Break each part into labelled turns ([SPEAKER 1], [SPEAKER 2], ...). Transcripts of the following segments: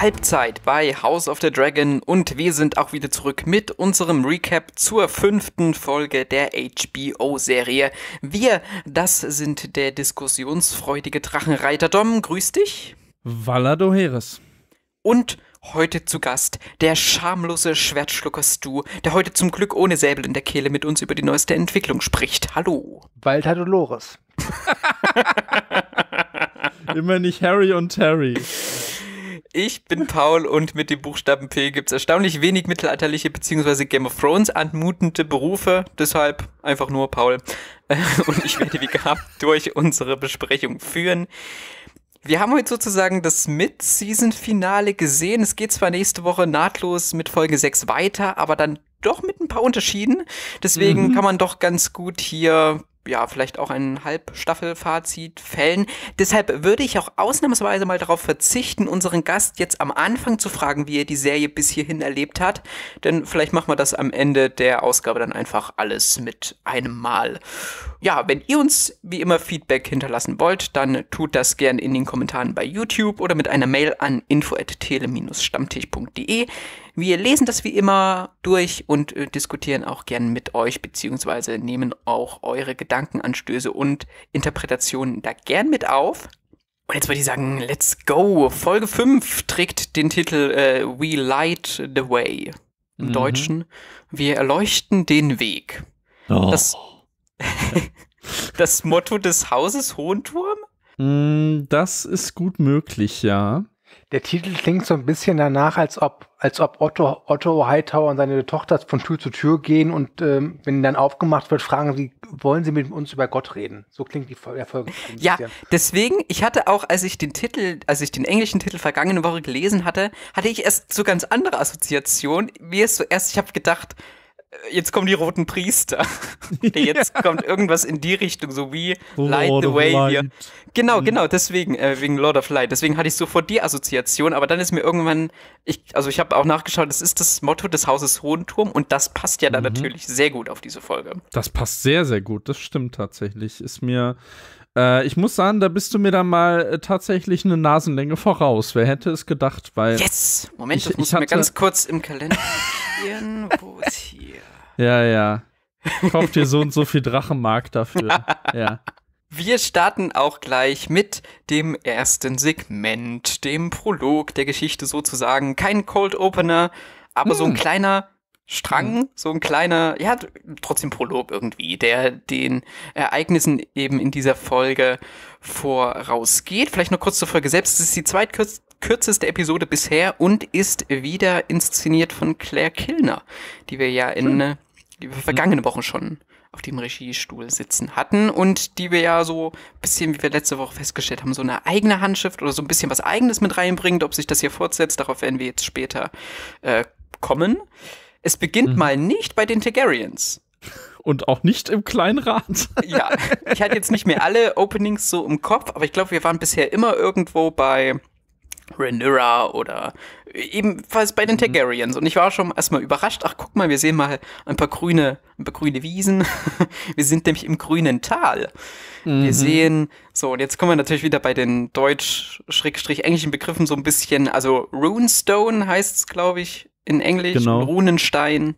[SPEAKER 1] Halbzeit bei House of the Dragon und wir sind auch wieder zurück mit unserem Recap zur fünften Folge der HBO-Serie. Wir, das sind der diskussionsfreudige Drachenreiter Dom, grüß dich.
[SPEAKER 2] Valado Heres.
[SPEAKER 1] Und heute zu Gast der schamlose Schwertschlucker Stu, der heute zum Glück ohne Säbel in der Kehle mit uns über die neueste Entwicklung spricht. Hallo.
[SPEAKER 3] Walter Dolores.
[SPEAKER 2] Immer nicht Harry und Terry.
[SPEAKER 1] Ich bin Paul und mit dem Buchstaben P gibt es erstaunlich wenig mittelalterliche bzw. Game of Thrones anmutende Berufe. Deshalb einfach nur Paul. Und ich werde wie gehabt durch unsere Besprechung führen. Wir haben heute sozusagen das Mid-Season-Finale gesehen. Es geht zwar nächste Woche nahtlos mit Folge 6 weiter, aber dann doch mit ein paar Unterschieden. Deswegen mhm. kann man doch ganz gut hier ja, vielleicht auch ein Halbstaffelfazit fällen. Deshalb würde ich auch ausnahmsweise mal darauf verzichten, unseren Gast jetzt am Anfang zu fragen, wie er die Serie bis hierhin erlebt hat. Denn vielleicht machen wir das am Ende der Ausgabe dann einfach alles mit einem Mal. Ja, wenn ihr uns wie immer Feedback hinterlassen wollt, dann tut das gern in den Kommentaren bei YouTube oder mit einer Mail an info@tele-stammtisch.de. Wir lesen das wie immer durch und äh, diskutieren auch gern mit euch, beziehungsweise nehmen auch eure Gedankenanstöße und Interpretationen da gern mit auf. Und jetzt würde ich sagen, let's go. Folge 5 trägt den Titel äh, We Light the Way. Im mhm. Deutschen. Wir erleuchten den Weg. Oh. Das, das Motto des Hauses Hohenturm?
[SPEAKER 2] Mm, das ist gut möglich, ja.
[SPEAKER 3] Der Titel klingt so ein bisschen danach, als ob, als ob Otto, Otto Hightower und seine Tochter von Tür zu Tür gehen und ähm, wenn dann aufgemacht wird, fragen sie, wollen sie mit uns über Gott reden? So klingt die Folge.
[SPEAKER 1] Ja, deswegen, ich hatte auch, als ich den Titel, als ich den englischen Titel vergangene Woche gelesen hatte, hatte ich erst so ganz andere Assoziationen. Mir ist so erst, ich habe gedacht, jetzt kommen die roten Priester. jetzt kommt irgendwas in die Richtung, so wie Light Lord the Way. Light. Genau, mhm. genau, deswegen, äh, wegen Lord of Light. Deswegen hatte ich sofort die Assoziation, aber dann ist mir irgendwann, ich, also ich habe auch nachgeschaut, das ist das Motto des Hauses Hohenturm und das passt ja dann mhm. natürlich sehr gut auf diese Folge.
[SPEAKER 2] Das passt sehr, sehr gut, das stimmt tatsächlich. Ist mir äh, ich muss sagen, da bist du mir dann mal äh, tatsächlich eine Nasenlänge voraus. Wer hätte es gedacht? Weil
[SPEAKER 1] yes! Moment, ich, das muss ich mir ganz kurz im Kalender. Wo ist hier?
[SPEAKER 2] Ja, ja. Kauft dir so und so viel Drachenmark dafür. ja.
[SPEAKER 1] Wir starten auch gleich mit dem ersten Segment, dem Prolog der Geschichte sozusagen. Kein Cold Opener, aber hm. so ein hm. kleiner Strang, hm. so ein kleiner, ja, trotzdem Prolog irgendwie, der den Ereignissen eben in dieser Folge vorausgeht. Vielleicht noch kurz zur Folge selbst. Es ist die zweitkürzeste Episode bisher und ist wieder inszeniert von Claire Kilner, die wir ja in hm. die vergangene Wochen schon auf dem Regiestuhl sitzen hatten und die wir ja so ein bisschen, wie wir letzte Woche festgestellt haben, so eine eigene Handschrift oder so ein bisschen was eigenes mit reinbringt. Ob sich das hier fortsetzt, darauf werden wir jetzt später äh, kommen. Es beginnt mhm. mal nicht bei den Targaryens.
[SPEAKER 2] Und auch nicht im Kleinrat.
[SPEAKER 1] ja, ich hatte jetzt nicht mehr alle Openings so im Kopf, aber ich glaube, wir waren bisher immer irgendwo bei Rhaenyra oder ebenfalls bei den mhm. Targaryens. Und ich war schon erstmal überrascht. Ach, guck mal, wir sehen mal ein paar grüne, ein paar grüne Wiesen. wir sind nämlich im grünen Tal. Mhm. Wir sehen, so, und jetzt kommen wir natürlich wieder bei den deutsch-englischen Begriffen so ein bisschen, also Runestone heißt es, glaube ich, in Englisch, genau. Runenstein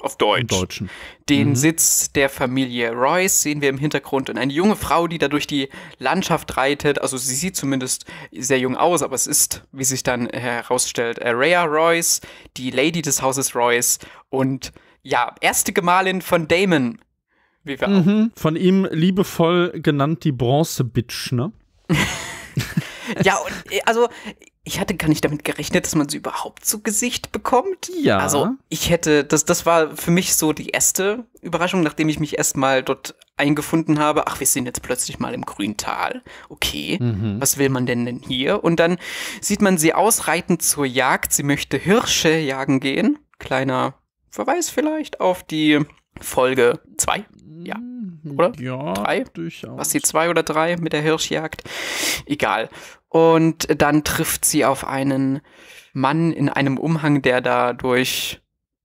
[SPEAKER 1] auf Deutsch. Den mhm. Sitz der Familie Royce sehen wir im Hintergrund und eine junge Frau, die da durch die Landschaft reitet. Also sie sieht zumindest sehr jung aus, aber es ist, wie sich dann herausstellt, Rhea Royce, die Lady des Hauses Royce und ja, erste Gemahlin von Damon.
[SPEAKER 2] Wie wir mhm. Von ihm liebevoll genannt die Bronze-Bitch, ne?
[SPEAKER 1] ja, und also ich hatte gar nicht damit gerechnet, dass man sie überhaupt zu Gesicht bekommt.
[SPEAKER 2] Ja.
[SPEAKER 1] Also ich hätte, das, das war für mich so die erste Überraschung, nachdem ich mich erstmal dort eingefunden habe. Ach, wir sind jetzt plötzlich mal im Grüntal. Okay, mhm. was will man denn denn hier? Und dann sieht man sie ausreiten zur Jagd. Sie möchte Hirsche jagen gehen. Kleiner Verweis vielleicht auf die Folge 2, Ja. Oder?
[SPEAKER 2] Ja,
[SPEAKER 1] Drei?
[SPEAKER 2] durchaus.
[SPEAKER 1] was die zwei oder drei mit der Hirschjagd, egal. Und dann trifft sie auf einen Mann in einem Umhang, der da durch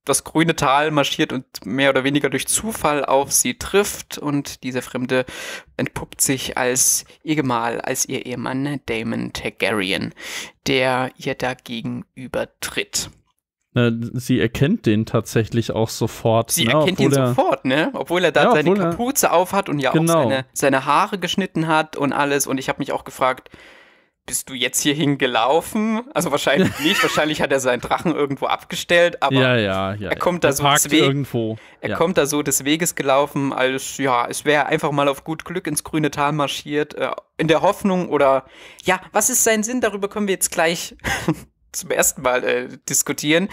[SPEAKER 1] das grüne Tal marschiert und mehr oder weniger durch Zufall auf sie trifft und dieser Fremde entpuppt sich als ihr Gemahl, als ihr Ehemann Damon Targaryen, der ihr da gegenübertritt.
[SPEAKER 2] Äh, sie erkennt den tatsächlich auch sofort.
[SPEAKER 1] Sie
[SPEAKER 2] ne,
[SPEAKER 1] erkennt ihn
[SPEAKER 2] obwohl er-
[SPEAKER 1] sofort, ne? Obwohl er da
[SPEAKER 2] Ja,
[SPEAKER 1] seine
[SPEAKER 2] obwohl er-
[SPEAKER 1] Kapuze aufhat und ja
[SPEAKER 2] Genau.
[SPEAKER 1] auch seine, seine Haare geschnitten hat und alles. Und ich habe mich auch gefragt, bist du jetzt hierhin gelaufen? Also wahrscheinlich nicht. wahrscheinlich hat er seinen Drachen irgendwo abgestellt, aber
[SPEAKER 2] ja, ja, ja.
[SPEAKER 1] er kommt da
[SPEAKER 2] er
[SPEAKER 1] so deswegen-
[SPEAKER 2] irgendwo.
[SPEAKER 1] er kommt da so des Weges gelaufen, als ja, es wäre einfach mal auf gut Glück ins grüne Tal marschiert, äh, in der Hoffnung oder ja, was ist sein Sinn? Darüber können wir jetzt gleich zum ersten Mal äh, diskutieren.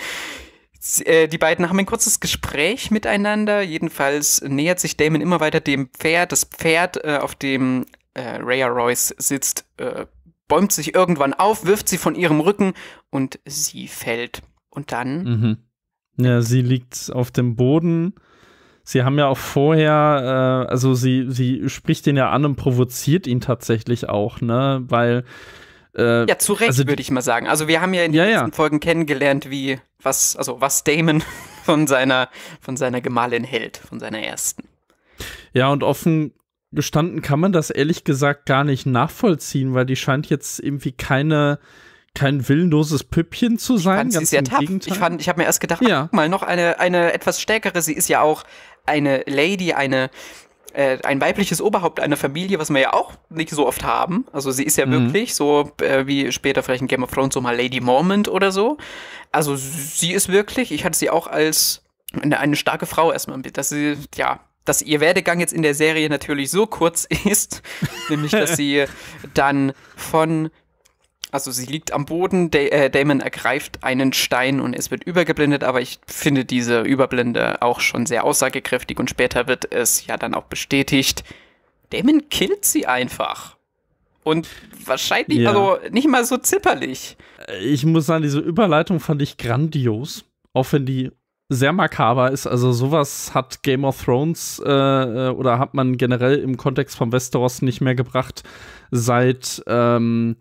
[SPEAKER 1] Äh, die beiden haben ein kurzes Gespräch miteinander. Jedenfalls nähert sich Damon immer weiter dem Pferd. Das Pferd, äh, auf dem äh, Rhea Royce sitzt, äh, bäumt sich irgendwann auf, wirft sie von ihrem Rücken und sie fällt. Und dann
[SPEAKER 2] Mhm. Ja, sie liegt auf dem Boden. Sie haben ja auch vorher, äh, also sie, sie spricht ihn ja an und provoziert ihn tatsächlich auch, ne? Weil äh,
[SPEAKER 1] Ja, zu Recht,
[SPEAKER 2] also
[SPEAKER 1] würde ich mal sagen. Also wir haben ja in den
[SPEAKER 2] Ja, ja.
[SPEAKER 1] letzten Folgen kennengelernt, wie, was, also was Damon von seiner, von seiner Gemahlin hält, von seiner ersten.
[SPEAKER 2] Ja, und offen gestanden kann man das ehrlich gesagt gar nicht nachvollziehen, weil die scheint jetzt irgendwie keine, kein willenloses Püppchen zu
[SPEAKER 1] Ich
[SPEAKER 2] sein.
[SPEAKER 1] fand sie
[SPEAKER 2] ganz
[SPEAKER 1] sehr tough.
[SPEAKER 2] Gegenteil.
[SPEAKER 1] Ich fand, ich habe mir erst gedacht,
[SPEAKER 2] Ja.
[SPEAKER 1] ach, guck mal, noch eine, eine etwas stärkere. Sie ist ja auch eine Lady, eine, äh, ein weibliches Oberhaupt einer Familie, was wir ja auch nicht so oft haben. Also sie ist ja
[SPEAKER 2] Mhm.
[SPEAKER 1] wirklich so, äh, wie später vielleicht in Game of Thrones so mal Lady Mormont oder so. Also sie ist wirklich, ich hatte sie auch als eine, eine starke Frau erstmal dass sie, ja, dass ihr Werdegang jetzt in der Serie natürlich so kurz ist, nämlich dass sie dann von also sie liegt am Boden, da äh, Damon ergreift einen Stein und es wird übergeblendet, aber ich finde diese Überblende auch schon sehr aussagekräftig und später wird es ja dann auch bestätigt. Damon killt sie einfach. Und wahrscheinlich,
[SPEAKER 2] Ja.
[SPEAKER 1] also nicht mal so zipperlich.
[SPEAKER 2] ich muss sagen, diese Überleitung fand ich grandios, auch wenn die sehr makaber ist. Also sowas hat Game of Thrones äh, äh, oder hat man generell im Kontext von Westeros nicht mehr gebracht seit, ähm,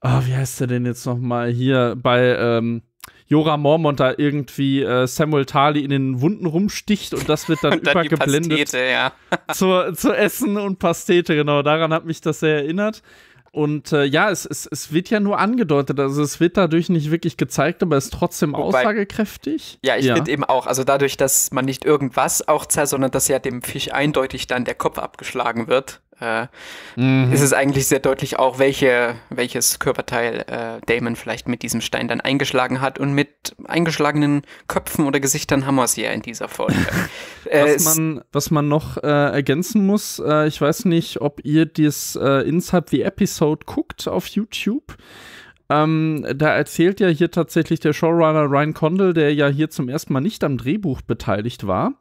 [SPEAKER 2] ah, wie heißt der denn jetzt noch mal hier bei ähm, Jorah Mormont da irgendwie äh, Samuel Tarly in den Wunden rumsticht und das wird dann,
[SPEAKER 1] dann
[SPEAKER 2] übergeblendet
[SPEAKER 1] Pastete, ja.
[SPEAKER 2] zu, zu Essen und Pastete, genau. Daran hat mich das sehr erinnert. Und äh, ja, es, es, es wird ja nur angedeutet, also es wird dadurch nicht wirklich gezeigt, aber es ist trotzdem
[SPEAKER 1] Wobei-
[SPEAKER 2] aussagekräftig.
[SPEAKER 1] Ja, ich finde eben auch, also dadurch, dass man nicht irgendwas auch zeigt, sondern dass ja dem Fisch eindeutig dann der Kopf abgeschlagen wird, äh,
[SPEAKER 2] Mhm.
[SPEAKER 1] ist es eigentlich sehr deutlich auch, welche, welches Körperteil äh, Damon vielleicht mit diesem Stein dann eingeschlagen hat. Und mit eingeschlagenen Köpfen oder Gesichtern haben wir es ja in dieser Folge. äh,
[SPEAKER 2] Was man, was man noch äh, ergänzen muss, äh, ich weiß nicht, ob ihr das Inside the Episode guckt auf YouTube. Ähm, da erzählt ja hier tatsächlich der Showrunner Ryan Condal, der ja hier zum ersten Mal nicht am Drehbuch beteiligt war,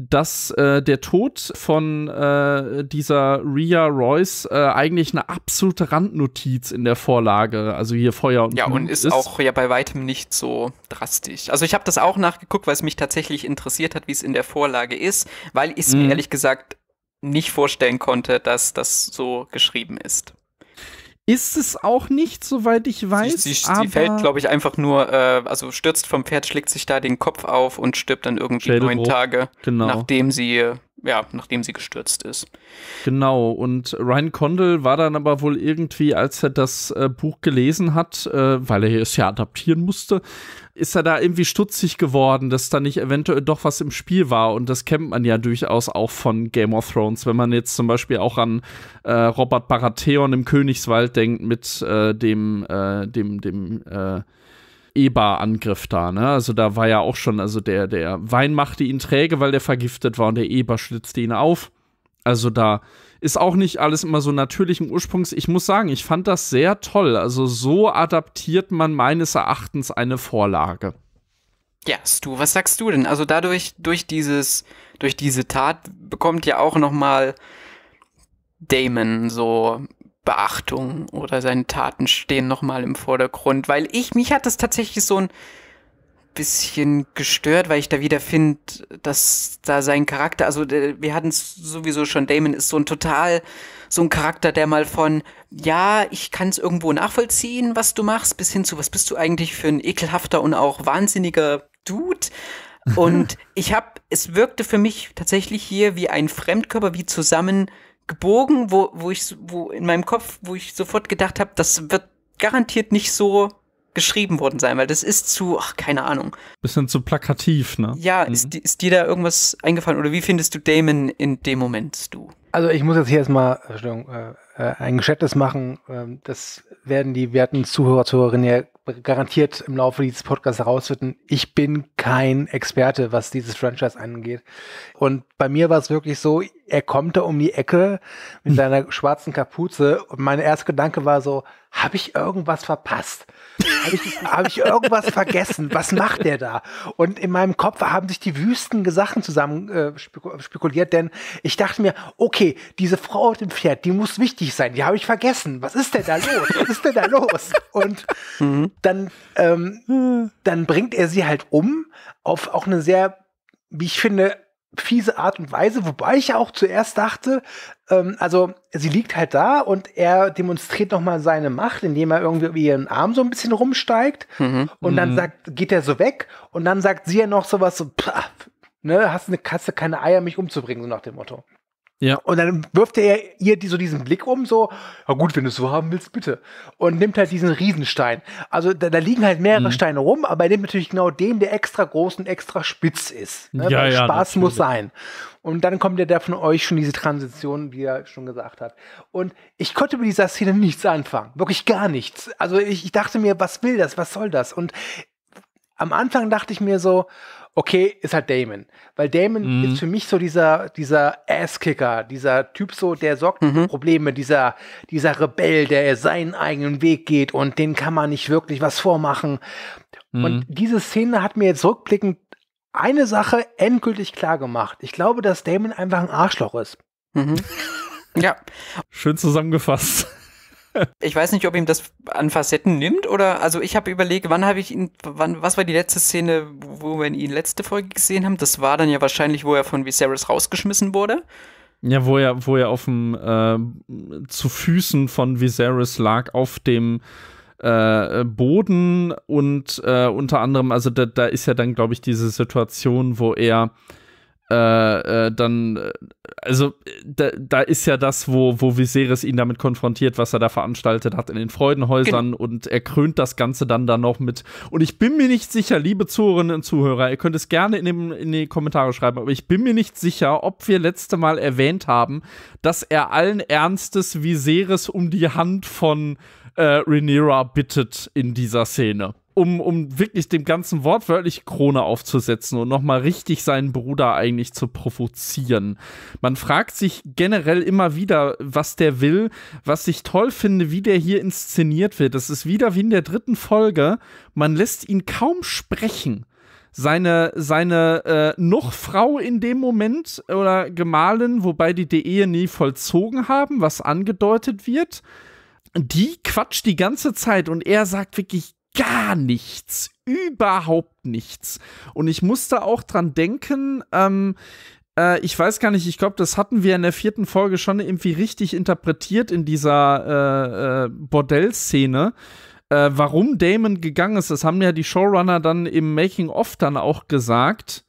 [SPEAKER 2] dass äh, der Tod von äh, dieser Rhea Royce äh, eigentlich eine absolute Randnotiz in der Vorlage, also hier Feuer und
[SPEAKER 1] ja,
[SPEAKER 2] Blut
[SPEAKER 1] und ist, auch ja bei weitem nicht so drastisch. Also ich habe das auch nachgeguckt, weil es mich tatsächlich interessiert hat, wie es in der Vorlage ist, weil ich es
[SPEAKER 2] Mhm.
[SPEAKER 1] mir ehrlich gesagt nicht vorstellen konnte, dass das so geschrieben ist.
[SPEAKER 2] Ist es auch nicht, soweit ich weiß.
[SPEAKER 1] sie, sie,
[SPEAKER 2] aber
[SPEAKER 1] sie fällt, glaube ich, einfach nur, äh, also stürzt vom Pferd, schlägt sich da den Kopf auf und stirbt dann irgendwie
[SPEAKER 2] Schädelbruch.
[SPEAKER 1] neun Tage,
[SPEAKER 2] genau.
[SPEAKER 1] nachdem sie, äh, ja, nachdem sie gestürzt ist.
[SPEAKER 2] Genau, und Ryan Condal war dann aber wohl irgendwie, als er das äh, Buch gelesen hat, äh, weil er es ja adaptieren musste, ist er da irgendwie stutzig geworden, dass da nicht eventuell doch was im Spiel war. Und das kennt man ja durchaus auch von Game of Thrones, wenn man jetzt zum Beispiel auch an äh, Robert Baratheon im Königswald denkt mit äh, dem, äh, dem, dem, äh, Eber-Angriff da, ne? Also da war ja auch schon, also der, der Wein machte ihn träge, weil der vergiftet war und der Eber schlitzte ihn auf. Also da ist auch nicht alles immer so natürlichen Ursprungs. Ich muss sagen, ich fand das sehr toll. Also so adaptiert man meines Erachtens eine Vorlage.
[SPEAKER 1] Ja, Stu, was sagst du denn? Also dadurch, durch dieses, durch diese Tat bekommt ja auch noch mal Damon so Beachtung oder seine Taten stehen noch mal im Vordergrund, weil ich, mich hat das tatsächlich so ein bisschen gestört, weil ich da wieder finde, dass da sein Charakter, also wir hatten es sowieso schon, Damon ist so ein total so ein Charakter, der mal von, ja, ich kann es irgendwo nachvollziehen, was du machst, bis hin zu, was bist du eigentlich für ein ekelhafter und auch wahnsinniger Dude. Und ich habe, es wirkte für mich tatsächlich hier wie ein Fremdkörper, wie zusammen gebogen, wo, wo ich, wo in meinem Kopf, wo ich sofort gedacht habe, das wird garantiert nicht so geschrieben worden sein, weil das ist zu, ach, keine Ahnung.
[SPEAKER 2] Bisschen zu plakativ, ne?
[SPEAKER 1] Ja, mhm. ist, ist dir da irgendwas eingefallen oder wie findest du Damon in dem Moment, du?
[SPEAKER 3] Also ich muss jetzt hier erstmal äh, äh, ein Geschettes machen. Ähm, das werden die werten Zuhörer, Zuhörerinnen ja garantiert im Laufe dieses Podcasts herausfinden. Ich bin kein Experte, was dieses Franchise angeht. Und bei mir war es wirklich so, er kommt da um die Ecke mit seiner schwarzen Kapuze und mein erster Gedanke war so, habe ich irgendwas verpasst? Habe ich, hab ich irgendwas vergessen? Was macht der da? Und in meinem Kopf haben sich die wüsten Sachen zusammen äh, spekuliert, denn ich dachte mir, okay, diese Frau auf dem Pferd, die muss wichtig sein, die habe ich vergessen. Was ist denn da los? Was ist denn da los? Und mhm. Dann, ähm, dann bringt er sie halt um auf auch eine sehr, wie ich finde, fiese Art und Weise, wobei ich ja auch zuerst dachte, ähm, also sie liegt halt da und er demonstriert nochmal seine Macht, indem er irgendwie ihren Arm so ein bisschen rumsteigt mhm. und dann mhm. sagt, geht er so weg und dann sagt sie ja noch sowas so, pff, ne, hast, eine, hast du keine Eier, mich umzubringen, so nach dem Motto. Ja. Und dann wirft er ihr die, so diesen Blick um, so, ja gut, wenn du es so haben willst, bitte. Und nimmt halt diesen Riesenstein. Also da, da liegen halt mehrere mhm. Steine rum, aber er nimmt natürlich genau den, der extra groß und extra spitz ist. Ne? Ja, ja, Spaß muss sein. Und dann kommt ja der von euch schon diese Transition, wie er schon gesagt hat. Und ich konnte mit dieser Szene nichts anfangen. Wirklich gar nichts. Also ich, ich dachte mir, was will das? Was soll das? Und am Anfang dachte ich mir so, okay, ist halt Damon. Weil Damon mhm. ist für mich so dieser, dieser Asskicker, dieser Typ so, der sorgt mhm. für Probleme, dieser, dieser Rebell, der seinen eigenen Weg geht und den kann man nicht wirklich was vormachen. Mhm. Und diese Szene hat mir jetzt rückblickend eine Sache endgültig klar gemacht. Ich glaube, dass Damon einfach ein Arschloch ist.
[SPEAKER 1] Mhm. Ja.
[SPEAKER 2] Schön zusammengefasst.
[SPEAKER 1] Ich weiß nicht, ob ihm das an Facetten nimmt oder, also ich habe überlegt, wann habe ich ihn, wann, was war die letzte Szene, wo wir ihn letzte Folge gesehen haben? Das war dann ja wahrscheinlich, wo er von Viserys rausgeschmissen wurde.
[SPEAKER 2] Ja, wo er, wo er auf dem, äh, zu Füßen von Viserys lag, auf dem äh, Boden und äh, unter anderem, also da, da ist ja dann, glaube ich, diese Situation, wo er äh, äh, dann, äh, also da, da, ist ja das, wo, wo Viserys ihn damit konfrontiert, was er da veranstaltet hat in den Freudenhäusern genau. und er krönt das Ganze dann dann noch mit. Und ich bin mir nicht sicher, liebe Zuhörerinnen und Zuhörer, ihr könnt es gerne in, dem, in die Kommentare schreiben, aber ich bin mir nicht sicher, ob wir letzte Mal erwähnt haben, dass er allen Ernstes Viserys um die Hand von äh, Rhaenyra bittet in dieser Szene um, um wirklich dem ganzen wortwörtlich Krone aufzusetzen und nochmal richtig seinen Bruder eigentlich zu provozieren. Man fragt sich generell immer wieder, was der will. Was ich toll finde, wie der hier inszeniert wird. Das ist wieder wie in der dritten Folge. Man lässt ihn kaum sprechen seine, seine äh, noch Frau in dem Moment oder Gemahlin, wobei die die Ehe nie vollzogen haben, was angedeutet wird, die quatscht die ganze Zeit und er sagt wirklich gar nichts, überhaupt nichts. Und ich musste auch dran denken, ähm, äh, ich weiß gar nicht, ich glaube, das hatten wir in der vierten Folge schon irgendwie richtig interpretiert in dieser äh, äh, Bordellszene. Äh, warum Damon gegangen ist, das haben ja die Showrunner dann im Making-of dann auch gesagt,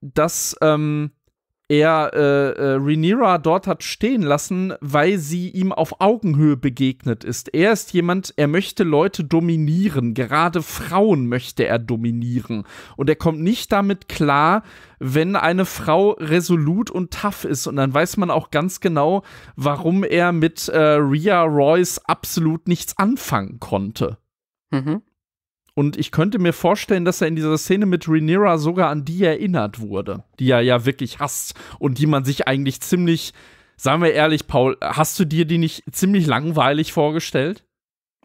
[SPEAKER 2] dass ähm, er äh, äh, Rhaenyra dort hat stehen lassen, weil sie ihm auf Augenhöhe begegnet ist. Er ist jemand, er möchte Leute dominieren, gerade Frauen möchte er dominieren. Und er kommt nicht damit klar, wenn eine Frau resolut und tough ist. Und dann weiß man auch ganz genau, warum er mit äh, Rhea Royce absolut nichts anfangen konnte. Mhm. Und ich könnte mir vorstellen, dass er in dieser Szene mit Rhaenyra sogar an die erinnert wurde, die er ja wirklich hasst und die man sich eigentlich ziemlich, sagen wir ehrlich, Paul, hast du dir die nicht ziemlich langweilig vorgestellt?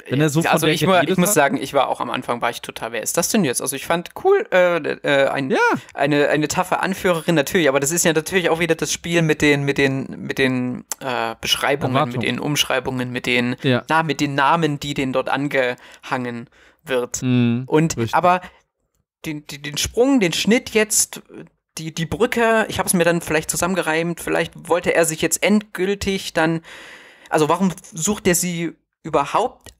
[SPEAKER 1] Wenn er so also ich, war, ich muss sagen, ich war auch am Anfang, war ich total, wer ist das denn jetzt? Also ich fand cool, äh, äh, ein, ja. eine, eine taffe Anführerin natürlich, aber das ist ja natürlich auch wieder das Spiel mit den, mit den, mit den äh, Beschreibungen, Erwartung. mit den Umschreibungen, mit den, ja. na, mit den Namen, die denen dort angehangen wird. Mhm, und richtig. aber den, den, den Sprung, den Schnitt jetzt, die, die Brücke, ich habe es mir dann vielleicht zusammengereimt, vielleicht wollte er sich jetzt endgültig dann, also warum sucht er sie überhaupt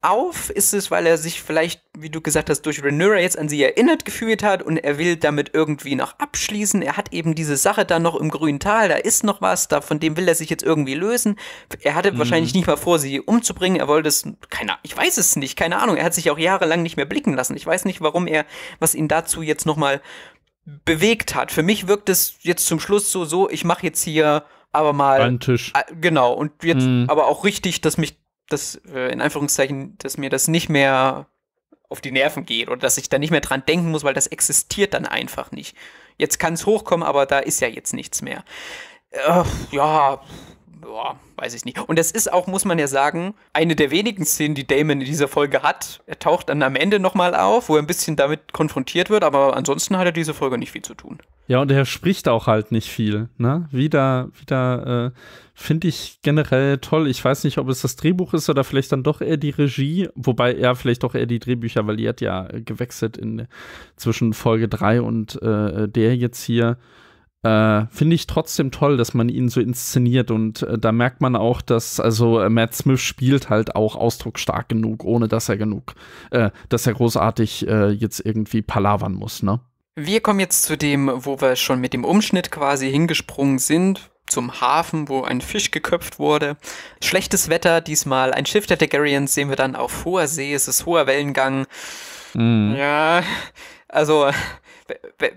[SPEAKER 1] auf? Ist es, weil er sich vielleicht, wie du gesagt hast, durch Rhaenyra jetzt an sie erinnert gefühlt hat und er will damit irgendwie noch abschließen? Er hat eben diese Sache da noch im grünen Tal, da ist noch was, da von dem will er sich jetzt irgendwie lösen. Er hatte mhm. wahrscheinlich nicht mal vor, sie umzubringen. Er wollte es, keine ich weiß es nicht, keine Ahnung. Er hat sich auch jahrelang nicht mehr blicken lassen. Ich weiß nicht, warum er, was ihn dazu jetzt nochmal bewegt hat. Für mich wirkt es jetzt zum Schluss so, so, ich mache jetzt hier aber mal.
[SPEAKER 2] Einen Tisch.
[SPEAKER 1] Genau, und jetzt mhm. aber auch richtig, dass mich das, äh, in Anführungszeichen, dass mir das nicht mehr auf die Nerven geht oder dass ich da nicht mehr dran denken muss, weil das existiert dann einfach nicht. Jetzt kann es hochkommen, aber da ist ja jetzt nichts mehr. Äh, ja, boah, weiß ich nicht. Und das ist auch, muss man ja sagen, eine der wenigen Szenen, die Damon in dieser Folge hat. Er taucht dann am Ende nochmal auf, wo er ein bisschen damit konfrontiert wird, aber ansonsten hat er diese Folge nicht viel zu tun.
[SPEAKER 2] Ja, und er spricht auch halt nicht viel, ne? Wieder, wieder, äh, finde ich generell toll. Ich weiß nicht, ob es das Drehbuch ist oder vielleicht dann doch eher die Regie, wobei er vielleicht doch eher die Drehbücher, weil die hat ja gewechselt in zwischen Folge 3 und äh, der jetzt hier. Äh, Finde ich trotzdem toll, dass man ihn so inszeniert und äh, da merkt man auch, dass also äh, Matt Smith spielt halt auch ausdrucksstark genug, ohne dass er genug, äh, dass er großartig äh, jetzt irgendwie palavern muss, ne?
[SPEAKER 1] Wir kommen jetzt zu dem, wo wir schon mit dem Umschnitt quasi hingesprungen sind, zum Hafen, wo ein Fisch geköpft wurde. Schlechtes Wetter, diesmal ein Schiff der Targaryens sehen wir dann auf hoher See, es ist hoher Wellengang. Mm. Ja, also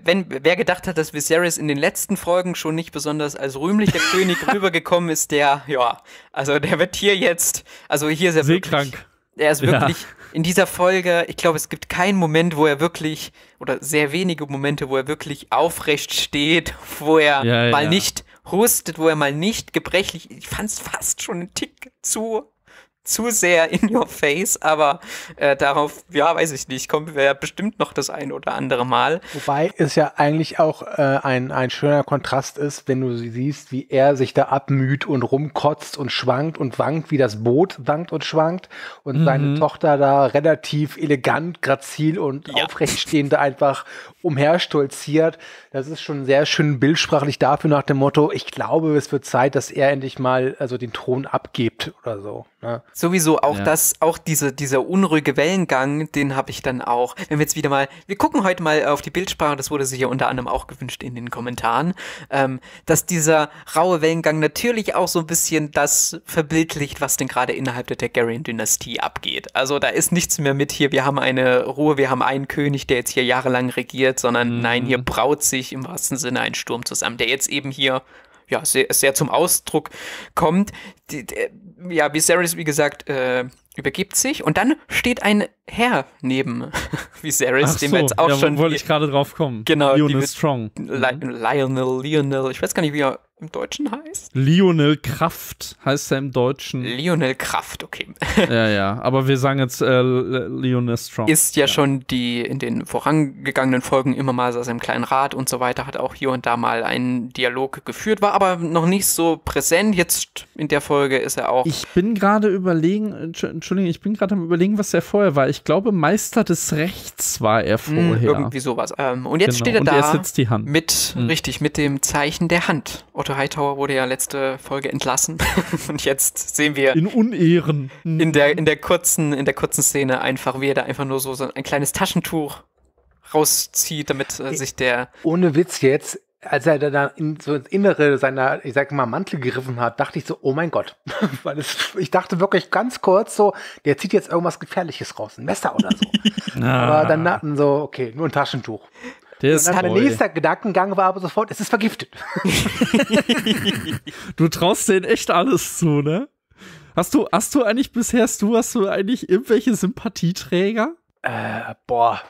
[SPEAKER 1] wenn wer gedacht hat, dass Viserys in den letzten Folgen schon nicht besonders als rühmlicher König rübergekommen ist, der, ja, also der wird hier jetzt, also hier ist er
[SPEAKER 2] Seekrank.
[SPEAKER 1] wirklich, er ist wirklich ja. in dieser Folge, ich glaube, es gibt keinen Moment, wo er wirklich, oder sehr wenige Momente, wo er wirklich aufrecht steht, wo er ja, mal ja. nicht hustet, wo er mal nicht gebrechlich, ich fand es fast schon ein Tick zu zu sehr in your face, aber äh, darauf, ja, weiß ich nicht, kommen wir bestimmt noch das ein oder andere Mal.
[SPEAKER 3] Wobei es ja eigentlich auch äh, ein, ein schöner Kontrast ist, wenn du siehst, wie er sich da abmüht und rumkotzt und schwankt und wankt, wie das Boot wankt und schwankt und mhm. seine Tochter da relativ elegant, grazil und ja. aufrechtstehend einfach umherstolziert. Das ist schon sehr schön bildsprachlich dafür nach dem Motto, ich glaube, es wird Zeit, dass er endlich mal also den Thron abgibt oder so. Ne?
[SPEAKER 1] Sowieso auch ja. das, auch diese, dieser unruhige Wellengang, den habe ich dann auch. Wenn wir jetzt wieder mal, wir gucken heute mal auf die Bildsprache, das wurde sich ja unter anderem auch gewünscht in den Kommentaren, ähm, dass dieser raue Wellengang natürlich auch so ein bisschen das verbildlicht, was denn gerade innerhalb der Targaryen-Dynastie abgeht. Also da ist nichts mehr mit hier, wir haben eine Ruhe, wir haben einen König, der jetzt hier jahrelang regiert, sondern mhm. nein, hier braut sich im wahrsten Sinne ein Sturm zusammen, der jetzt eben hier ja, sehr, sehr zum Ausdruck kommt. Die, die, ja, Viserys, wie gesagt, äh, übergibt sich und dann steht ein Herr neben Viserys,
[SPEAKER 2] Ach den so, wir jetzt auch ja, schon. wollte ich gerade drauf kommen.
[SPEAKER 1] Genau.
[SPEAKER 2] Lionel Strong.
[SPEAKER 1] Lionel, Lionel, ich weiß gar nicht, wie er im Deutschen heißt?
[SPEAKER 2] Lionel Kraft heißt er im Deutschen.
[SPEAKER 1] Lionel Kraft, okay.
[SPEAKER 2] ja, ja, aber wir sagen jetzt äh, Lionel Strong.
[SPEAKER 1] Ist ja, ja, schon die in den vorangegangenen Folgen immer mal aus einem kleinen Rat und so weiter, hat auch hier und da mal einen Dialog geführt, war aber noch nicht so präsent. Jetzt in der Folge ist er auch.
[SPEAKER 2] Ich bin gerade überlegen, Entschuldigung, ich bin gerade am überlegen, was er vorher war. Ich glaube, Meister des Rechts war er hm, vorher.
[SPEAKER 1] irgendwie sowas. Ähm, und jetzt genau. steht er und da.
[SPEAKER 2] Er sitzt die Hand.
[SPEAKER 1] Mit, hm. richtig, mit dem Zeichen der Hand. Otto Otto Hightower wurde ja letzte Folge entlassen und jetzt sehen wir
[SPEAKER 2] in Unehren
[SPEAKER 1] in der in der kurzen in der kurzen Szene einfach wie er da einfach nur so, so ein kleines Taschentuch rauszieht, damit äh, sich der
[SPEAKER 3] ohne Witz jetzt als er da in so ins Innere seiner, ich sag mal, Mantel gegriffen hat, dachte ich so, oh mein Gott. Weil es, ich dachte wirklich ganz kurz so, der zieht jetzt irgendwas Gefährliches raus, ein Messer oder so. ah. Aber dann dachten so, okay, nur ein Taschentuch. Der ist mein nächster Gedankengang war aber sofort, es ist vergiftet.
[SPEAKER 2] du traust denen echt alles zu, ne? Hast du, hast du eigentlich bisher, hast du, hast du eigentlich irgendwelche Sympathieträger?
[SPEAKER 3] Äh, boah.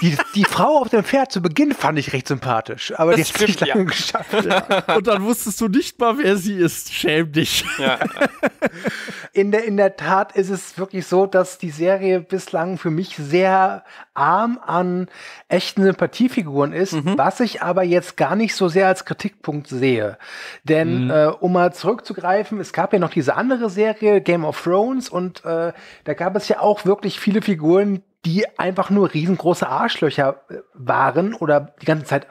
[SPEAKER 3] Die, die Frau auf dem Pferd zu Beginn fand ich recht sympathisch, aber das die hat nicht lange ja. geschafft.
[SPEAKER 2] Ja. Und dann wusstest du nicht mal, wer sie ist. Schäm dich. Ja.
[SPEAKER 3] In, der, in der Tat ist es wirklich so, dass die Serie bislang für mich sehr arm an echten Sympathiefiguren ist, mhm. was ich aber jetzt gar nicht so sehr als Kritikpunkt sehe. Denn mhm. äh, um mal zurückzugreifen, es gab ja noch diese andere Serie, Game of Thrones, und äh, da gab es ja auch wirklich viele Figuren, die einfach nur riesengroße Arschlöcher äh, waren oder die ganze Zeit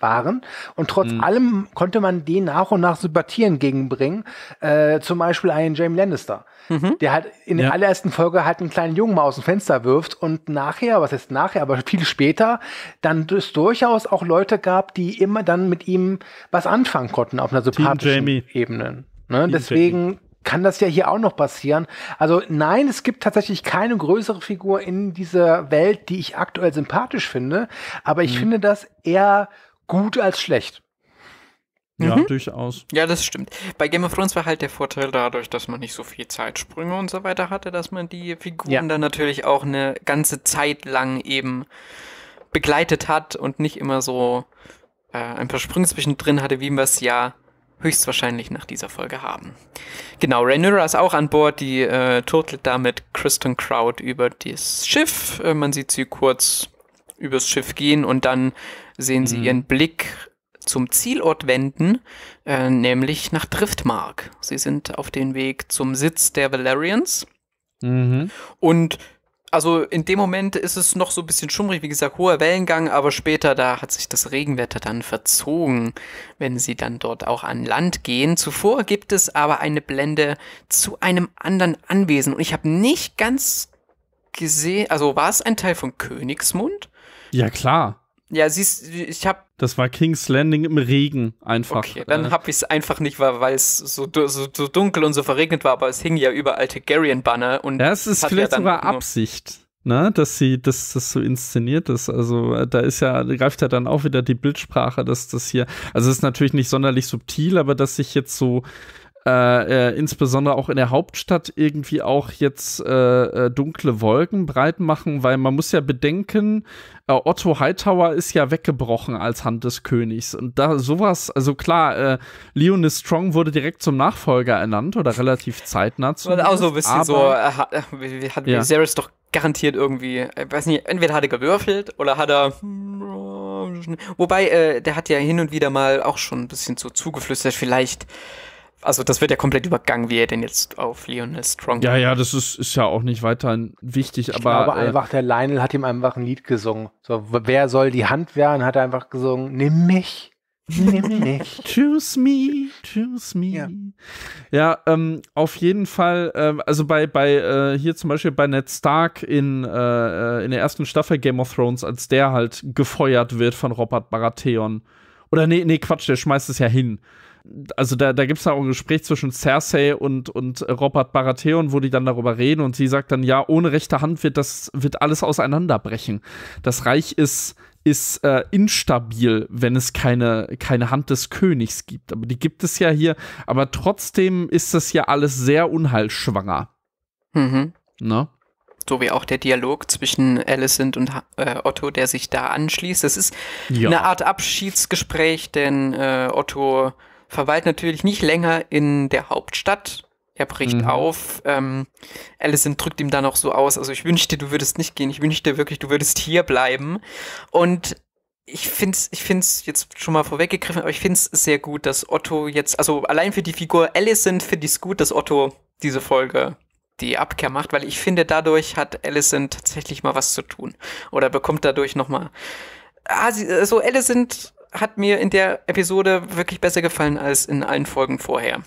[SPEAKER 3] waren. Und trotz mhm. allem konnte man den nach und nach Sympathien entgegenbringen. Äh, zum Beispiel einen Jamie Lannister, mhm. der halt in der allerersten Folge halt einen kleinen Jungen mal aus dem Fenster wirft und nachher, was heißt nachher, aber viel später, dann es durchaus auch Leute gab, die immer dann mit ihm was anfangen konnten auf einer sympathischen Ebene. Ne? Deswegen kann das ja hier auch noch passieren. Also nein, es gibt tatsächlich keine größere Figur in dieser Welt, die ich aktuell sympathisch finde, aber ich mhm. finde das eher gut als schlecht.
[SPEAKER 2] Ja, mhm. durchaus.
[SPEAKER 1] Ja, das stimmt. Bei Game of Thrones war halt der Vorteil dadurch, dass man nicht so viel Zeitsprünge und so weiter hatte, dass man die Figuren ja. dann natürlich auch eine ganze Zeit lang eben begleitet hat und nicht immer so äh, ein paar Sprünge zwischendrin hatte, wie man es ja höchstwahrscheinlich nach dieser Folge haben. Genau, Rhaenyra ist auch an Bord, die äh, turtelt da mit Kristen Crowd über das Schiff. Äh, man sieht sie kurz übers Schiff gehen und dann sehen mhm. sie ihren Blick zum Zielort wenden, äh, nämlich nach Driftmark. Sie sind auf dem Weg zum Sitz der Valerians. Mhm. Und also in dem Moment ist es noch so ein bisschen schummrig, wie gesagt, hoher Wellengang, aber später, da hat sich das Regenwetter dann verzogen, wenn sie dann dort auch an Land gehen. Zuvor gibt es aber eine Blende zu einem anderen Anwesen und ich habe nicht ganz gesehen, also war es ein Teil von Königsmund?
[SPEAKER 2] Ja, klar.
[SPEAKER 1] Ja, siehst ich habe
[SPEAKER 2] Das war King's Landing im Regen einfach.
[SPEAKER 1] Okay, dann habe ich es einfach nicht, weil, es so, so, so, dunkel und so verregnet war, aber es hing ja überall Targaryen-Banner und.
[SPEAKER 2] Ja, es ist vielleicht ja sogar Absicht. Ne, dass sie, dass das so inszeniert ist. Also äh, da ist ja, greift ja dann auch wieder die Bildsprache, dass das hier, also es ist natürlich nicht sonderlich subtil, aber dass sich jetzt so äh, äh, insbesondere auch in der Hauptstadt irgendwie auch jetzt äh, äh, dunkle Wolken breit machen, weil man muss ja bedenken, äh, Otto Hightower ist ja weggebrochen als Hand des Königs und da sowas, also klar, Leonis Strong wurde direkt zum Nachfolger ernannt oder relativ zeitnah
[SPEAKER 1] zu. Auch so ein bisschen so, hat, hat ja. Viserys doch garantiert irgendwie, ich weiß nicht, entweder hat er gewürfelt oder hat er Wobei, äh, der hat ja hin und wieder mal auch schon ein bisschen so zugeflüstert, vielleicht also das wird ja komplett übergangen, wie er denn jetzt auf Lionel Strong.
[SPEAKER 2] Ja, ja, das ist, ist ja auch nicht weiter wichtig,
[SPEAKER 3] ich
[SPEAKER 2] aber.
[SPEAKER 3] glaube äh, einfach, der Lionel hat ihm einfach ein Lied gesungen. So, wer soll die Hand wehren, hat er einfach gesungen, nimm mich. Nimm mich.
[SPEAKER 2] choose me, choose me. Ja, ja ähm, auf jeden Fall, ähm, also bei, bei äh, hier zum Beispiel bei Ned Stark in, äh, äh in der ersten Staffel Game of Thrones, als der halt gefeuert wird von Robert Baratheon. Oder nee, nee, Quatsch, der schmeißt es ja hin also da, da gibt es auch ein Gespräch zwischen Cersei und, und Robert Baratheon, wo die dann darüber reden und sie sagt dann, ja, ohne rechte Hand wird das, wird alles auseinanderbrechen. Das Reich ist, ist äh, instabil, wenn es keine, keine Hand des Königs gibt. Aber die gibt es ja hier, aber trotzdem ist das ja alles sehr unheilschwanger.
[SPEAKER 1] Mhm. Ne? so wie auch der Dialog zwischen Alicent und äh, Otto, der sich da anschließt. Das ist ja. eine Art Abschiedsgespräch, denn äh, Otto verweilt natürlich nicht länger in der Hauptstadt. Er bricht mhm. auf. Ähm, Allison drückt ihm dann auch so aus. Also ich wünschte, du würdest nicht gehen. Ich wünschte wirklich, du würdest hier bleiben. Und ich finde es ich find's jetzt schon mal vorweggegriffen, aber ich finde es sehr gut, dass Otto jetzt, also allein für die Figur Allison finde ich es gut, dass Otto diese Folge die Abkehr macht, weil ich finde, dadurch hat Allison tatsächlich mal was zu tun. Oder bekommt dadurch nochmal. Ah, sie, also Alicent hat mir in der Episode wirklich besser gefallen als in allen Folgen vorher.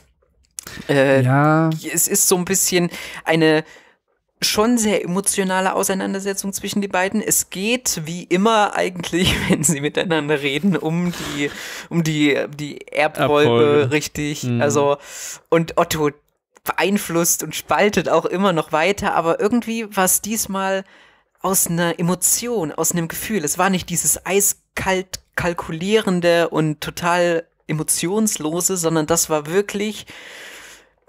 [SPEAKER 1] Äh, ja. Es ist so ein bisschen eine schon sehr emotionale Auseinandersetzung zwischen den beiden. Es geht wie immer eigentlich, wenn sie miteinander reden, um die, um die, die Erbfolge, Erbfolge. richtig. Mhm. Also, und Otto beeinflusst und spaltet auch immer noch weiter, aber irgendwie war es diesmal aus einer Emotion, aus einem Gefühl. Es war nicht dieses eiskalt kalkulierende und total emotionslose, sondern das war wirklich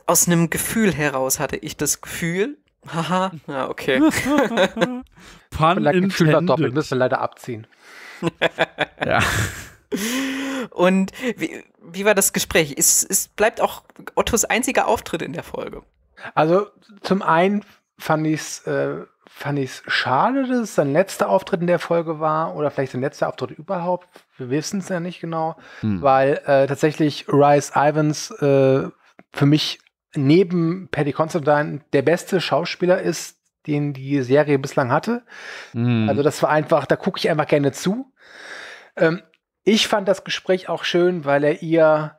[SPEAKER 1] aus einem Gefühl heraus hatte ich das Gefühl. Haha, ja, okay.
[SPEAKER 3] Pun Gefühl war doppelt, müssen wir leider abziehen.
[SPEAKER 1] ja. Und wie, wie war das Gespräch? Es, es bleibt auch Ottos einziger Auftritt in der Folge.
[SPEAKER 3] Also zum einen fand ich es äh, fand ich es schade, dass es sein letzter Auftritt in der Folge war oder vielleicht sein letzter Auftritt überhaupt. Wir wissen es ja nicht genau, hm. weil äh, tatsächlich Rice Ivans äh, für mich neben Paddy Considine der beste Schauspieler ist, den die Serie bislang hatte.
[SPEAKER 2] Mhm.
[SPEAKER 3] Also das war einfach, da gucke ich einfach gerne zu. Ähm, ich fand das Gespräch auch schön, weil er ihr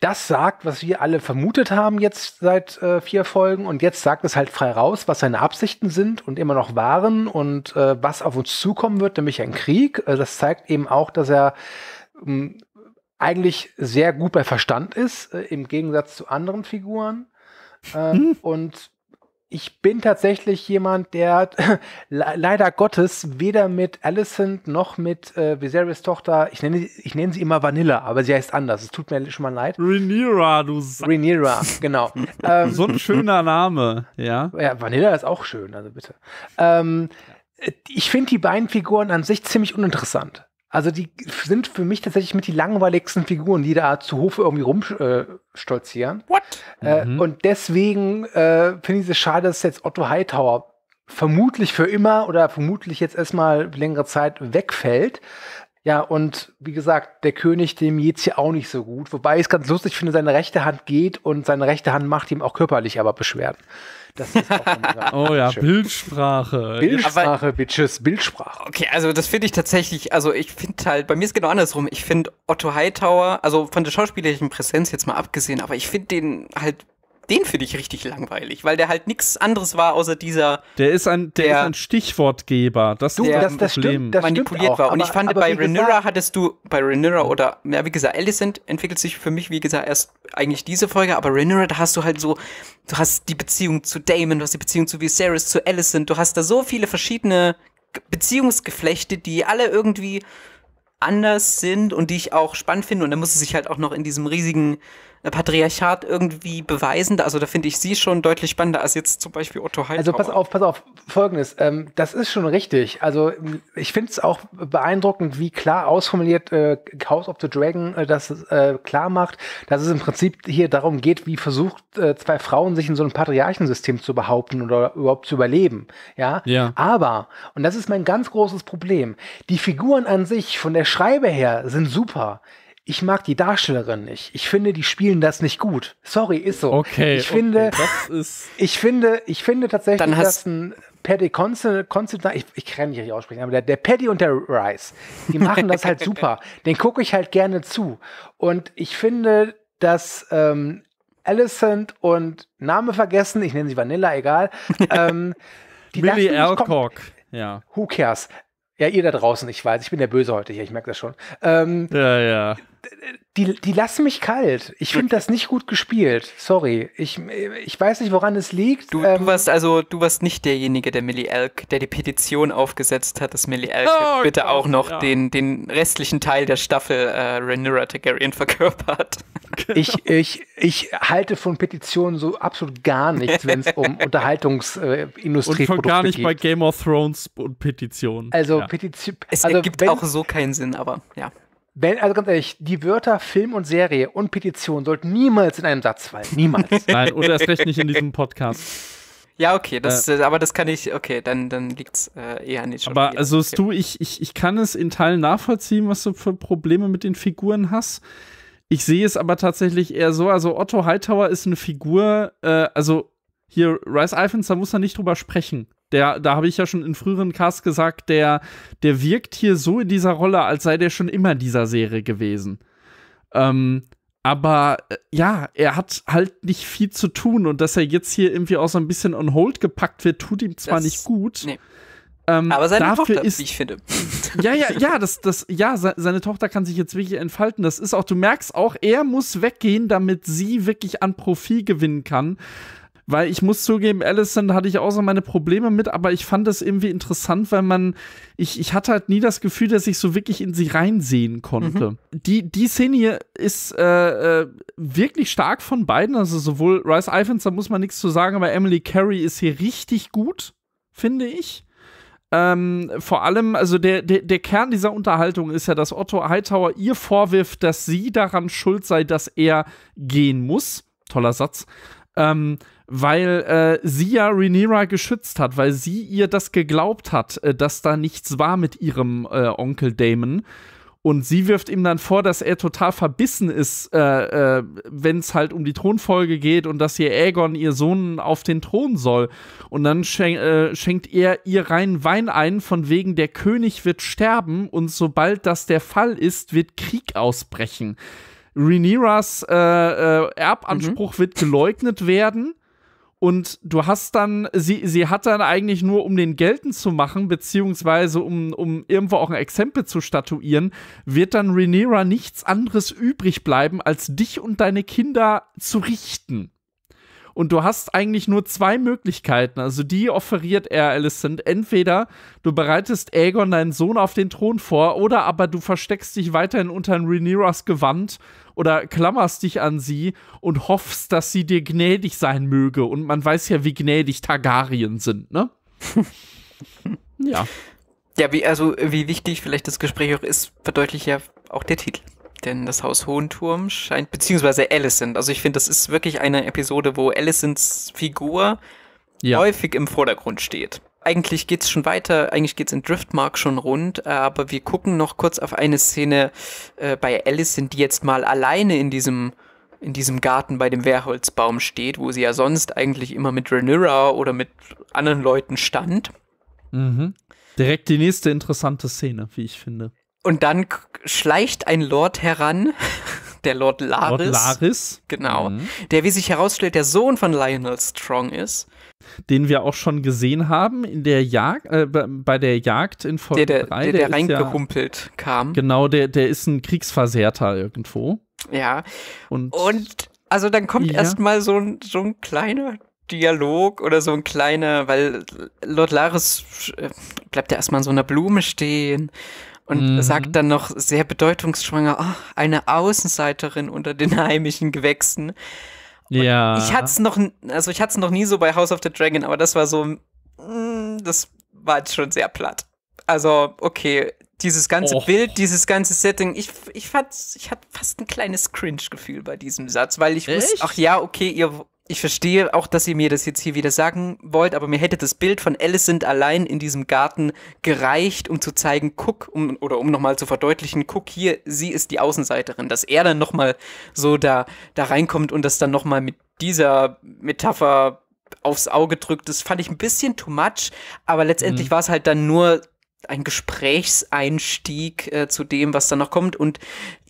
[SPEAKER 3] das sagt, was wir alle vermutet haben jetzt seit äh, vier Folgen und jetzt sagt es halt frei raus, was seine Absichten sind und immer noch waren und äh, was auf uns zukommen wird, nämlich ein Krieg. Äh, das zeigt eben auch, dass er ähm, eigentlich sehr gut bei Verstand ist, äh, im Gegensatz zu anderen Figuren. Äh,
[SPEAKER 2] Hm.
[SPEAKER 3] Und ich bin tatsächlich jemand, der le leider Gottes weder mit Alicent noch mit äh, Viserys Tochter, ich nenne, ich nenne sie immer Vanilla, aber sie heißt anders. Es tut mir schon mal leid.
[SPEAKER 2] Rhaenyra, du Sa
[SPEAKER 3] Rhaenyra, genau. ähm,
[SPEAKER 2] So ein schöner Name, ja.
[SPEAKER 3] ja, Vanilla ist auch schön, also bitte. Ähm, ich finde die beiden Figuren an sich ziemlich uninteressant. Also die sind für mich tatsächlich mit die langweiligsten Figuren, die da zu Hofe irgendwie rumstolzieren.
[SPEAKER 1] What?
[SPEAKER 3] Äh,
[SPEAKER 2] Mhm.
[SPEAKER 3] und deswegen äh, finde ich es schade, dass jetzt Otto Hightower vermutlich für immer oder vermutlich jetzt erstmal längere Zeit wegfällt. Ja, und wie gesagt, der König, dem geht's hier auch nicht so gut. Wobei ich es ganz lustig finde, seine rechte Hand geht und seine rechte Hand macht ihm auch körperlich aber Beschwerden. Das ist auch
[SPEAKER 2] Oh ja,
[SPEAKER 3] schön.
[SPEAKER 2] Bildsprache.
[SPEAKER 3] Bildsprache, Bitches, Bildsprache.
[SPEAKER 1] Okay, also das finde ich tatsächlich, also ich finde halt, bei mir ist genau andersrum. Ich finde Otto Hightower, also von der schauspielerischen Präsenz jetzt mal abgesehen, aber ich finde den halt, den finde ich richtig langweilig, weil der halt nichts anderes war außer dieser
[SPEAKER 2] Der ist ein, der,
[SPEAKER 1] Der-
[SPEAKER 2] ist ein Stichwortgeber. Das
[SPEAKER 3] Du,
[SPEAKER 2] ist
[SPEAKER 3] das, das
[SPEAKER 2] Problem.
[SPEAKER 3] stimmt, das
[SPEAKER 1] manipuliert
[SPEAKER 3] auch,
[SPEAKER 1] war. Und
[SPEAKER 3] aber-
[SPEAKER 1] ich fand, bei
[SPEAKER 3] gesagt,
[SPEAKER 1] hattest du, bei Rhaenyra oder, ja, wie gesagt, Alicent entwickelt sich für mich, wie gesagt, erst eigentlich diese Folge, aber Rhaenyra, da hast du halt so, du hast die Beziehung zu Damon, du hast die Beziehung zu Viserys, zu Alicent, du hast da so viele verschiedene Beziehungsgeflechte, die alle irgendwie anders sind und die ich auch spannend finde und dann muss sie sich halt auch noch in diesem riesigen Patriarchat irgendwie beweisen. Also da finde ich sie schon deutlich spannender als jetzt zum Beispiel Otto Hightower.
[SPEAKER 3] Also pass auf, pass auf, folgendes, ähm, das ist schon richtig. Also m, ich finde es auch beeindruckend, wie klar ausformuliert äh, House of the Dragon äh, das äh, klar macht, dass es im Prinzip hier darum geht, wie versucht äh, zwei Frauen sich in so einem Patriarchensystem zu behaupten oder überhaupt zu überleben. Ja?
[SPEAKER 2] Ja.
[SPEAKER 3] Aber, und das ist mein ganz großes Problem, die Figuren an sich von der Schreibe her sind super. Ich mag die Darstellerin nicht. Ich finde, die spielen das nicht gut. Sorry, ist so.
[SPEAKER 2] Okay.
[SPEAKER 3] Ich finde,
[SPEAKER 2] okay, das ist.
[SPEAKER 3] ich finde, ich finde tatsächlich,
[SPEAKER 1] Dann hast-
[SPEAKER 3] dass ein Paddy Constant, Constant ich, ich kann nicht richtig aussprechen, aber der, der Paddy und der Rice, die machen das halt super. Den gucke ich halt gerne zu. Und ich finde, dass ähm, Alicent und Name vergessen, ich nenne sie Vanilla, egal. Ähm, die
[SPEAKER 2] Millie Alcock. Ja.
[SPEAKER 3] Who cares? Ja, ihr da draußen, ich weiß, ich bin der Böse heute hier, ich merke das schon. Ähm,
[SPEAKER 2] Ja, ja.
[SPEAKER 3] Die, die lassen mich kalt. Ich finde das nicht gut gespielt. Sorry. Ich, ich weiß nicht, woran es liegt.
[SPEAKER 1] Du,
[SPEAKER 3] Ähm,
[SPEAKER 1] du warst also, du warst nicht derjenige, der Millie Elk, der die Petition aufgesetzt hat, dass Millie Elk
[SPEAKER 2] Oh
[SPEAKER 1] bitte
[SPEAKER 2] Gott,
[SPEAKER 1] auch noch
[SPEAKER 2] ja.
[SPEAKER 1] den, den restlichen Teil der Staffel äh, Rhaenyra Targaryen verkörpert.
[SPEAKER 3] Ich, ich, ich halte von Petitionen so absolut gar nichts, wenn es um Unterhaltungsindustrie
[SPEAKER 2] Und von gar nicht
[SPEAKER 3] geht.
[SPEAKER 2] bei Game of Thrones und Petitionen.
[SPEAKER 3] also
[SPEAKER 2] ja.
[SPEAKER 3] Petition.
[SPEAKER 1] Es
[SPEAKER 3] also
[SPEAKER 1] ergibt
[SPEAKER 3] wenn,
[SPEAKER 1] auch so keinen Sinn, aber ja.
[SPEAKER 3] Wenn, also ganz ehrlich, die Wörter Film und Serie und Petition sollten niemals in einem Satz fallen. Niemals.
[SPEAKER 2] Nein, und erst recht nicht in diesem Podcast.
[SPEAKER 1] Ja, okay, das, äh, aber das kann ich, okay, dann, dann liegt's äh, eher an den
[SPEAKER 2] Aber also
[SPEAKER 1] okay.
[SPEAKER 2] du, ich, ich, ich kann es in Teilen nachvollziehen, was du für Probleme mit den Figuren hast. Ich sehe es aber tatsächlich eher so, also Otto Hightower ist eine Figur, äh, also hier, Rice Iphans, da muss man nicht drüber sprechen. Der, da habe ich ja schon in früheren Casts gesagt, der, der wirkt hier so in dieser Rolle, als sei der schon immer in dieser Serie gewesen. Ähm, aber äh, ja, er hat halt nicht viel zu tun und dass er jetzt hier irgendwie auch so ein bisschen on hold gepackt wird, tut ihm zwar
[SPEAKER 1] Das-
[SPEAKER 2] nicht gut.
[SPEAKER 1] nee.
[SPEAKER 2] Ähm,
[SPEAKER 1] aber seine
[SPEAKER 2] dafür
[SPEAKER 1] Tochter,
[SPEAKER 2] ist
[SPEAKER 1] wie ich finde.
[SPEAKER 2] ja, ja, ja, das, das, ja, se seine Tochter kann sich jetzt wirklich entfalten. Das ist auch, du merkst auch, er muss weggehen, damit sie wirklich an Profil gewinnen kann. Weil ich muss zugeben, Allison hatte ich auch so meine Probleme mit, aber ich fand das irgendwie interessant, weil man, ich, ich hatte halt nie das Gefühl, dass ich so wirklich in sie reinsehen konnte. Die, die Szene hier ist äh, äh, wirklich stark von beiden, also sowohl Rice Iphans, da muss man nichts zu sagen, aber Emily Carey ist hier richtig gut, finde ich. Ähm, vor allem, also der, der, der Kern dieser Unterhaltung ist ja, dass Otto Hightower ihr vorwirft, dass sie daran schuld sei, dass er gehen muss. Toller Satz. Ähm, weil äh, sie ja Rhaenyra geschützt hat, weil sie ihr das geglaubt hat, äh, dass da nichts war mit ihrem äh, Onkel Damon. Und sie wirft ihm dann vor, dass er total verbissen ist, äh, äh, wenn es halt um die Thronfolge geht und dass ihr Aegon, ihr Sohn, auf den Thron soll. Und dann schen äh, schenkt er ihr reinen Wein ein, von wegen der König wird sterben und sobald das der Fall ist, wird Krieg ausbrechen. Rhaenyras äh, äh, Erbanspruch mhm. wird geleugnet werden und du hast dann, sie, sie hat dann eigentlich nur, um den geltend zu machen, beziehungsweise um, um irgendwo auch ein Exempel zu statuieren, wird dann Rhaenyra nichts anderes übrig bleiben, als dich und deine Kinder zu richten. Und du hast eigentlich nur zwei Möglichkeiten. Also die offeriert er Alicent. Entweder du bereitest Aegon, deinen Sohn, auf den Thron vor, oder aber du versteckst dich weiterhin unter Rhaenyras Gewand oder klammerst dich an sie und hoffst, dass sie dir gnädig sein möge. Und man weiß ja, wie gnädig Targaryen sind, ne?
[SPEAKER 1] ja. Ja, wie, also, wie wichtig vielleicht das Gespräch auch ist, verdeutlicht ja auch der Titel. Denn das Haus Hohenturm scheint, beziehungsweise Alicent. Also ich finde, das ist wirklich eine Episode, wo Alicents Figur ja. häufig im Vordergrund steht eigentlich geht's schon weiter, eigentlich geht's in Driftmark schon rund, äh, aber wir gucken noch kurz auf eine Szene äh, bei Allison, die jetzt mal alleine in diesem in diesem Garten bei dem Wehrholzbaum steht, wo sie ja sonst eigentlich immer mit Rhaenyra oder mit anderen Leuten stand.
[SPEAKER 2] Mhm. Direkt die nächste interessante Szene, wie ich finde.
[SPEAKER 1] Und dann schleicht ein Lord heran, der Lord Laris.
[SPEAKER 2] Lord Laris.
[SPEAKER 1] Genau. Mhm. Der, wie sich herausstellt, der Sohn von Lionel Strong ist
[SPEAKER 2] den wir auch schon gesehen haben in der Jagd, äh, bei der Jagd in Folge
[SPEAKER 1] der, 3. Der, der, der reingehumpelt ja, kam.
[SPEAKER 2] Genau, der, der ist ein Kriegsversehrter irgendwo.
[SPEAKER 1] Ja. Und, und also dann kommt ja. erstmal so ein, so ein kleiner Dialog oder so ein kleiner, weil Lord Laris äh, bleibt ja erstmal in so einer Blume stehen und mhm. sagt dann noch sehr bedeutungsschwanger, oh, eine Außenseiterin unter den heimischen Gewächsen. Und ja. Ich hatte es noch, also ich hatte es noch nie so bei House of the Dragon, aber das war so, mm, das war jetzt schon sehr platt. Also, okay, dieses ganze Och. Bild, dieses ganze Setting, ich, ich fand, ich hatte fast ein kleines Cringe-Gefühl bei diesem Satz, weil ich wusste, ach ja, okay, ihr, ich verstehe auch, dass ihr mir das jetzt hier wieder sagen wollt, aber mir hätte das Bild von Alicent allein in diesem Garten gereicht, um zu zeigen, guck, um, oder um nochmal zu verdeutlichen, guck hier, sie ist die Außenseiterin, dass er dann nochmal so da, da reinkommt und das dann nochmal mit dieser Metapher aufs Auge drückt, das fand ich ein bisschen too much, aber letztendlich mhm. war es halt dann nur ein Gesprächseinstieg äh, zu dem, was dann noch kommt und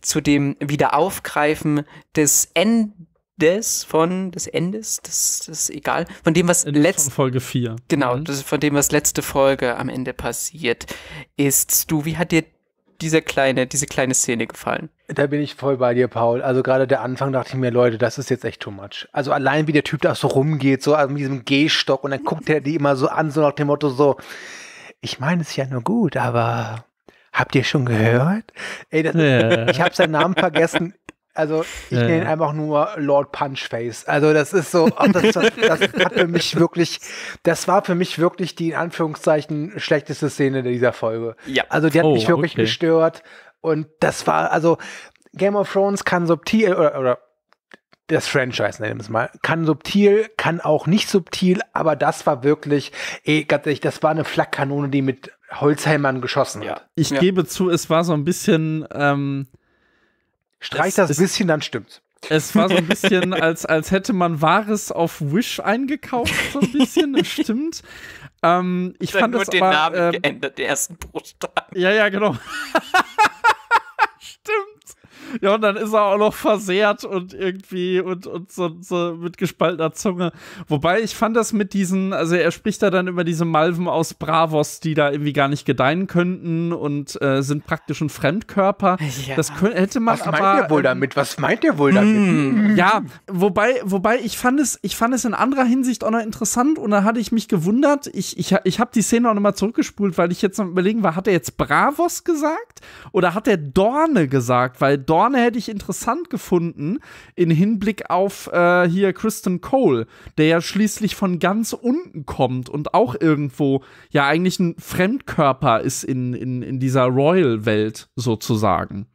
[SPEAKER 1] zu dem Wiederaufgreifen des Endes des von des Endes, das, das ist egal, von dem was letzte
[SPEAKER 2] Folge 4.
[SPEAKER 1] Genau, mhm. das von dem was letzte Folge am Ende passiert ist. Du, wie hat dir diese kleine diese kleine Szene gefallen?
[SPEAKER 3] Da bin ich voll bei dir, Paul. Also gerade der Anfang dachte ich mir, Leute, das ist jetzt echt too much. Also allein wie der Typ da so rumgeht, so mit diesem Gehstock und dann guckt er die immer so an, so nach dem Motto so, ich meine es ja nur gut, aber Habt ihr schon gehört? Ey, das, ja. ich habe seinen Namen vergessen. Also ich nenne ihn einfach nur Lord Punchface. Also das ist so, das, das, das, hat für mich wirklich, das war für mich wirklich die in Anführungszeichen schlechteste Szene dieser Folge. Ja. Also die hat oh, mich wirklich okay. gestört. Und das war, also Game of Thrones kann subtil oder, oder das Franchise nennen wir es mal, kann subtil, kann auch nicht subtil, aber das war wirklich, ey, ganz ehrlich, das war eine Flakkanone, die mit Holzhämmern geschossen hat. Ja.
[SPEAKER 2] Ich
[SPEAKER 3] ja.
[SPEAKER 2] gebe zu, es war so ein bisschen ähm,
[SPEAKER 3] Streich das es, bisschen, dann stimmt's.
[SPEAKER 2] Es war so ein bisschen, als, als hätte man Wahres auf Wish eingekauft, so ein bisschen, das stimmt. Ähm, ich fand nur das
[SPEAKER 1] den
[SPEAKER 2] aber,
[SPEAKER 1] Namen ähm, geändert, den ersten Buchstaben.
[SPEAKER 2] Ja, ja, genau. Ja, und dann ist er auch noch versehrt und irgendwie und, und so, so mit gespaltener Zunge. Wobei ich fand das mit diesen, also er spricht da dann über diese Malven aus Bravos, die da irgendwie gar nicht gedeihen könnten und äh, sind praktisch ein Fremdkörper. Ja. Das könnte, hätte man
[SPEAKER 3] Was
[SPEAKER 2] aber.
[SPEAKER 3] Was meint ihr wohl damit? Was meint ihr wohl damit?
[SPEAKER 2] Mm, ja, wobei, wobei ich fand es, ich fand es in anderer Hinsicht auch noch interessant und da hatte ich mich gewundert. Ich, ich, ich habe die Szene auch nochmal zurückgespult, weil ich jetzt noch überlegen war, hat er jetzt Bravos gesagt oder hat er Dorne gesagt? Weil Dorne Dorne hätte ich interessant gefunden in Hinblick auf äh, hier Kristen Cole, der ja schließlich von ganz unten kommt und auch irgendwo ja eigentlich ein Fremdkörper ist in, in, in dieser Royal-Welt sozusagen.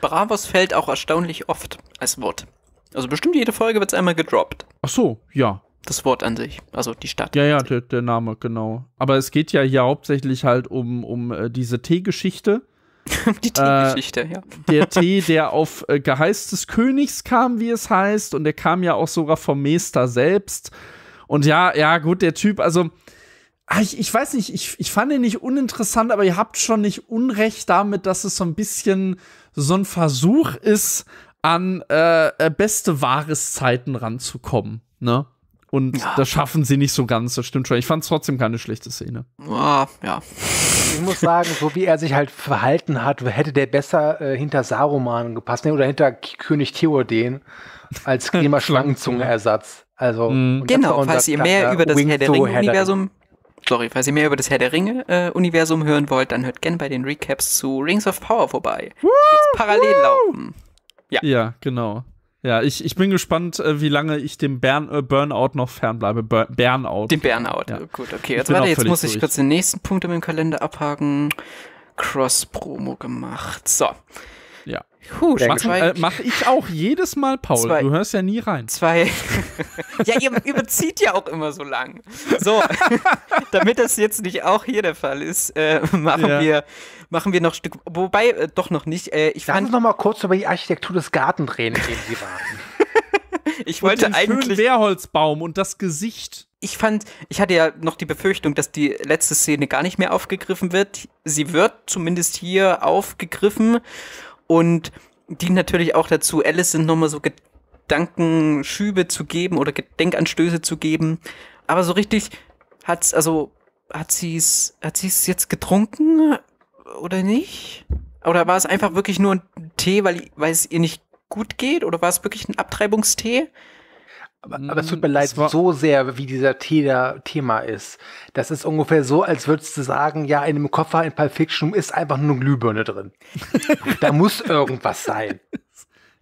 [SPEAKER 1] Bravos fällt auch erstaunlich oft als Wort. Also bestimmt jede Folge wird es einmal gedroppt.
[SPEAKER 2] Ach so, ja.
[SPEAKER 1] Das Wort an sich, also die Stadt.
[SPEAKER 2] Ja, ja, der, der, Name, genau. Aber es geht ja hier hauptsächlich halt um, um äh, diese Teegeschichte
[SPEAKER 1] Die Teegeschichte,
[SPEAKER 2] Äh,
[SPEAKER 1] ja.
[SPEAKER 2] Der Tee, der auf äh, Geheiß des Königs kam, wie es heißt, und der kam ja auch sogar vom Meister selbst. Und ja, ja, gut, der Typ, also, ah, ich, ich weiß nicht, ich, ich fand ihn nicht uninteressant, aber ihr habt schon nicht Unrecht damit, dass es so ein bisschen so ein Versuch ist, an äh, äh, beste Wahreszeiten ranzukommen, ne? Und
[SPEAKER 1] Ja.
[SPEAKER 2] das schaffen sie nicht so ganz, das stimmt schon. Ich fand es trotzdem keine schlechte Szene.
[SPEAKER 1] Ah, ja.
[SPEAKER 3] Ich muss sagen, so wie er sich halt verhalten hat, hätte der besser äh, hinter Saruman gepasst ne? oder hinter K König Theoden als Klima-Schlangenzunge-Ersatz. Also,
[SPEAKER 2] Mhm.
[SPEAKER 1] Genau, falls ihr mehr über das Herr der Ringe-Universum Sorry, falls ihr mehr über das Herr der Ringe-Universum hören wollt, dann hört gerne bei den Recaps zu Rings of Power vorbei. Die jetzt parallel laufen.
[SPEAKER 2] Ja, genau. Ja, ich, ich bin gespannt, äh, wie lange ich dem Bern, äh, Burnout noch fernbleibe. Bur Burnout.
[SPEAKER 1] Den Burnout.
[SPEAKER 2] Ja.
[SPEAKER 1] Gut, okay. Jetzt warte, jetzt muss ich
[SPEAKER 2] durch.
[SPEAKER 1] kurz den nächsten Punkt in meinem Kalender abhaken. Cross-Promo gemacht. So.
[SPEAKER 2] Ja.
[SPEAKER 1] Puh,
[SPEAKER 3] Sehr
[SPEAKER 2] Mach,
[SPEAKER 1] zwei,
[SPEAKER 2] äh, mach ich auch jedes Mal, Paul.
[SPEAKER 1] Zwei.
[SPEAKER 2] Du hörst ja nie rein.
[SPEAKER 1] zwei. ja, ihr überzieht ja auch immer so lang. So, damit das jetzt nicht auch hier der Fall ist, äh, machen
[SPEAKER 2] Ja.
[SPEAKER 1] wir machen wir noch ein Stück. Wobei, äh, doch noch nicht. Äh, ich
[SPEAKER 3] Lass uns
[SPEAKER 1] fand,
[SPEAKER 3] noch mal kurz über die Architektur des Gartens reden, in dem sie waren.
[SPEAKER 1] ich wollte
[SPEAKER 2] und den schönen
[SPEAKER 1] eigentlich.
[SPEAKER 2] Wehrholzbaum und das Gesicht.
[SPEAKER 1] Ich fand, ich hatte ja noch die Befürchtung, dass die letzte Szene gar nicht mehr aufgegriffen wird. Sie wird zumindest hier aufgegriffen und dient natürlich auch dazu, Alison nochmal so Gedankenschübe zu geben oder Gedenkanstöße zu geben. Aber so richtig hat's, also, hat sie's, hat sie's jetzt getrunken oder nicht? Oder war es einfach wirklich nur ein Tee, weil, weil es ihr nicht gut geht? Oder war es wirklich ein Abtreibungstee?
[SPEAKER 3] Aber, aber es tut mir leid
[SPEAKER 2] Es war-
[SPEAKER 3] so sehr, wie dieser Tee da Thema ist. Das ist ungefähr so, als würdest du sagen, ja, in einem Koffer in Pulp Fiction ist einfach nur eine Glühbirne drin. da muss irgendwas sein.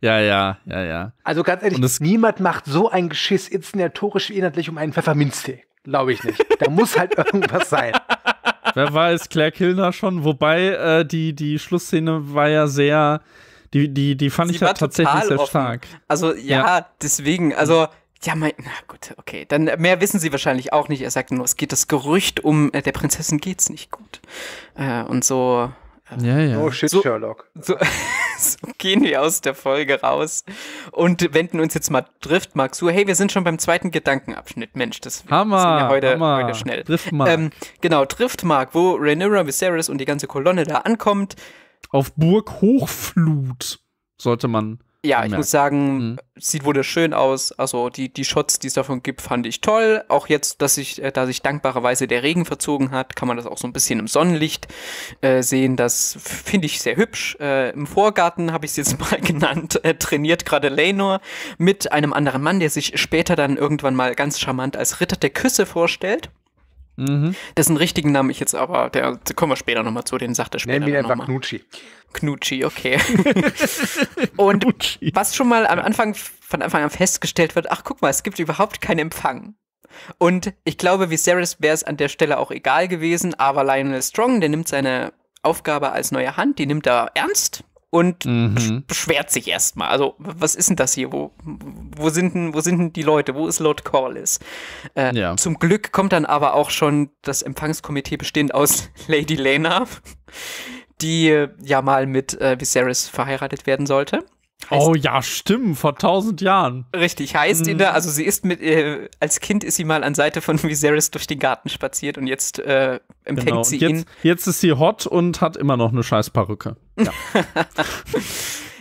[SPEAKER 2] Ja, ja, ja, ja.
[SPEAKER 3] Also ganz ehrlich, niemand macht so ein Geschiss inszenatorisch wie inhaltlich um einen Pfefferminztee. Glaube ich nicht. Da muss halt irgendwas sein.
[SPEAKER 2] Wer weiß, Claire Kilner schon. Wobei, äh, die, die Schlussszene war ja sehr. Die, die, die fand
[SPEAKER 1] Sie
[SPEAKER 2] ich ja tatsächlich sehr
[SPEAKER 1] offen.
[SPEAKER 2] stark.
[SPEAKER 1] Also ja, deswegen, also ja, mein, na gut, okay, dann äh, mehr wissen Sie wahrscheinlich auch nicht. Er sagt nur, es geht das Gerücht um, äh, der Prinzessin geht's nicht gut. Äh, und so,
[SPEAKER 2] Ja, ja.
[SPEAKER 3] Oh shit,
[SPEAKER 1] So-
[SPEAKER 3] Sherlock.
[SPEAKER 1] so, so gehen wir aus der Folge raus und wenden uns jetzt mal Driftmark zu. Hey, wir sind schon beim zweiten Gedankenabschnitt. Mensch, das
[SPEAKER 2] Hammer,
[SPEAKER 1] sind ja heute,
[SPEAKER 2] Hammer.
[SPEAKER 1] heute schnell.
[SPEAKER 2] Driftmark.
[SPEAKER 1] Ähm, genau, Driftmark, wo Rhaenyra, Viserys und die ganze Kolonne da ankommt.
[SPEAKER 2] Auf Burg Hochflut sollte man.
[SPEAKER 1] Ja, ich
[SPEAKER 2] Merkt.
[SPEAKER 1] muss sagen,
[SPEAKER 2] Mhm.
[SPEAKER 1] sieht wunderschön aus. Also die, die Shots, die es davon gibt, fand ich toll. Auch jetzt, dass sich, äh, da sich dankbarerweise der Regen verzogen hat, kann man das auch so ein bisschen im Sonnenlicht äh, sehen. Das finde ich sehr hübsch. Äh, Im Vorgarten habe ich es jetzt mal genannt, äh, trainiert gerade Lenor mit einem anderen Mann, der sich später dann irgendwann mal ganz charmant als Ritter der Küsse vorstellt.
[SPEAKER 2] Mhm.
[SPEAKER 1] Dessen richtigen Namen ich jetzt aber, der da kommen wir später nochmal zu, den sagt er später
[SPEAKER 3] Nennen wir ihn einfach. Knutschi.
[SPEAKER 1] Knutschi, okay. Und
[SPEAKER 2] Knutschi.
[SPEAKER 1] was schon mal am Anfang, von Anfang an festgestellt wird, ach guck mal, es gibt überhaupt keinen Empfang. Und ich glaube, Viserys wäre es an der Stelle auch egal gewesen, aber Lionel Strong, der nimmt seine Aufgabe als neue Hand, die nimmt er ernst und
[SPEAKER 2] Mhm.
[SPEAKER 1] besch- beschwert sich erstmal. Also, was ist denn das hier? Wo, wo, sind denn, wo sind denn die Leute? Wo ist Lord Corlys? Äh,
[SPEAKER 2] Ja.
[SPEAKER 1] Zum Glück kommt dann aber auch schon das Empfangskomitee bestehend aus Lady Lena, die äh, ja mal mit äh, Viserys verheiratet werden sollte. Heißt,
[SPEAKER 2] Oh ja, stimmt, vor tausend Jahren.
[SPEAKER 1] Richtig, heißt die da, also sie ist mit, äh, als Kind ist sie mal an Seite von Viserys durch den Garten spaziert und jetzt äh, empfängt
[SPEAKER 2] Genau.
[SPEAKER 1] Sie ihn.
[SPEAKER 2] jetzt, jetzt ist sie hot und hat immer noch eine scheiß Perücke.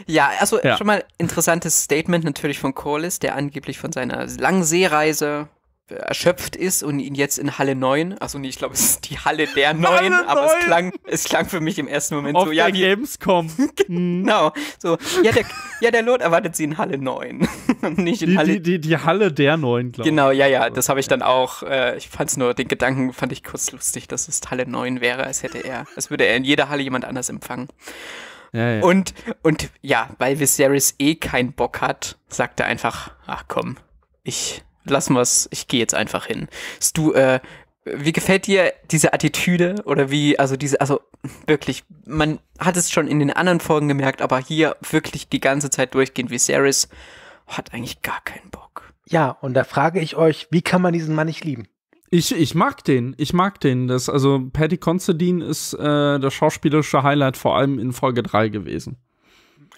[SPEAKER 1] Ja, also
[SPEAKER 2] Ja.
[SPEAKER 1] schon mal interessantes Statement natürlich von Corlys, der angeblich von seiner langen Seereise erschöpft ist und ihn jetzt in Halle 9, also nee, ich glaube, es ist die Halle der 9,
[SPEAKER 2] Halle
[SPEAKER 1] aber es
[SPEAKER 2] 9.
[SPEAKER 1] klang, es klang für mich im ersten Moment
[SPEAKER 2] Auf
[SPEAKER 1] so, ja, hier,
[SPEAKER 2] Gamescom. Mhm.
[SPEAKER 1] genau, so, ja, der, ja, der Lord erwartet sie in Halle 9 und nicht in
[SPEAKER 2] Die,
[SPEAKER 1] Halle
[SPEAKER 2] die, die, die Halle der Neuen, glaube ich.
[SPEAKER 1] Genau, ja, ja, das habe ich dann auch. Äh, ich fand es nur, den Gedanken fand ich kurz lustig, dass es Halle 9 wäre, als hätte er, als würde er in jeder Halle jemand anders empfangen.
[SPEAKER 2] Ja, ja.
[SPEAKER 1] Und, und ja, weil Viserys eh keinen Bock hat, sagt er einfach, ach komm, ich lass mal's, ich gehe jetzt einfach hin. Du, äh, wie gefällt dir diese Attitüde oder wie, also diese, also wirklich, man hat es schon in den anderen Folgen gemerkt, aber hier wirklich die ganze Zeit durchgehend, Viserys hat eigentlich gar keinen Bock.
[SPEAKER 3] Ja, und da frage ich euch, wie kann man diesen Mann nicht lieben?
[SPEAKER 2] Ich, ich mag den, ich mag den. Das, also Paddy Considine ist äh, das schauspielerische Highlight vor allem in Folge 3 gewesen.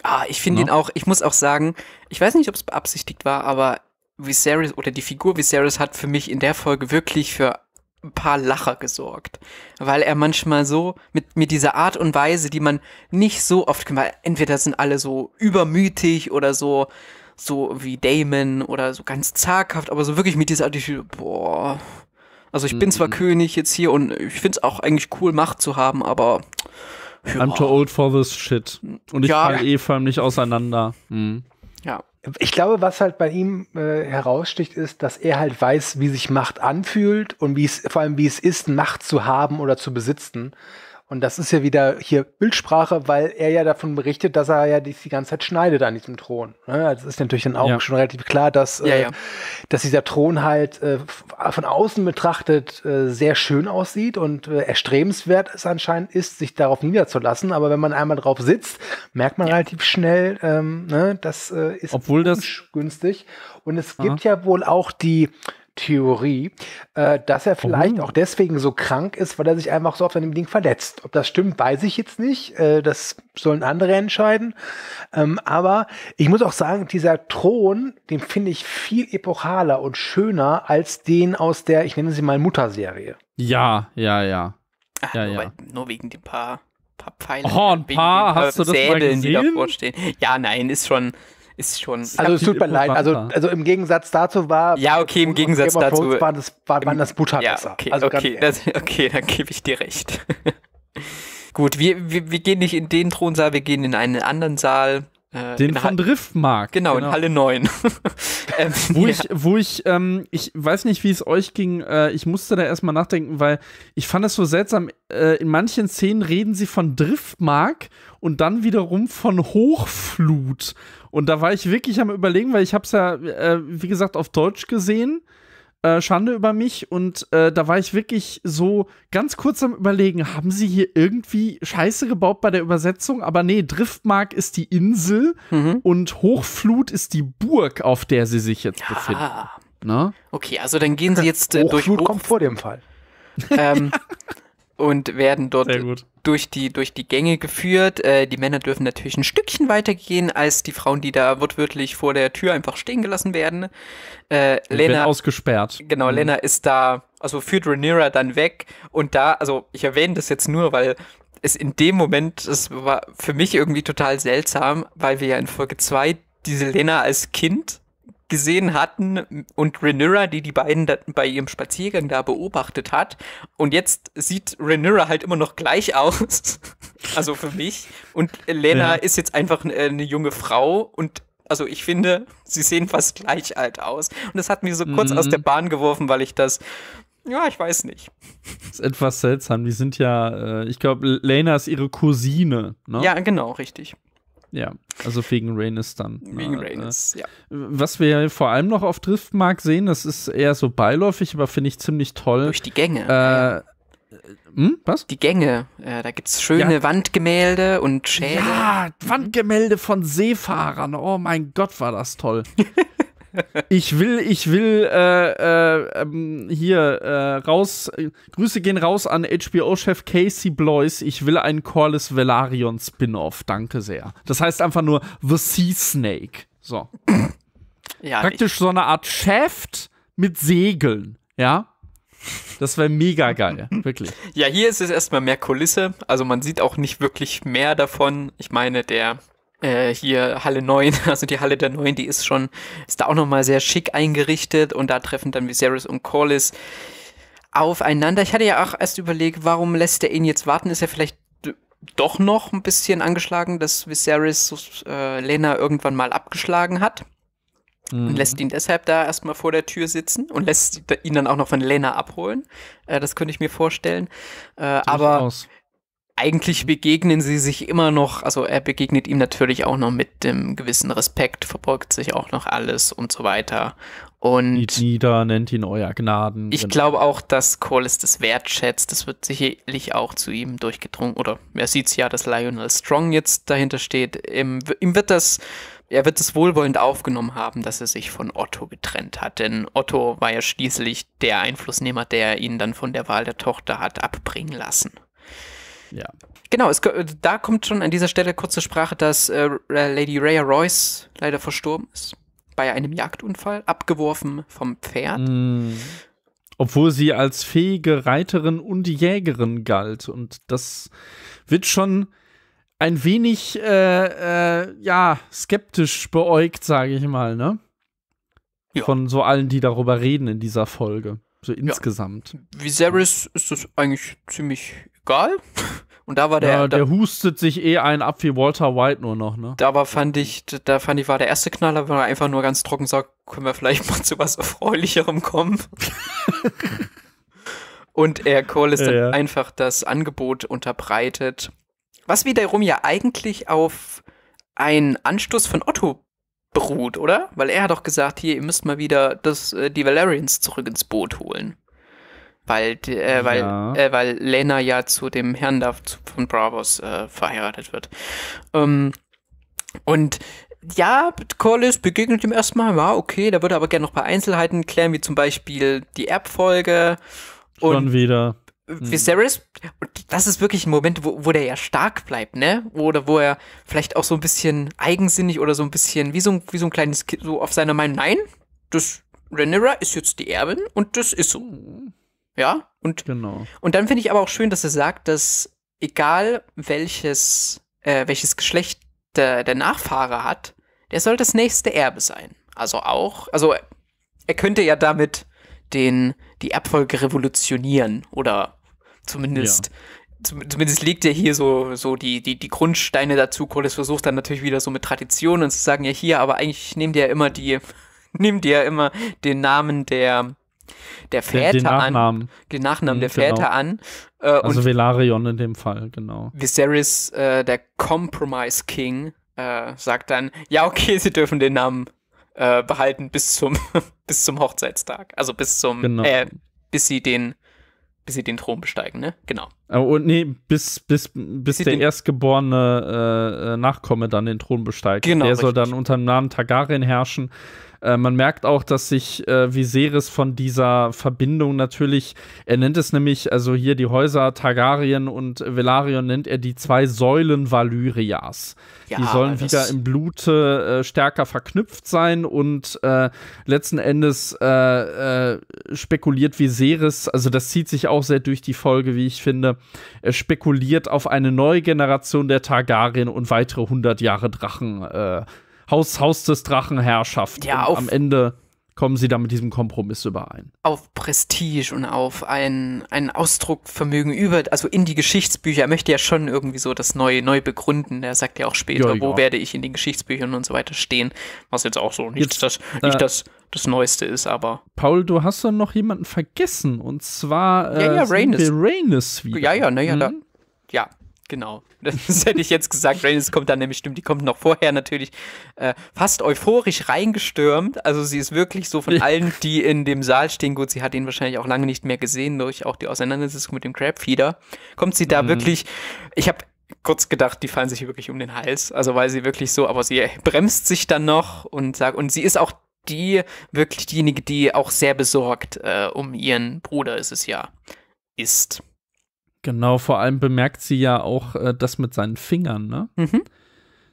[SPEAKER 1] Ah, ich finde
[SPEAKER 2] Ja.
[SPEAKER 1] ihn auch, ich muss auch sagen, ich weiß nicht, ob es beabsichtigt war, aber Viserys oder die Figur Viserys hat für mich in der Folge wirklich für ein paar Lacher gesorgt. Weil er manchmal so mit, mit dieser Art und Weise, die man nicht so oft weil entweder sind alle so übermütig oder so, so wie Damon oder so ganz zaghaft, aber so wirklich mit dieser Attitüde, boah. Also ich bin zwar König jetzt hier und ich finde es auch eigentlich cool, Macht zu haben, aber
[SPEAKER 2] I'm too old for this shit. Und ich
[SPEAKER 1] Ja.
[SPEAKER 2] fall eh förmlich auseinander. Hm.
[SPEAKER 3] Ich glaube, was halt bei ihm äh, heraussticht, ist, dass er halt weiß, wie sich Macht anfühlt und wie es, vor allem wie es ist, Macht zu haben oder zu besitzen. Und das ist ja wieder hier Bildsprache, weil er ja davon berichtet, dass er ja die, die ganze Zeit schneidet an diesem Thron. Ne? Das ist natürlich dann auch
[SPEAKER 2] Ja.
[SPEAKER 3] schon relativ klar, dass,
[SPEAKER 1] Ja,
[SPEAKER 3] äh,
[SPEAKER 1] ja.
[SPEAKER 3] dass dieser Thron halt äh, von außen betrachtet äh, sehr schön aussieht und äh, erstrebenswert es anscheinend ist, sich darauf niederzulassen. Aber wenn man einmal drauf sitzt, merkt man relativ schnell, ähm, ne, das äh, ist
[SPEAKER 2] Obwohl das-
[SPEAKER 3] günstig. Und es gibt ja wohl auch die Theorie, äh, dass er vielleicht auch deswegen so krank ist, weil er sich einfach so auf seinem Ding verletzt. Ob das stimmt, weiß ich jetzt nicht. Äh, das sollen andere entscheiden. Ähm, aber ich muss auch sagen, dieser Thron, den finde ich viel epochaler und schöner als den aus der, ich nenne sie mal Mutterserie.
[SPEAKER 2] Ja, ja, ja.
[SPEAKER 1] Ach,
[SPEAKER 2] Ja,
[SPEAKER 1] nur,
[SPEAKER 2] ja.
[SPEAKER 1] weil- nur wegen den paar, paar Pfeilen.
[SPEAKER 2] Oh, ein paar? Hast du das mal
[SPEAKER 1] Säbeln, die
[SPEAKER 2] gesehen?
[SPEAKER 1] davor stehen. Ja, nein, ist schon, ist schon.
[SPEAKER 3] Also es tut mir leid. Also, also im Gegensatz dazu war
[SPEAKER 1] Ja, okay, im Gegensatz dazu-
[SPEAKER 3] War das, war, waren das Butter
[SPEAKER 1] ja, okay,
[SPEAKER 3] also
[SPEAKER 1] okay, das, okay, dann gebe ich dir recht. Gut, wir, wir, wir gehen nicht in den Thronsaal, wir gehen in einen anderen Saal. Äh,
[SPEAKER 2] Den von Driftmark.
[SPEAKER 1] Genau, in Halle 9. ähm,
[SPEAKER 2] Wo
[SPEAKER 1] ja.
[SPEAKER 2] ich, wo ich, ähm, ich weiß nicht, wie es euch ging, äh, ich musste da erstmal nachdenken, weil ich fand es so seltsam, äh, in manchen Szenen reden sie von Driftmark und dann wiederum von Hochflut. Und da war ich wirklich am überlegen, weil ich habe es ja, äh, wie gesagt, auf Deutsch gesehen. Äh, Schande über mich und äh, da war ich wirklich so ganz kurz am überlegen, haben sie hier irgendwie Scheiße gebaut bei der Übersetzung? Aber nee, Driftmark ist die Insel
[SPEAKER 1] Mhm.
[SPEAKER 2] und Hochflut ist die Burg, auf der sie sich jetzt befinden.
[SPEAKER 1] Ah,
[SPEAKER 2] Ne?
[SPEAKER 1] okay, also dann gehen sie jetzt äh, durch
[SPEAKER 3] Hochflut
[SPEAKER 1] Hoch
[SPEAKER 3] kommt vor dem Fall.
[SPEAKER 1] ähm, und werden dort durch die, durch die Gänge geführt. Äh, die Männer dürfen natürlich ein Stückchen weitergehen als die Frauen, die da wortwörtlich vor der Tür einfach stehen gelassen werden. Äh,
[SPEAKER 2] Und
[SPEAKER 1] Lena,
[SPEAKER 2] ausgesperrt.
[SPEAKER 1] genau,
[SPEAKER 2] Mhm.
[SPEAKER 1] Lena ist da, also führt Rhaenyra dann weg und da, also ich erwähne das jetzt nur, weil es in dem Moment, das war für mich irgendwie total seltsam, weil wir ja in Folge 2 diese Lena als Kind gesehen hatten und Rhaenyra, die die beiden bei ihrem Spaziergang da beobachtet hat. Und jetzt sieht Rhaenyra halt immer noch gleich aus. also für mich. Und Lena
[SPEAKER 2] Ja.
[SPEAKER 1] ist jetzt einfach eine, eine junge Frau und also ich finde, sie sehen fast gleich alt aus. Und das hat mich so kurz
[SPEAKER 2] Mhm.
[SPEAKER 1] aus der Bahn geworfen, weil ich das, ja, ich weiß nicht.
[SPEAKER 2] ist etwas seltsam. Die sind ja, äh, ich glaube, Lena ist ihre Cousine. Ne?
[SPEAKER 1] Ja, genau, richtig.
[SPEAKER 2] Ja, also wegen Rhaenys dann.
[SPEAKER 1] Wegen? Rhaenys, ja.
[SPEAKER 2] Äh, Was wir vor allem noch auf Driftmark sehen, das ist eher so beiläufig, aber finde ich ziemlich toll.
[SPEAKER 1] Durch die Gänge.
[SPEAKER 2] Äh, hm, was?
[SPEAKER 1] die Gänge. Äh, da gibt's schöne
[SPEAKER 2] Ja.
[SPEAKER 1] Wandgemälde und Schädel.
[SPEAKER 2] Ja, Wandgemälde von Seefahrern. Oh mein Gott, war das toll. ich will, ich will äh, äh, ähm, hier äh, raus. Grüße gehen raus an HBO-Chef Casey Blois. Ich will einen Corlys Velaryon Spin-off. Danke sehr. Das heißt einfach nur The Sea Snake. So.
[SPEAKER 1] Ja,
[SPEAKER 2] Praktisch so eine Art Shaft mit Segeln. Ja. Das wäre mega geil. Wirklich.
[SPEAKER 1] Ja, hier ist es erstmal mehr Kulisse. Also man sieht auch nicht wirklich mehr davon. Ich meine, der äh, hier Halle 9, also die Halle der 9, die ist schon, ist da auch nochmal sehr schick eingerichtet und da treffen dann Viserys und Corlys aufeinander. Ich hatte ja auch erst überlegt, warum lässt er ihn jetzt warten? Ist er vielleicht doch noch ein bisschen angeschlagen, dass Viserys äh, Lena irgendwann mal abgeschlagen hat? und lässt ihn deshalb da erstmal vor der Tür sitzen und lässt ihn dann auch noch von Lena abholen. Äh, das könnte ich mir vorstellen. Äh, aber
[SPEAKER 2] Durchaus.
[SPEAKER 1] Eigentlich begegnen sie sich immer noch, also er begegnet ihm natürlich auch noch mit dem gewissen Respekt, verbeugt sich auch noch alles und so weiter. Und
[SPEAKER 2] nieder, nennt ihn euer Gnaden.
[SPEAKER 1] ich
[SPEAKER 2] Genau.
[SPEAKER 1] glaube auch, dass Corlys das wertschätzt. Das wird sicherlich auch zu ihm durchgedrungen. Oder er sieht ja, dass Lionel Strong jetzt dahinter steht. Ihm, ihm wird das er wird es wohlwollend aufgenommen haben, dass er sich von Otto getrennt hat, denn Otto war ja schließlich der Einflussnehmer, der ihn dann von der Wahl der Tochter hat abbringen lassen.
[SPEAKER 2] Ja.
[SPEAKER 1] Genau, es, da kommt schon an dieser Stelle kurze Sprache, dass äh, Lady Rhea Royce leider verstorben ist. Bei einem Jagdunfall, abgeworfen vom Pferd.
[SPEAKER 2] Mm. Obwohl sie als fähige Reiterin und Jägerin galt. Und das wird schon ein wenig, äh, äh, ja, skeptisch beäugt, sage ich mal, ne?
[SPEAKER 1] Ja.
[SPEAKER 2] Von so allen, die darüber reden in dieser Folge. So insgesamt.
[SPEAKER 1] Viserys ist das eigentlich ziemlich egal. Und da war der,
[SPEAKER 2] ja, der
[SPEAKER 1] da,
[SPEAKER 2] hustet sich eh ein ab wie Walter White nur noch, ne?
[SPEAKER 1] da war, fand ich, da fand ich, war der erste Knaller, wenn er einfach nur ganz trocken sagt, können wir vielleicht mal zu was Erfreulicherem kommen. Und er Corlys
[SPEAKER 2] Ja,
[SPEAKER 1] dann
[SPEAKER 2] ja.
[SPEAKER 1] einfach das Angebot unterbreitet. Was wiederum ja eigentlich auf einen Anstoß von Otto beruht, oder? Weil er hat doch gesagt, hier, ihr müsst mal wieder das, äh, die Valerians zurück ins Boot holen. Weil, äh, weil,
[SPEAKER 2] Ja.
[SPEAKER 1] äh, weil Lena ja zu dem Herrn da von Bravos äh, verheiratet wird. Ähm, und ja, Corlys begegnet ihm erstmal, ja, okay, da würde er aber gerne noch ein paar Einzelheiten klären, wie zum Beispiel die Erbfolge.
[SPEAKER 2] Schon
[SPEAKER 1] Und
[SPEAKER 2] wieder.
[SPEAKER 1] Viserys, und das ist wirklich ein Moment, wo, wo der ja stark bleibt, ne? Oder wo er vielleicht auch so ein bisschen eigensinnig oder so ein bisschen, wie so ein, wie so ein kleines Kind, so auf seiner Meinung, nein, das Rhaenyra ist jetzt die Erbin und das ist so. Ja? Und,
[SPEAKER 2] Genau.
[SPEAKER 1] und dann finde ich aber auch schön, dass er sagt, dass egal welches, äh, welches Geschlecht der, der Nachfahre hat, der soll das nächste Erbe sein. Also auch, also er könnte ja damit den, die Erbfolge revolutionieren oder zumindest, zum, zumindest legt er hier so, so die, die, die Grundsteine dazu. Corlys versucht dann natürlich wieder so mit Traditionen zu sagen, ja hier, aber eigentlich nehmt ihr ja immer die, nehmt ihr ja immer den Namen der, der
[SPEAKER 2] Den,
[SPEAKER 1] Väter
[SPEAKER 2] den
[SPEAKER 1] an,
[SPEAKER 2] Nachnamen.
[SPEAKER 1] den Nachnamen
[SPEAKER 2] Mhm,
[SPEAKER 1] der
[SPEAKER 2] genau.
[SPEAKER 1] Väter an. Äh,
[SPEAKER 2] Also
[SPEAKER 1] und
[SPEAKER 2] Velaryon in dem Fall, genau.
[SPEAKER 1] Viserys, äh, der Compromise King, äh, sagt dann, ja, okay, sie dürfen den Namen äh, behalten bis zum, bis zum Hochzeitstag. Also bis zum,
[SPEAKER 2] Genau.
[SPEAKER 1] äh, bis sie den, bis sie den Thron besteigen, ne? Genau.
[SPEAKER 2] Äh, Und nee, bis, bis, bis
[SPEAKER 1] Sie
[SPEAKER 2] der
[SPEAKER 1] den-
[SPEAKER 2] erstgeborene Nachkomme dann den Thron besteigt.
[SPEAKER 1] Genau,
[SPEAKER 2] der soll
[SPEAKER 1] richtig.
[SPEAKER 2] dann unter dem Namen Targaryen herrschen. Äh, man merkt auch, dass sich äh, Viserys von dieser Verbindung natürlich, er nennt es nämlich, also hier die Häuser Targaryen und Velaryon nennt er die zwei Säulen Valyrias.
[SPEAKER 1] Ja,
[SPEAKER 2] die sollen wieder im Blute äh, stärker verknüpft sein und äh, letzten Endes äh, spekuliert Viserys, also das zieht sich auch sehr durch die Folge, wie ich finde, er spekuliert auf eine neue Generation der Targaryen und weitere 100 Jahre Drachen, Haus, Haus des Drachenherrschaft.
[SPEAKER 1] Ja, auf-
[SPEAKER 2] am Ende kommen sie da mit diesem Kompromiss überein.
[SPEAKER 1] Auf Prestige und auf ein, ein Ausdruckvermögen über, also in die Geschichtsbücher. Er möchte ja schon irgendwie so das neu, neu begründen. Er sagt ja auch später,
[SPEAKER 2] Ja, ja.
[SPEAKER 1] wo werde ich in den Geschichtsbüchern und so weiter stehen. Was jetzt auch so nicht,
[SPEAKER 2] Jetzt,
[SPEAKER 1] das,
[SPEAKER 2] äh,
[SPEAKER 1] nicht das, das Neueste ist, aber
[SPEAKER 2] Paul, du hast doch noch jemanden vergessen und zwar äh,
[SPEAKER 1] Ja, ja, Rhaenys.
[SPEAKER 2] wir Rhaenys wieder.
[SPEAKER 1] Ja, ja, naja, da.
[SPEAKER 2] Mhm.
[SPEAKER 1] Ja, genau. Das hätte ich jetzt gesagt. Rhaenys kommt dann nämlich, stimmt, die kommt noch vorher natürlich äh, fast euphorisch reingestürmt. Also sie ist wirklich so von allen, die in dem Saal stehen, gut, sie hat ihn wahrscheinlich auch lange nicht mehr gesehen, durch auch die Auseinandersetzung mit dem Crabfeeder, kommt sie da
[SPEAKER 2] Mhm.
[SPEAKER 1] wirklich, ich habe kurz gedacht, die fallen sich wirklich um den Hals. Also weil sie wirklich so, aber sie bremst sich dann noch und sagt, und sie ist auch die, wirklich diejenige, die auch sehr besorgt äh, um ihren Bruder ist es ja, ist.
[SPEAKER 2] Genau, vor allem bemerkt sie ja auch äh, das mit seinen Fingern, ne?
[SPEAKER 1] Mhm.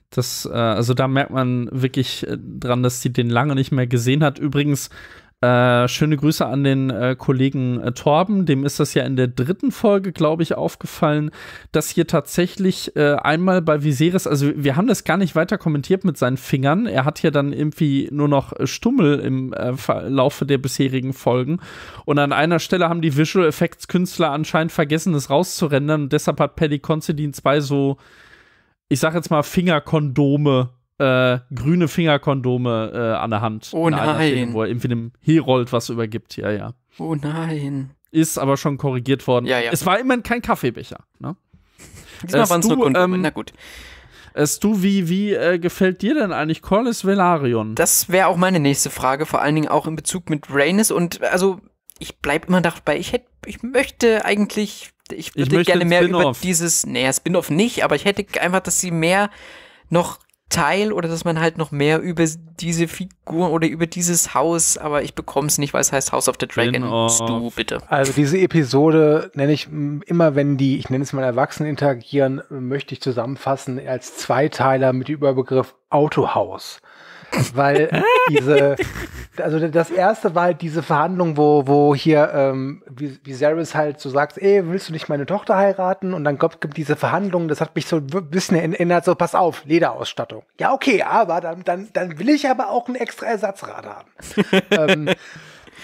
[SPEAKER 2] Das, äh, also da merkt man wirklich äh, dran, dass sie den lange nicht mehr gesehen hat. Übrigens, äh, schöne Grüße an den äh, Kollegen äh, Torben. Dem ist das ja in der dritten Folge, glaube ich, aufgefallen, dass hier tatsächlich äh, einmal bei Viserys, also wir haben das gar nicht weiter kommentiert mit seinen Fingern. Er hat ja dann irgendwie nur noch äh, Stummel im Verlaufe der bisherigen Folgen. Und an einer Stelle haben die Visual Effects Künstler anscheinend vergessen, es rauszurendern. Und deshalb hat Paddy Considine zwei so ich sag jetzt mal Fingerkondome, äh, grüne Fingerkondome äh, an der Hand.
[SPEAKER 1] Oh nein.
[SPEAKER 2] Szene, wo er irgendwie dem Herold was übergibt. Ja, ja.
[SPEAKER 1] Oh nein.
[SPEAKER 2] Ist aber schon korrigiert worden.
[SPEAKER 1] Ja, ja.
[SPEAKER 2] Es war immerhin kein Kaffeebecher. Ne?
[SPEAKER 1] Diesmal waren es nur Kondome.
[SPEAKER 2] ähm,
[SPEAKER 1] Na gut.
[SPEAKER 2] Stu, wie, wie äh, gefällt dir denn eigentlich Corlys Velaryon?
[SPEAKER 1] Das wäre auch meine nächste Frage, vor allen Dingen auch in Bezug mit Rhaenys und also ich bleib immer dabei, ich hätte, ich möchte eigentlich, ich würde
[SPEAKER 2] möchte
[SPEAKER 1] gerne mehr über dieses, naja, Spin-off nicht, aber ich hätte einfach, dass sie mehr noch Teil oder dass man halt noch mehr über diese Figur oder über dieses Haus, aber ich bekomme es nicht, weil es heißt House of the Dragon.
[SPEAKER 2] Spin-off.
[SPEAKER 1] Stu, bitte.
[SPEAKER 3] Also diese Episode nenne ich immer, wenn die, ich nenne es mal Erwachsene interagieren, möchte ich zusammenfassen als Zweiteiler mit dem Überbegriff Autohaus. Weil diese, also das erste war halt diese Verhandlung, wo, wo hier ähm, wie Viserys halt so sagt, ey, willst du nicht meine Tochter heiraten? Und dann kommt, gibt diese Verhandlung, das hat mich so ein bisschen erinnert, so pass auf, Lederausstattung. Ja, okay, aber dann, dann, dann will ich aber auch ein extra Ersatzrad haben. ähm,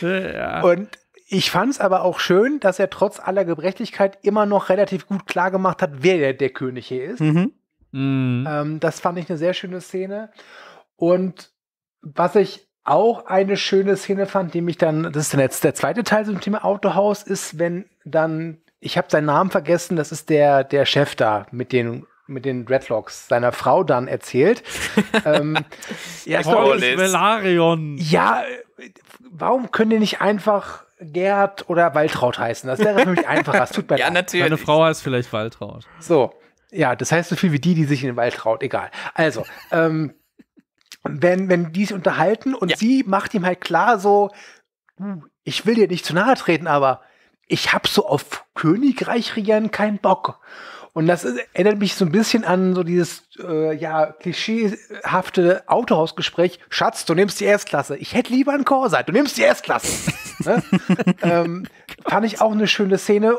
[SPEAKER 2] Ja.
[SPEAKER 3] und ich fand es aber auch schön, dass er trotz aller Gebrechlichkeit immer noch relativ gut klar gemacht hat, wer der, der König hier ist.
[SPEAKER 1] Mhm.
[SPEAKER 2] Mhm.
[SPEAKER 3] Ähm, das fand ich eine sehr schöne Szene. Und was ich auch eine schöne Szene fand, die mich dann, das ist dann jetzt der zweite Teil zum Thema Autohaus, ist, wenn dann, ich habe seinen Namen vergessen, das ist der, der Chef da mit den mit den Dreadlocks seiner Frau dann erzählt. ähm, ja, ja, warum können die nicht einfach Gerd oder Waltraud heißen? Das wäre für mich einfacher. Es tut mir
[SPEAKER 1] Ja,
[SPEAKER 3] leid.
[SPEAKER 1] natürlich.
[SPEAKER 2] Meine Frau heißt vielleicht Waltraud.
[SPEAKER 3] So, ja, das heißt so viel wie die, die sich in den Wald traut. Egal. Also, ähm, wenn, wenn die sich unterhalten und
[SPEAKER 1] Ja.
[SPEAKER 3] sie macht ihm halt klar so, "Du, ich will dir nicht zu nahe treten, aber ich hab so auf Königreich regieren keinen Bock. Und das ist, erinnert mich so ein bisschen an so dieses, äh, ja, klischeehafte Autohausgespräch. Schatz, du nimmst die Erstklasse. Ich hätte lieber einen Corsa. Du nimmst die Erstklasse. ne? ähm, fand ich auch eine schöne Szene,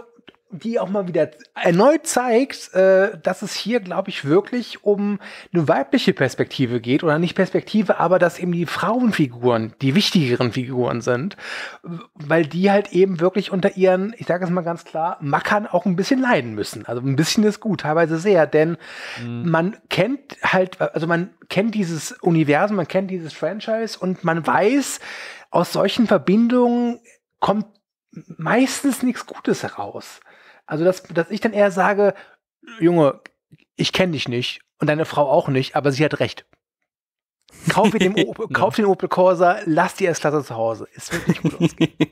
[SPEAKER 3] die auch mal wieder erneut zeigt, äh, dass es hier, glaube ich, wirklich um eine weibliche Perspektive geht. Oder nicht Perspektive, aber dass eben die Frauenfiguren die wichtigeren Figuren sind. Weil die halt eben wirklich unter ihren, ich sage es mal ganz klar, Mackern auch ein bisschen leiden müssen. Also ein bisschen ist gut, teilweise sehr, denn man kennt halt, also man kennt dieses Universum, man kennt dieses Franchise und man weiß, aus solchen Verbindungen kommt meistens nichts Gutes heraus. Also, dass, dass ich dann eher sage, Junge, ich kenne dich nicht und deine Frau auch nicht, aber sie hat recht. Kauf, den, Opel, kauf den Opel Corsa, lass die S-Klasse zu Hause. Es wird nicht gut ausgehen.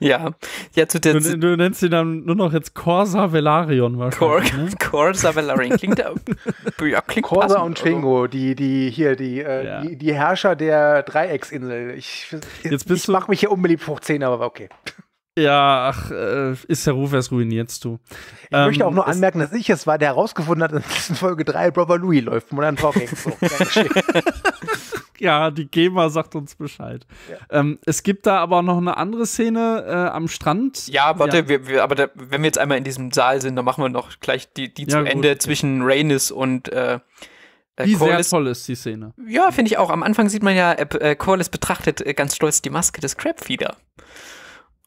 [SPEAKER 1] Ja, ja, zu der
[SPEAKER 2] Du, du nennst ihn dann nur noch jetzt Corsa Velaryon
[SPEAKER 1] Cor
[SPEAKER 2] wahrscheinlich. Ne?
[SPEAKER 1] Corsa Valerian klingt, ja, klingt
[SPEAKER 3] Corsa
[SPEAKER 1] passend,
[SPEAKER 3] und Twingo, die, die hier, die, äh,
[SPEAKER 2] Ja.
[SPEAKER 3] die, die Herrscher der Dreiecksinsel. Ich,
[SPEAKER 2] Jetzt bist
[SPEAKER 3] ich mache mich hier unbeliebt hoch 10, aber okay.
[SPEAKER 2] Ja, ach, äh, ist der Ruf erst ruinierst du.
[SPEAKER 3] Ich möchte auch nur
[SPEAKER 2] es-
[SPEAKER 3] anmerken, dass ich es war, der herausgefunden hat, dass in Folge 3 Brother Louis läuft. Modern Talking. So.
[SPEAKER 2] Ja, die GEMA sagt uns Bescheid. Ähm, es gibt da aber auch noch eine andere Szene äh, am Strand.
[SPEAKER 1] Ja, warte,
[SPEAKER 2] Ja.
[SPEAKER 1] Wir, wir, aber da, wenn wir jetzt einmal in diesem Saal sind, dann machen wir noch gleich die, die
[SPEAKER 2] Ja,
[SPEAKER 1] zu
[SPEAKER 2] gut.
[SPEAKER 1] Ende zwischen Rhaenys und äh, äh,
[SPEAKER 2] Wie sehr
[SPEAKER 1] Corlys.
[SPEAKER 2] toll ist die Szene.
[SPEAKER 1] Ja, finde ich auch. Am Anfang sieht man ja, äh, äh, Corlys betrachtet äh, ganz stolz die Maske des Crabfeeder.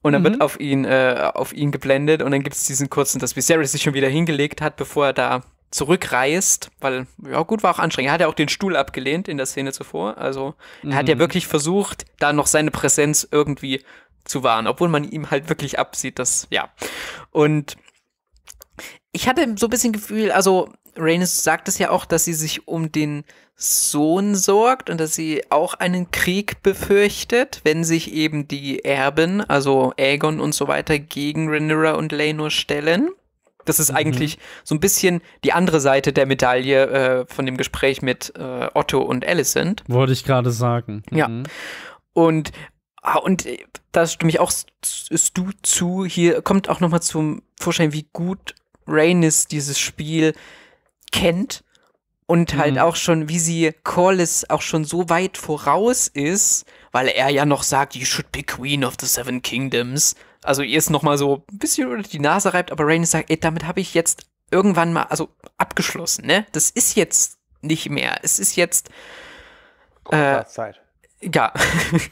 [SPEAKER 1] Und dann
[SPEAKER 2] Mhm.
[SPEAKER 1] wird auf ihn, äh, auf ihn geblendet und dann gibt es diesen kurzen, dass Viserys sich schon wieder hingelegt hat, bevor er da zurückreist, weil, ja gut, war auch anstrengend. Er hat ja auch den Stuhl abgelehnt in der Szene zuvor. Also er hat ja
[SPEAKER 2] Mhm.
[SPEAKER 1] wirklich versucht, da noch seine Präsenz irgendwie zu wahren, obwohl man ihm halt wirklich absieht, dass, ja. Und ich hatte so ein bisschen Gefühl, also Rhaenys sagt es ja auch, dass sie sich um den Sohn sorgt und dass sie auch einen Krieg befürchtet, wenn sich eben die Erben, also Aegon und so weiter, gegen Rhaenyra und Laenor stellen. Das ist eigentlich so ein bisschen die andere Seite der Medaille äh, von dem Gespräch mit äh, Otto und Alicent.
[SPEAKER 2] Wollte ich gerade sagen.
[SPEAKER 1] Ja.
[SPEAKER 2] Mhm.
[SPEAKER 1] Und, ah, und äh, da stimme ich auch du zu. Hier kommt auch nochmal zum Vorschein, wie gut Rhaenys dieses Spiel kennt und halt
[SPEAKER 2] Mhm.
[SPEAKER 1] auch schon, wie sie Corlys auch schon so weit voraus ist, weil er ja noch sagt, you should be queen of the seven kingdoms. Also ihr ist nochmal so ein bisschen unter die Nase reibt, aber Rhaenys sagt, ey, damit habe ich jetzt irgendwann mal, also abgeschlossen, ne? Das ist jetzt nicht mehr. Es ist jetzt, Äh,
[SPEAKER 3] Zeit.
[SPEAKER 1] ja.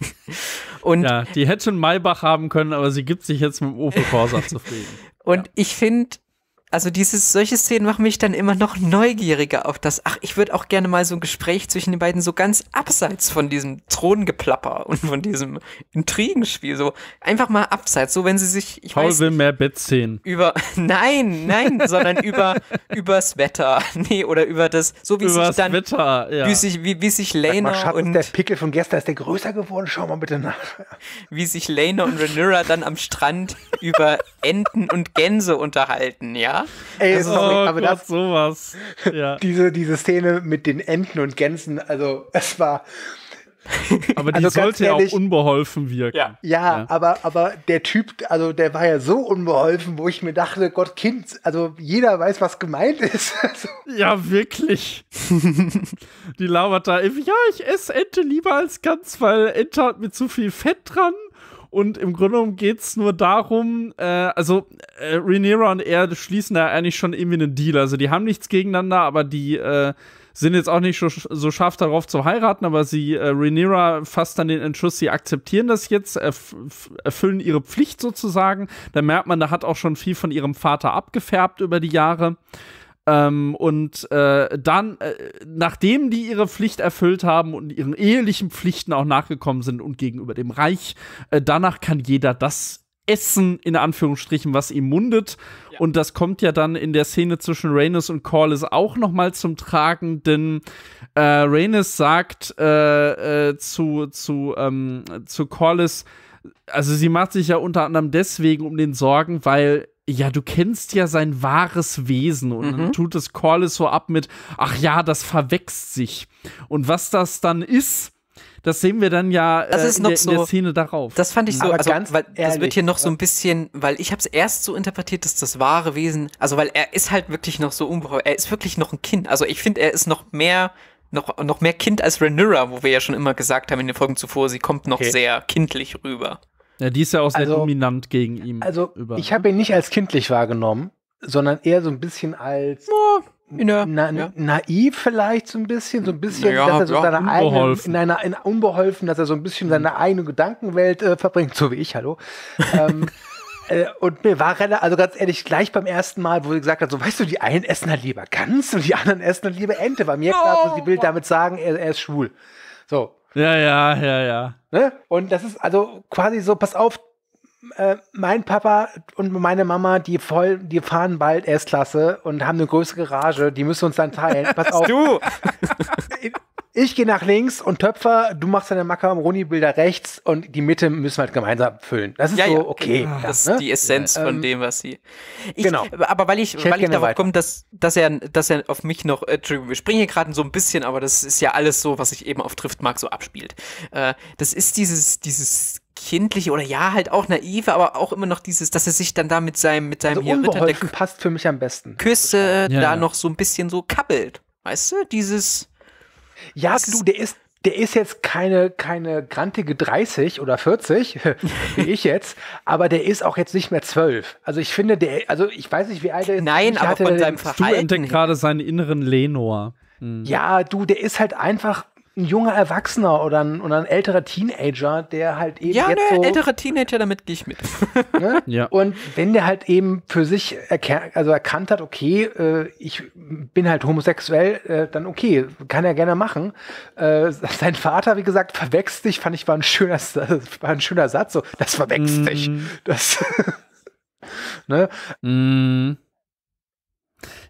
[SPEAKER 1] und
[SPEAKER 2] Ja, die hätte schon Maybach haben können, aber sie gibt sich jetzt mit dem Opel Corsa zufrieden.
[SPEAKER 1] Und ich finde, also dieses, solche Szenen machen mich dann immer noch neugieriger auf das, ach, ich würde auch gerne mal so ein Gespräch zwischen den beiden so ganz abseits von diesem Throngeplapper und von diesem Intrigenspiel, so einfach mal abseits, so wenn sie sich, ich
[SPEAKER 2] Paul
[SPEAKER 1] weiß
[SPEAKER 2] will
[SPEAKER 1] nicht,
[SPEAKER 2] mehr Bettszenen.
[SPEAKER 1] über, nein, nein, sondern über, übers Wetter, nee, oder über das, so wie
[SPEAKER 2] Über
[SPEAKER 1] sich
[SPEAKER 2] das
[SPEAKER 1] dann,
[SPEAKER 2] Wetter, ja.
[SPEAKER 1] wie sich, wie, wie sich
[SPEAKER 3] Sag mal,
[SPEAKER 1] Lena
[SPEAKER 3] Schatz,
[SPEAKER 1] und
[SPEAKER 3] der Pickel von gestern ist der größer geworden. Schau mal bitte nach.
[SPEAKER 1] wie sich Lena und Rhaenyra dann am Strand über Enten und Gänse unterhalten, ja? Ja.
[SPEAKER 3] Ey, sorry,
[SPEAKER 2] oh
[SPEAKER 3] aber
[SPEAKER 2] Gott,
[SPEAKER 3] das,
[SPEAKER 2] sowas. Ja.
[SPEAKER 3] diese, diese Szene mit den Enten und Gänsen, also es war,
[SPEAKER 2] Aber die
[SPEAKER 3] Also
[SPEAKER 2] sollte ja auch unbeholfen wirken.
[SPEAKER 1] Ja.
[SPEAKER 3] ja,
[SPEAKER 2] Ja.
[SPEAKER 3] aber, aber der Typ, also der war ja so unbeholfen, wo ich mir dachte, Gott, Kind, also jeder weiß, was gemeint ist. Also,
[SPEAKER 2] Ja, wirklich. die labert da ja, ich esse Ente lieber als Gans, weil Ente hat mit zu viel Fett dran. Und im Grunde genommen geht es nur darum, äh, also äh, Rhaenyra und er schließen da eigentlich schon irgendwie einen Deal. Also die haben nichts gegeneinander, aber die äh, sind jetzt auch nicht so, so scharf darauf zu heiraten, aber sie, äh, Rhaenyra fasst dann den Entschluss, sie akzeptieren das jetzt, erf erfüllen ihre Pflicht sozusagen. Da merkt man, da hat auch schon viel von ihrem Vater abgefärbt über die Jahre. Ähm, und äh, dann, äh, nachdem die ihre Pflicht erfüllt haben und ihren ehelichen Pflichten auch nachgekommen sind und gegenüber dem Reich, äh, danach kann jeder das essen, in Anführungsstrichen, was ihm mundet. Und das kommt ja dann in der Szene zwischen Rhaenys und Corlys auch noch mal zum Tragen, denn äh, Rhaenys sagt äh, äh, zu, zu, ähm, zu Corlys, also sie macht sich ja unter anderem deswegen um den Sorgen, weil ja, du kennst ja sein wahres Wesen und dann tut es Corlys so ab mit, ach ja, das verwächst sich. Und was das dann ist, das sehen wir dann ja äh,
[SPEAKER 1] Das ist
[SPEAKER 2] in, der, in der
[SPEAKER 1] so-
[SPEAKER 2] Szene darauf.
[SPEAKER 1] Das fand ich so,
[SPEAKER 3] Aber
[SPEAKER 1] also,
[SPEAKER 3] ganz
[SPEAKER 1] weil das
[SPEAKER 3] ehrlich,
[SPEAKER 1] wird hier noch so ein bisschen, weil ich habe es erst so interpretiert, dass das wahre Wesen, also weil er ist halt wirklich noch so unbeholfen, er ist wirklich noch ein Kind. Also ich finde, er ist noch mehr, noch, noch mehr Kind als Rhaenyra, wo wir ja schon immer gesagt haben in den Folgen zuvor, sie kommt noch
[SPEAKER 3] Okay.
[SPEAKER 1] sehr kindlich rüber.
[SPEAKER 2] Ja, die ist ja auch sehr
[SPEAKER 3] Also-
[SPEAKER 2] dominant gegen ihn.
[SPEAKER 3] also
[SPEAKER 2] über.
[SPEAKER 3] ich habe ihn nicht als kindlich wahrgenommen, sondern eher so ein bisschen als
[SPEAKER 1] In der,
[SPEAKER 3] na,
[SPEAKER 1] ja.
[SPEAKER 3] naiv vielleicht so ein bisschen, so ein bisschen,
[SPEAKER 1] Ja,
[SPEAKER 3] dass er so
[SPEAKER 1] ja,
[SPEAKER 3] seine eigene,
[SPEAKER 2] unbeholfen.
[SPEAKER 3] in einer in, unbeholfen, dass er so ein bisschen seine eigene Gedankenwelt äh, verbringt, so wie ich, hallo. ähm, äh, und mir war relativ, also ganz ehrlich, gleich beim ersten Mal, wo sie gesagt hat, so weißt du, die einen essen halt lieber Gans und die anderen essen halt lieber Ente. War mir klar, so, sie will damit sagen, er, er ist schwul. So.
[SPEAKER 2] Ja, ja, ja, ja.
[SPEAKER 3] Ne? Und das ist also quasi so, pass auf, äh, mein Papa und meine Mama, die voll, die fahren bald S-Klasse und haben eine größere Garage, die müssen uns dann teilen. Pass auf,
[SPEAKER 1] Du!
[SPEAKER 3] ich gehe nach links und Töpfer, du machst deine Macaroni-Bilder rechts und die Mitte müssen wir halt gemeinsam füllen. Das ist
[SPEAKER 1] Ja,
[SPEAKER 3] so
[SPEAKER 1] ja,
[SPEAKER 3] okay.
[SPEAKER 1] genau.
[SPEAKER 3] ja,
[SPEAKER 1] Das
[SPEAKER 3] ne?
[SPEAKER 1] ist die Essenz von
[SPEAKER 3] Ähm,
[SPEAKER 1] dem, was sie. Ich,
[SPEAKER 3] genau.
[SPEAKER 1] Aber weil ich,
[SPEAKER 3] Ich
[SPEAKER 1] weil ich darauf komme, dass, dass er, dass er auf mich noch, äh, Entschuldigung, wir springen hier gerade so ein bisschen, aber das ist ja alles so, was sich eben auf Driftmark so abspielt. Äh, das ist dieses, dieses kindliche oder ja, halt auch naive, aber auch immer noch dieses, dass er sich dann da mit seinem, mit seinem
[SPEAKER 3] Also
[SPEAKER 1] hier Ritter der
[SPEAKER 3] unbeholfen passt für mich am besten.
[SPEAKER 1] Küsse
[SPEAKER 2] Ja,
[SPEAKER 1] da
[SPEAKER 2] ja.
[SPEAKER 1] noch so ein bisschen so kabbelt. Weißt du? Dieses.
[SPEAKER 3] Ja,
[SPEAKER 1] Das
[SPEAKER 3] du, der ist, der ist jetzt keine, keine grantige 30 oder 40, wie ich jetzt, aber der ist auch jetzt nicht mehr 12. Also ich finde, der, also ich weiß nicht, wie alt er ist.
[SPEAKER 1] Nein,
[SPEAKER 3] Ich
[SPEAKER 1] aber von seinem
[SPEAKER 2] Du
[SPEAKER 1] Verhalten.
[SPEAKER 2] entdeckst
[SPEAKER 1] her-
[SPEAKER 2] gerade seinen inneren Lenor. Hm.
[SPEAKER 3] Ja, du, der ist halt einfach ein junger Erwachsener oder ein, oder ein älterer Teenager, der halt eben
[SPEAKER 1] Ja,
[SPEAKER 3] jetzt
[SPEAKER 1] ne,
[SPEAKER 3] so,
[SPEAKER 1] ältere Teenager, damit gehe ich mit.
[SPEAKER 3] ne?
[SPEAKER 2] Ja.
[SPEAKER 3] Und wenn der halt eben für sich erker also erkannt hat, okay, äh, ich bin halt homosexuell, äh, dann okay, kann er gerne machen. Äh, sein Vater, wie gesagt, verwächst dich, fand ich war ein schöner, war ein schöner Satz, so, das verwächst dich.
[SPEAKER 2] Mm.
[SPEAKER 3] Das, ne?
[SPEAKER 2] Mm.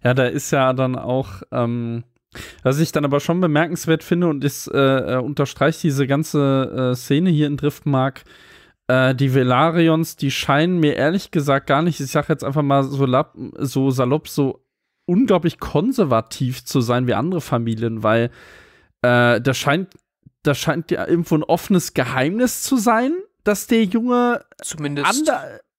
[SPEAKER 2] Ja, da ist ja dann auch, ähm, was ich dann aber schon bemerkenswert finde und es äh, äh, unterstreicht diese ganze äh, Szene hier in Driftmark, äh, die Velarions, die scheinen mir ehrlich gesagt gar nicht, ich sag jetzt einfach mal so, lab, so salopp, so unglaublich konservativ zu sein wie andere Familien, weil äh, das scheint, das scheint ja irgendwo ein offenes Geheimnis zu sein, dass der Junge
[SPEAKER 1] Zumindest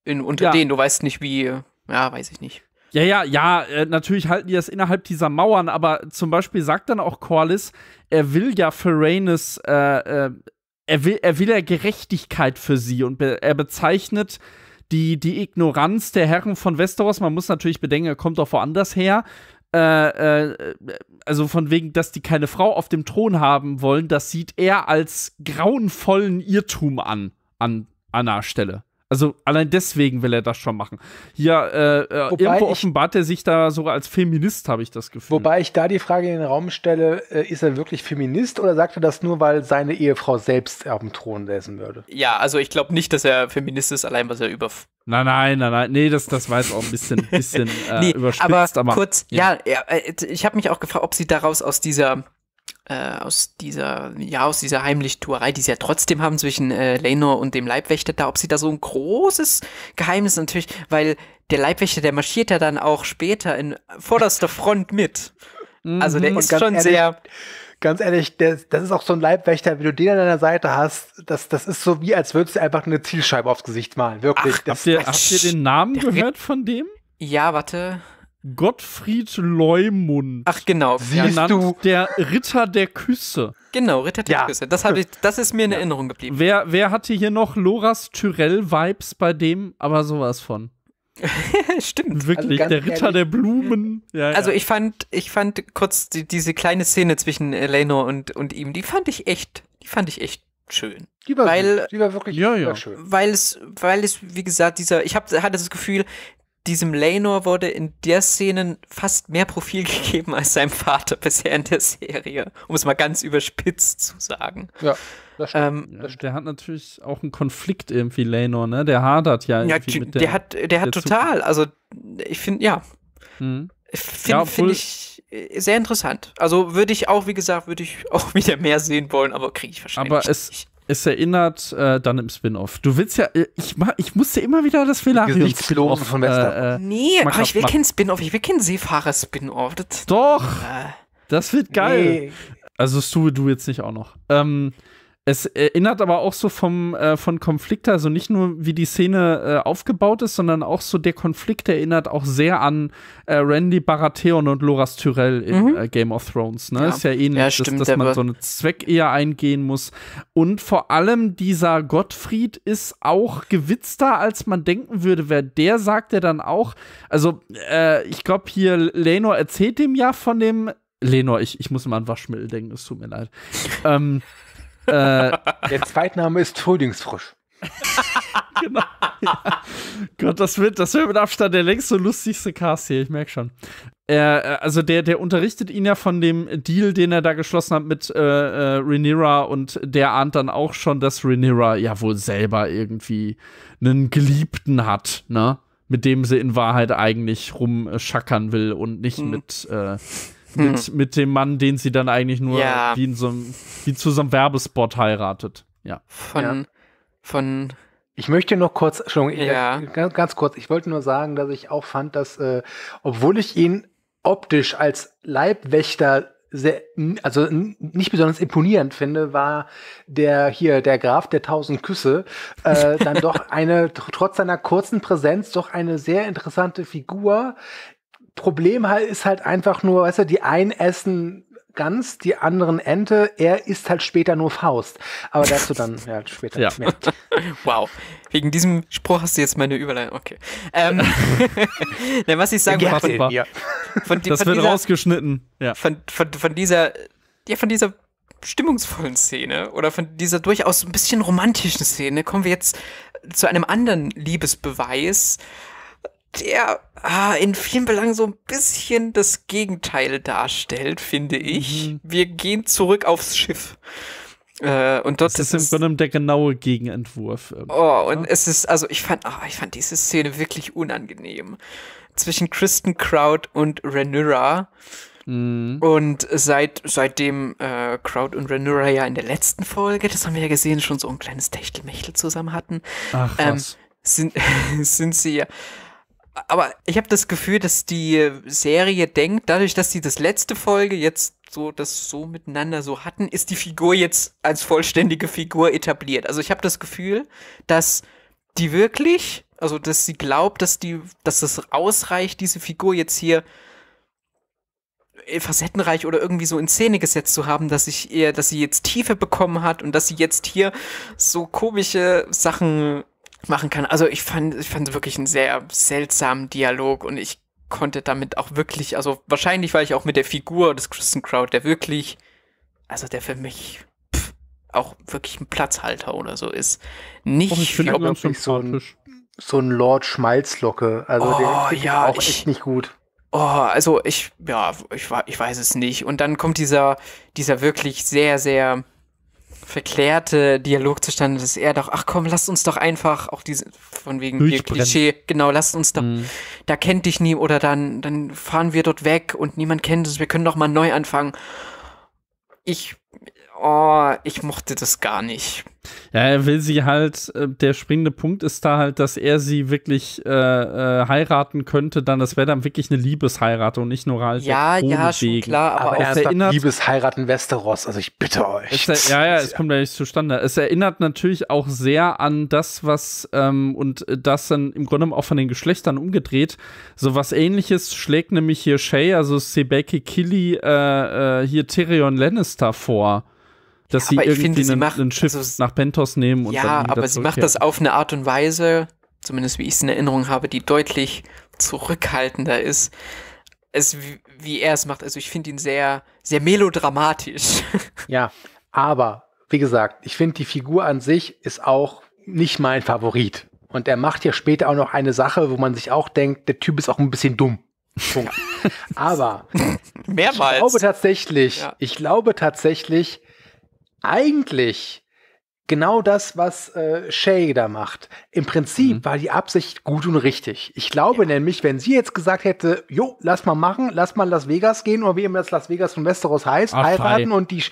[SPEAKER 1] in, unter
[SPEAKER 2] Ja.
[SPEAKER 1] denen. Du weißt nicht, wie. Ja, weiß ich nicht.
[SPEAKER 2] Ja, ja, ja, äh, natürlich halten die das innerhalb dieser Mauern, aber zum Beispiel sagt dann auch Corlys, er will ja für äh, äh, er will, er will ja Gerechtigkeit für sie und be er bezeichnet die, die Ignoranz der Herren von Westeros, man muss natürlich bedenken, er kommt auch woanders her, äh, äh, also von wegen, dass die keine Frau auf dem Thron haben wollen, das sieht er als grauenvollen Irrtum an, an einer Stelle. Also allein deswegen will er das schon machen. Hier, äh, äh,
[SPEAKER 3] Wobei
[SPEAKER 2] irgendwo
[SPEAKER 3] ich-
[SPEAKER 2] offenbart er sich da sogar als Feminist, habe ich das Gefühl.
[SPEAKER 3] Wobei ich da die Frage in den Raum stelle, äh, ist er wirklich Feminist oder sagt er das nur, weil seine Ehefrau selbst auf dem Thron säßen würde?
[SPEAKER 1] Ja, also ich glaube nicht, dass er Feminist ist, allein was er über.
[SPEAKER 2] Nein, nein, nein, nein. Nee, das, das war jetzt auch ein bisschen, bisschen äh,
[SPEAKER 1] nee,
[SPEAKER 2] überspitzt, aber,
[SPEAKER 1] kurz, ja, ja, äh, ich habe mich auch gefragt, ob sie daraus aus dieser äh, aus dieser, ja, aus dieser Heimlichtuerei, die sie ja trotzdem haben zwischen äh, Lenor und dem Leibwächter da, ob sie da so ein großes Geheimnis natürlich, weil der Leibwächter, der marschiert ja dann auch später in vorderster Front mit. Also der
[SPEAKER 3] Mhm.
[SPEAKER 1] Ist
[SPEAKER 3] ganz
[SPEAKER 1] schon
[SPEAKER 3] ehrlich,
[SPEAKER 1] sehr,
[SPEAKER 3] Ganz ehrlich, der, das ist auch so ein Leibwächter, wie du den an deiner Seite hast, das, das ist so wie, als würdest du einfach eine Zielscheibe aufs Gesicht malen. Wirklich.
[SPEAKER 1] Ach,
[SPEAKER 3] das,
[SPEAKER 2] Habt ihr, habt ihr den Namen gehört von dem?
[SPEAKER 1] ja, warte.
[SPEAKER 2] Gottfried Leumund.
[SPEAKER 1] Ach genau, ja,
[SPEAKER 3] Siehst
[SPEAKER 2] genannt
[SPEAKER 3] du?
[SPEAKER 2] der Ritter der Küsse.
[SPEAKER 1] genau, Ritter der
[SPEAKER 3] Ja.
[SPEAKER 1] Küsse. Das, ich, das ist mir in Erinnerung geblieben.
[SPEAKER 2] Wer, wer hatte hier noch Loras Tyrell-Vibes bei dem? Aber sowas von.
[SPEAKER 1] Stimmt.
[SPEAKER 2] Wirklich,
[SPEAKER 3] ganz
[SPEAKER 2] der Ritter
[SPEAKER 3] ehrlich-
[SPEAKER 2] der Blumen. Ja,
[SPEAKER 1] Also
[SPEAKER 2] ja.
[SPEAKER 1] ich fand, ich fand kurz die, diese kleine Szene zwischen Eleanor und, und ihm, die fand ich echt, die fand ich echt schön.
[SPEAKER 3] die war,
[SPEAKER 1] weil-
[SPEAKER 3] die war wirklich
[SPEAKER 2] Ja, ja.
[SPEAKER 3] schön.
[SPEAKER 1] Weil es, weil es, wie gesagt, dieser, ich hab, hatte das Gefühl, diesem Lenor wurde in der Szene fast mehr Profil gegeben als seinem Vater bisher in der Serie, um es mal ganz überspitzt zu sagen.
[SPEAKER 3] Ja, das stimmt.
[SPEAKER 1] Ähm,
[SPEAKER 2] Ja, der hat natürlich auch einen Konflikt irgendwie, Lenor, ne? Der hadert ja
[SPEAKER 1] ja,
[SPEAKER 2] irgendwie mit
[SPEAKER 1] der,
[SPEAKER 2] der.
[SPEAKER 1] hat, der hat
[SPEAKER 2] der
[SPEAKER 1] total, also ich finde, ja,
[SPEAKER 2] Hm.
[SPEAKER 1] finde
[SPEAKER 2] Ja,
[SPEAKER 1] find ich äh, sehr interessant. Also würde ich auch, wie gesagt, würde ich auch wieder mehr sehen wollen, aber kriege ich wahrscheinlich
[SPEAKER 2] Aber es,
[SPEAKER 1] nicht.
[SPEAKER 2] Es erinnert äh, dann im Spin-off. Du willst ja, äh, ich, ich musste immer wieder das Velaryon
[SPEAKER 3] Gesichtslosen von Westerhoff.
[SPEAKER 2] Äh, äh,
[SPEAKER 1] Nee, aber ich will kein Spin-off, ich will kein Seefahrer-Spin-off.
[SPEAKER 2] Doch,
[SPEAKER 1] Äh,
[SPEAKER 2] das wird geil.
[SPEAKER 3] Nee,
[SPEAKER 2] Also Stu, du jetzt nicht auch noch. Ähm, es erinnert aber auch so vom äh, von Konflikt, also nicht nur wie die Szene äh, aufgebaut ist, sondern auch so der Konflikt erinnert auch sehr an äh, Randy Baratheon und Loras Tyrell in
[SPEAKER 1] Mhm.
[SPEAKER 2] äh, Game of Thrones. Ne?
[SPEAKER 1] Ja.
[SPEAKER 2] Ist ja ähnlich,
[SPEAKER 1] Ja,
[SPEAKER 2] dass,
[SPEAKER 1] stimmt,
[SPEAKER 2] dass
[SPEAKER 1] der
[SPEAKER 2] man so eine Zweckehe eingehen muss. Und vor allem dieser Gottfried ist auch gewitzter, als man denken würde. Wer der sagt, der dann auch, also äh, ich glaube hier, Lenor erzählt dem ja von dem Lenor, ich, ich muss immer an Waschmittel denken, es tut mir leid. ähm, äh,
[SPEAKER 3] der Zweitname ist Frühlingsfrisch.
[SPEAKER 2] genau. Ja. Gott, das wird, das wird mit Abstand der längste lustigste Cast hier, ich merke schon. Er, äh, also der, der unterrichtet ihn ja von dem Deal, den er da geschlossen hat mit äh, äh, Rhaenyra und der ahnt dann auch schon, dass Rhaenyra ja wohl selber irgendwie einen Geliebten hat, ne? Mit dem sie in Wahrheit eigentlich rumschackern will und nicht
[SPEAKER 1] Hm.
[SPEAKER 2] mit, äh, mit, mit dem Mann, den sie dann eigentlich nur
[SPEAKER 1] Ja.
[SPEAKER 2] wie, in so einem, wie zu so einem Werbespot heiratet. Ja.
[SPEAKER 1] von,
[SPEAKER 3] Ja.
[SPEAKER 1] von,
[SPEAKER 3] Ich möchte noch kurz, Entschuldigung,
[SPEAKER 1] Ja.
[SPEAKER 3] äh, ganz, ganz kurz, ich wollte nur sagen, dass ich auch fand, dass, äh, obwohl ich ihn optisch als Leibwächter sehr, also nicht besonders imponierend finde, war der hier, der Graf der tausend Küsse, äh, dann doch eine, tr- trotz seiner kurzen Präsenz, doch eine sehr interessante Figur. Problem halt ist halt einfach nur, weißt du, die einen essen Gans, die anderen Ente, er isst halt später nur Faust. Aber dazu dann ja, später
[SPEAKER 2] Ja.
[SPEAKER 3] mehr.
[SPEAKER 1] wow. Wegen diesem Spruch hast du jetzt meine Überleitung. Okay. Ähm, ne, was ich sagen wollte.
[SPEAKER 3] Ja.
[SPEAKER 1] von, die,
[SPEAKER 2] Das
[SPEAKER 1] von,
[SPEAKER 2] wird
[SPEAKER 1] dieser,
[SPEAKER 2] rausgeschnitten. Ja.
[SPEAKER 1] von, von, von dieser, ja, von dieser stimmungsvollen Szene oder von dieser durchaus ein bisschen romantischen Szene kommen wir jetzt zu einem anderen Liebesbeweis, der ah, in vielen Belangen so ein bisschen das Gegenteil darstellt, finde ich.
[SPEAKER 2] Mhm.
[SPEAKER 1] Wir gehen zurück aufs Schiff. Äh, und dort
[SPEAKER 2] Das ist im Grunde der genaue Gegenentwurf.
[SPEAKER 1] Oh, und es ist, also ich fand, ah, ich fand diese Szene wirklich unangenehm. Zwischen Kristen Kraut und Rhaenyra.
[SPEAKER 2] Mhm.
[SPEAKER 1] Und seit, seitdem äh, Kraut und Rhaenyra ja in der letzten Folge, das haben wir ja gesehen, schon so ein kleines Techtelmechtel zusammen hatten,
[SPEAKER 2] Ach
[SPEAKER 1] ähm, sind, sind sie ja. Aber ich habe das Gefühl, dass die Serie denkt, dadurch, dass sie das letzte Folge jetzt so das so miteinander so hatten, ist die Figur jetzt als vollständige Figur etabliert. Also ich habe das Gefühl, dass die wirklich, also dass sie glaubt, dass die, dass das ausreicht, diese Figur jetzt hier äh, facettenreich oder irgendwie so in Szene gesetzt zu haben, dass ich eher, dass sie jetzt Tiefe bekommen hat und dass sie jetzt hier so komische Sachen machen kann. Also ich fand, ich fand wirklich einen sehr seltsamen Dialog und ich konnte damit auch wirklich, also wahrscheinlich, weil ich auch mit der Figur des Kristen Crowd, der wirklich, also der für mich pff, auch wirklich ein Platzhalter oder so ist, nicht
[SPEAKER 2] Och, ich finde
[SPEAKER 3] wirklich so ein- so ein Lord Schmalzlocke. Also
[SPEAKER 1] Oh,
[SPEAKER 3] der ist
[SPEAKER 1] ja,
[SPEAKER 3] auch
[SPEAKER 1] ich-
[SPEAKER 3] echt nicht gut.
[SPEAKER 1] Oh, also ich, ja, ich, ich weiß es nicht. Und dann kommt dieser, dieser wirklich sehr, sehr verklärte Dialog zustande, dass er doch, ach komm, lasst uns doch einfach, auch diese, von wegen hier. Klischee, genau, lasst uns doch,
[SPEAKER 2] Mhm.
[SPEAKER 1] da kennt dich nie, oder dann, dann fahren wir dort weg und niemand kennt es, wir können doch mal neu anfangen. ich, oh, ich mochte das gar nicht.
[SPEAKER 2] Ja, er will sie halt, äh, der springende Punkt ist da halt, dass er sie wirklich äh, äh, heiraten könnte, dann, das wäre dann wirklich eine Liebesheirat und nicht nur halt
[SPEAKER 1] Ja, ja, schon
[SPEAKER 2] wegen.
[SPEAKER 1] klar, aber,
[SPEAKER 3] Aber
[SPEAKER 1] auch
[SPEAKER 2] es erinnert-
[SPEAKER 3] Liebesheiraten Westeros, also ich bitte euch.
[SPEAKER 2] Es, ja, ja, es kommt ja nicht zustande. Es erinnert natürlich auch sehr an das, was, ähm, und das dann im Grunde auch von den Geschlechtern umgedreht. So was ähnliches schlägt nämlich hier Shay, also Sebeki Killy, äh, äh, hier Tyrion Lannister vor. Dass sie
[SPEAKER 1] aber ich
[SPEAKER 2] irgendwie
[SPEAKER 1] finde, sie
[SPEAKER 2] einen-
[SPEAKER 1] macht-
[SPEAKER 2] ein Schiff
[SPEAKER 1] also-
[SPEAKER 2] nach Bentos nehmen und
[SPEAKER 1] ja, aber sie macht das auf eine Art und Weise, zumindest wie ich es in Erinnerung habe, die deutlich zurückhaltender ist, als wie, wie er es macht. Also ich finde ihn sehr, sehr melodramatisch.
[SPEAKER 3] Ja, aber wie gesagt, ich finde die Figur an sich ist auch nicht mein Favorit. Und er macht ja später auch noch eine Sache, wo man sich auch denkt, der Typ ist auch ein bisschen dumm. Punkt. aber ich
[SPEAKER 1] Mehrmals.
[SPEAKER 3] glaube tatsächlich,
[SPEAKER 1] Ja.
[SPEAKER 3] ich glaube tatsächlich, eigentlich genau das, was äh, Shay da macht. Im Prinzip
[SPEAKER 2] Mhm.
[SPEAKER 3] war die Absicht gut und richtig. Ich glaube nämlich, wenn sie jetzt gesagt hätte, jo, lass mal machen, lass mal Las Vegas gehen oder wie immer das Las Vegas von Westeros heißt,
[SPEAKER 2] Ach,
[SPEAKER 3] heiraten
[SPEAKER 2] fei.
[SPEAKER 3] und die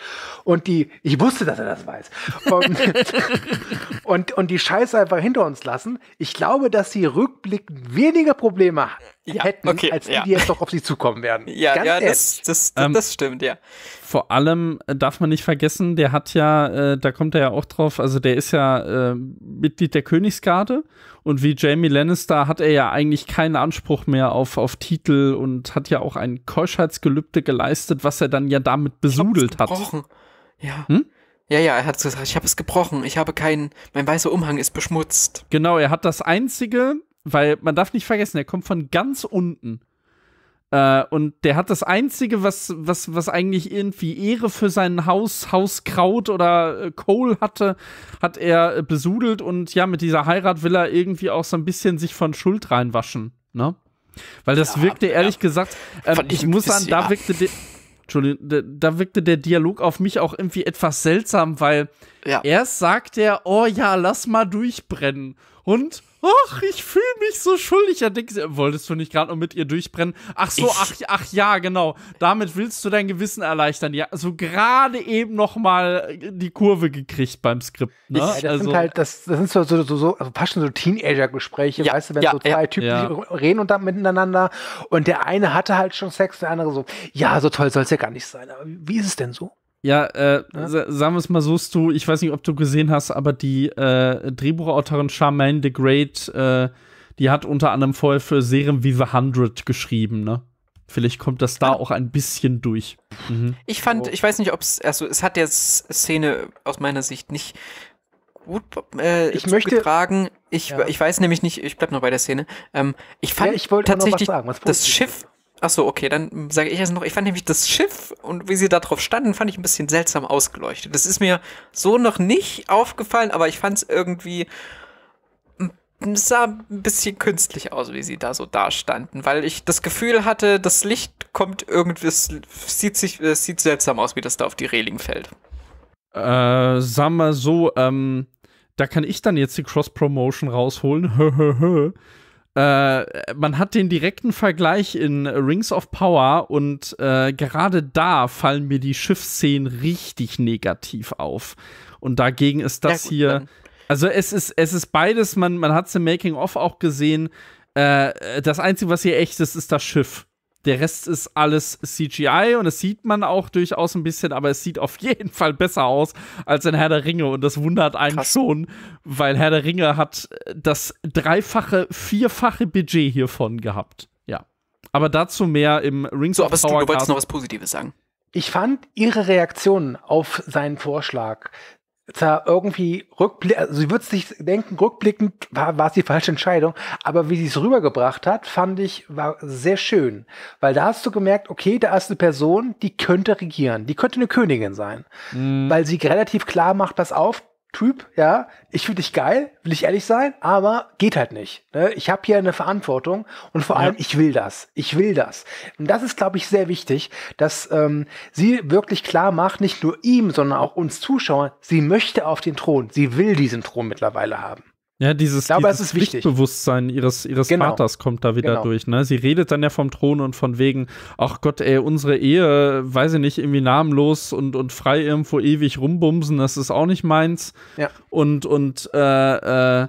[SPEAKER 3] und die, ich wusste, dass er das weiß. Und, und, und die Scheiße einfach hinter uns lassen. Ich glaube, dass sie rückblickend weniger Probleme
[SPEAKER 1] Ja,
[SPEAKER 3] hätten,
[SPEAKER 1] okay,
[SPEAKER 3] als die,
[SPEAKER 1] ja.
[SPEAKER 3] die jetzt noch auf sie zukommen werden.
[SPEAKER 1] Ja,
[SPEAKER 3] Ganz
[SPEAKER 1] ja, das, das, das,
[SPEAKER 2] Ähm,
[SPEAKER 1] das stimmt, ja.
[SPEAKER 2] Vor allem äh, darf man nicht vergessen, der hat ja, äh, da kommt er ja auch drauf, also der ist ja äh, Mitglied der Königsgarde und wie Jamie Lannister hat er ja eigentlich keinen Anspruch mehr auf, auf Titel und hat ja auch ein Keuschheitsgelübde geleistet, was er dann ja damit besudelt hat.
[SPEAKER 1] gebrochen. Ja.
[SPEAKER 2] Hm?
[SPEAKER 1] Ja, ja, er hat gesagt, ich habe es gebrochen. Ich habe keinen, mein weißer Umhang ist beschmutzt.
[SPEAKER 2] Genau, er hat das einzige, weil man darf nicht vergessen, er kommt von ganz unten. Äh, und der hat das einzige, was, was, was eigentlich irgendwie Ehre für sein Haus, Haus Kraut oder äh, Cole hatte, hat er äh, besudelt und ja, mit dieser Heirat will er irgendwie auch so ein bisschen sich von Schuld reinwaschen, ne? Weil das
[SPEAKER 1] Ja,
[SPEAKER 2] wirkte
[SPEAKER 1] ja.
[SPEAKER 2] ehrlich gesagt, ähm,
[SPEAKER 1] ich
[SPEAKER 2] muss sagen, da
[SPEAKER 1] ja.
[SPEAKER 2] wirkte der, Entschuldigung, da, wirkte der Dialog auf mich auch irgendwie etwas seltsam, weil
[SPEAKER 1] Ja.
[SPEAKER 2] Erst sagt er, oh ja, lass mal durchbrennen. Und, ach, ich fühle mich so schuldig. Ja, denkst du, wolltest du nicht gerade noch mit ihr durchbrennen? Ach so,
[SPEAKER 1] Ich-
[SPEAKER 2] ach, ach ja, genau. Damit willst du dein Gewissen erleichtern. Ja, so gerade eben noch mal die Kurve gekriegt beim Skript. Ne?
[SPEAKER 3] Ja, das
[SPEAKER 2] also,
[SPEAKER 3] sind halt, das, das sind so, so, so, so also fast schon so Teenager-Gespräche,
[SPEAKER 1] Ja,
[SPEAKER 3] weißt du, wenn
[SPEAKER 1] ja,
[SPEAKER 3] so zwei
[SPEAKER 1] ja.
[SPEAKER 3] Typen reden und dann miteinander und der eine hatte halt schon Sex, der andere so, ja, so toll soll es ja gar nicht sein. Aber wie ist es denn so?
[SPEAKER 2] Ja, äh, sa- sagen wir es mal so, Stu, ich weiß nicht, ob du gesehen hast, aber die äh, Drehbuchautorin Charmaine the Great, äh, die hat unter anderem vorher für Serien wie The 100 geschrieben, ne? Vielleicht kommt das da auch ein bisschen durch. Mhm.
[SPEAKER 1] Ich fand, ich weiß nicht, ob es, also es hat der Szene aus meiner Sicht nicht gut äh,
[SPEAKER 3] Ich möchte-
[SPEAKER 1] zugetragen. Ich,
[SPEAKER 3] Ja.
[SPEAKER 1] ich weiß nämlich nicht, ich bleib noch bei der Szene. Ähm, ich fand
[SPEAKER 3] Ja, ich wollte auch noch was
[SPEAKER 1] tatsächlich
[SPEAKER 3] sagen, was
[SPEAKER 1] das. Schiff. Ach so, okay, dann sage ich erst noch. Ich fand nämlich das Schiff und wie sie da drauf standen, fand ich ein bisschen seltsam ausgeleuchtet. Das ist mir so noch nicht aufgefallen, aber ich fand es irgendwie sah ein bisschen künstlich aus, wie sie da so dastanden, weil ich das Gefühl hatte, das Licht kommt irgendwie, es sieht sich, es sieht seltsam aus, wie das da auf die Reling fällt.
[SPEAKER 2] Äh, sagen wir so, ähm, da kann ich dann jetzt die Cross-Promotion rausholen. Äh, man hat den direkten Vergleich in Rings of Power und äh, gerade da fallen mir die Schiffsszenen richtig negativ auf. Und dagegen ist das
[SPEAKER 1] Ja, gut,
[SPEAKER 2] hier.
[SPEAKER 1] dann-
[SPEAKER 2] Also es ist, es ist beides, man, man hat es im Making-of auch gesehen. Äh, das Einzige, was hier echt ist, ist das Schiff. Der Rest ist alles CGI und das sieht man auch durchaus ein bisschen, aber es sieht auf jeden Fall besser aus als in Herr der Ringe und das wundert einen
[SPEAKER 1] Krass.
[SPEAKER 2] schon, weil Herr der Ringe hat das dreifache, vierfache Budget hiervon gehabt. Ja. Aber dazu mehr im Rings
[SPEAKER 1] So,
[SPEAKER 2] of Power
[SPEAKER 1] du wolltest noch was Positives sagen.
[SPEAKER 3] Ich fand ihre Reaktion auf seinen Vorschlag zwar irgendwie rückblickend, also sie wird sich denken, rückblickend war, war es die falsche Entscheidung, aber wie sie es rübergebracht hat, fand ich, war sehr schön. Weil da hast du gemerkt, okay, da ist eine Person, die könnte regieren, die könnte eine Königin sein.
[SPEAKER 2] Mhm.
[SPEAKER 3] Weil sie relativ klar macht, pass auf, Typ, ja, ich finde dich geil, will ich ehrlich sein, aber geht halt nicht. Ne? Ich habe hier eine Verantwortung und vor allem, ich will das. Ich will das. Und das ist, glaube ich, sehr wichtig, dass ähm, sie wirklich klar macht, nicht nur ihm, sondern auch uns Zuschauern, sie möchte auf den Thron. Sie will diesen Thron mittlerweile haben.
[SPEAKER 2] Ja, dieses,
[SPEAKER 3] Ich glaube,
[SPEAKER 2] dieses. Pflichtbewusstsein ihres, ihres
[SPEAKER 3] Genau.
[SPEAKER 2] Vaters kommt da wieder
[SPEAKER 3] Genau.
[SPEAKER 2] durch. Ne? Sie redet dann ja vom Thron und von wegen, ach Gott, ey, unsere Ehe, weiß ich nicht, irgendwie namenlos und, und frei irgendwo ewig rumbumsen, das ist auch nicht meins.
[SPEAKER 3] Ja.
[SPEAKER 2] Und, und äh, äh,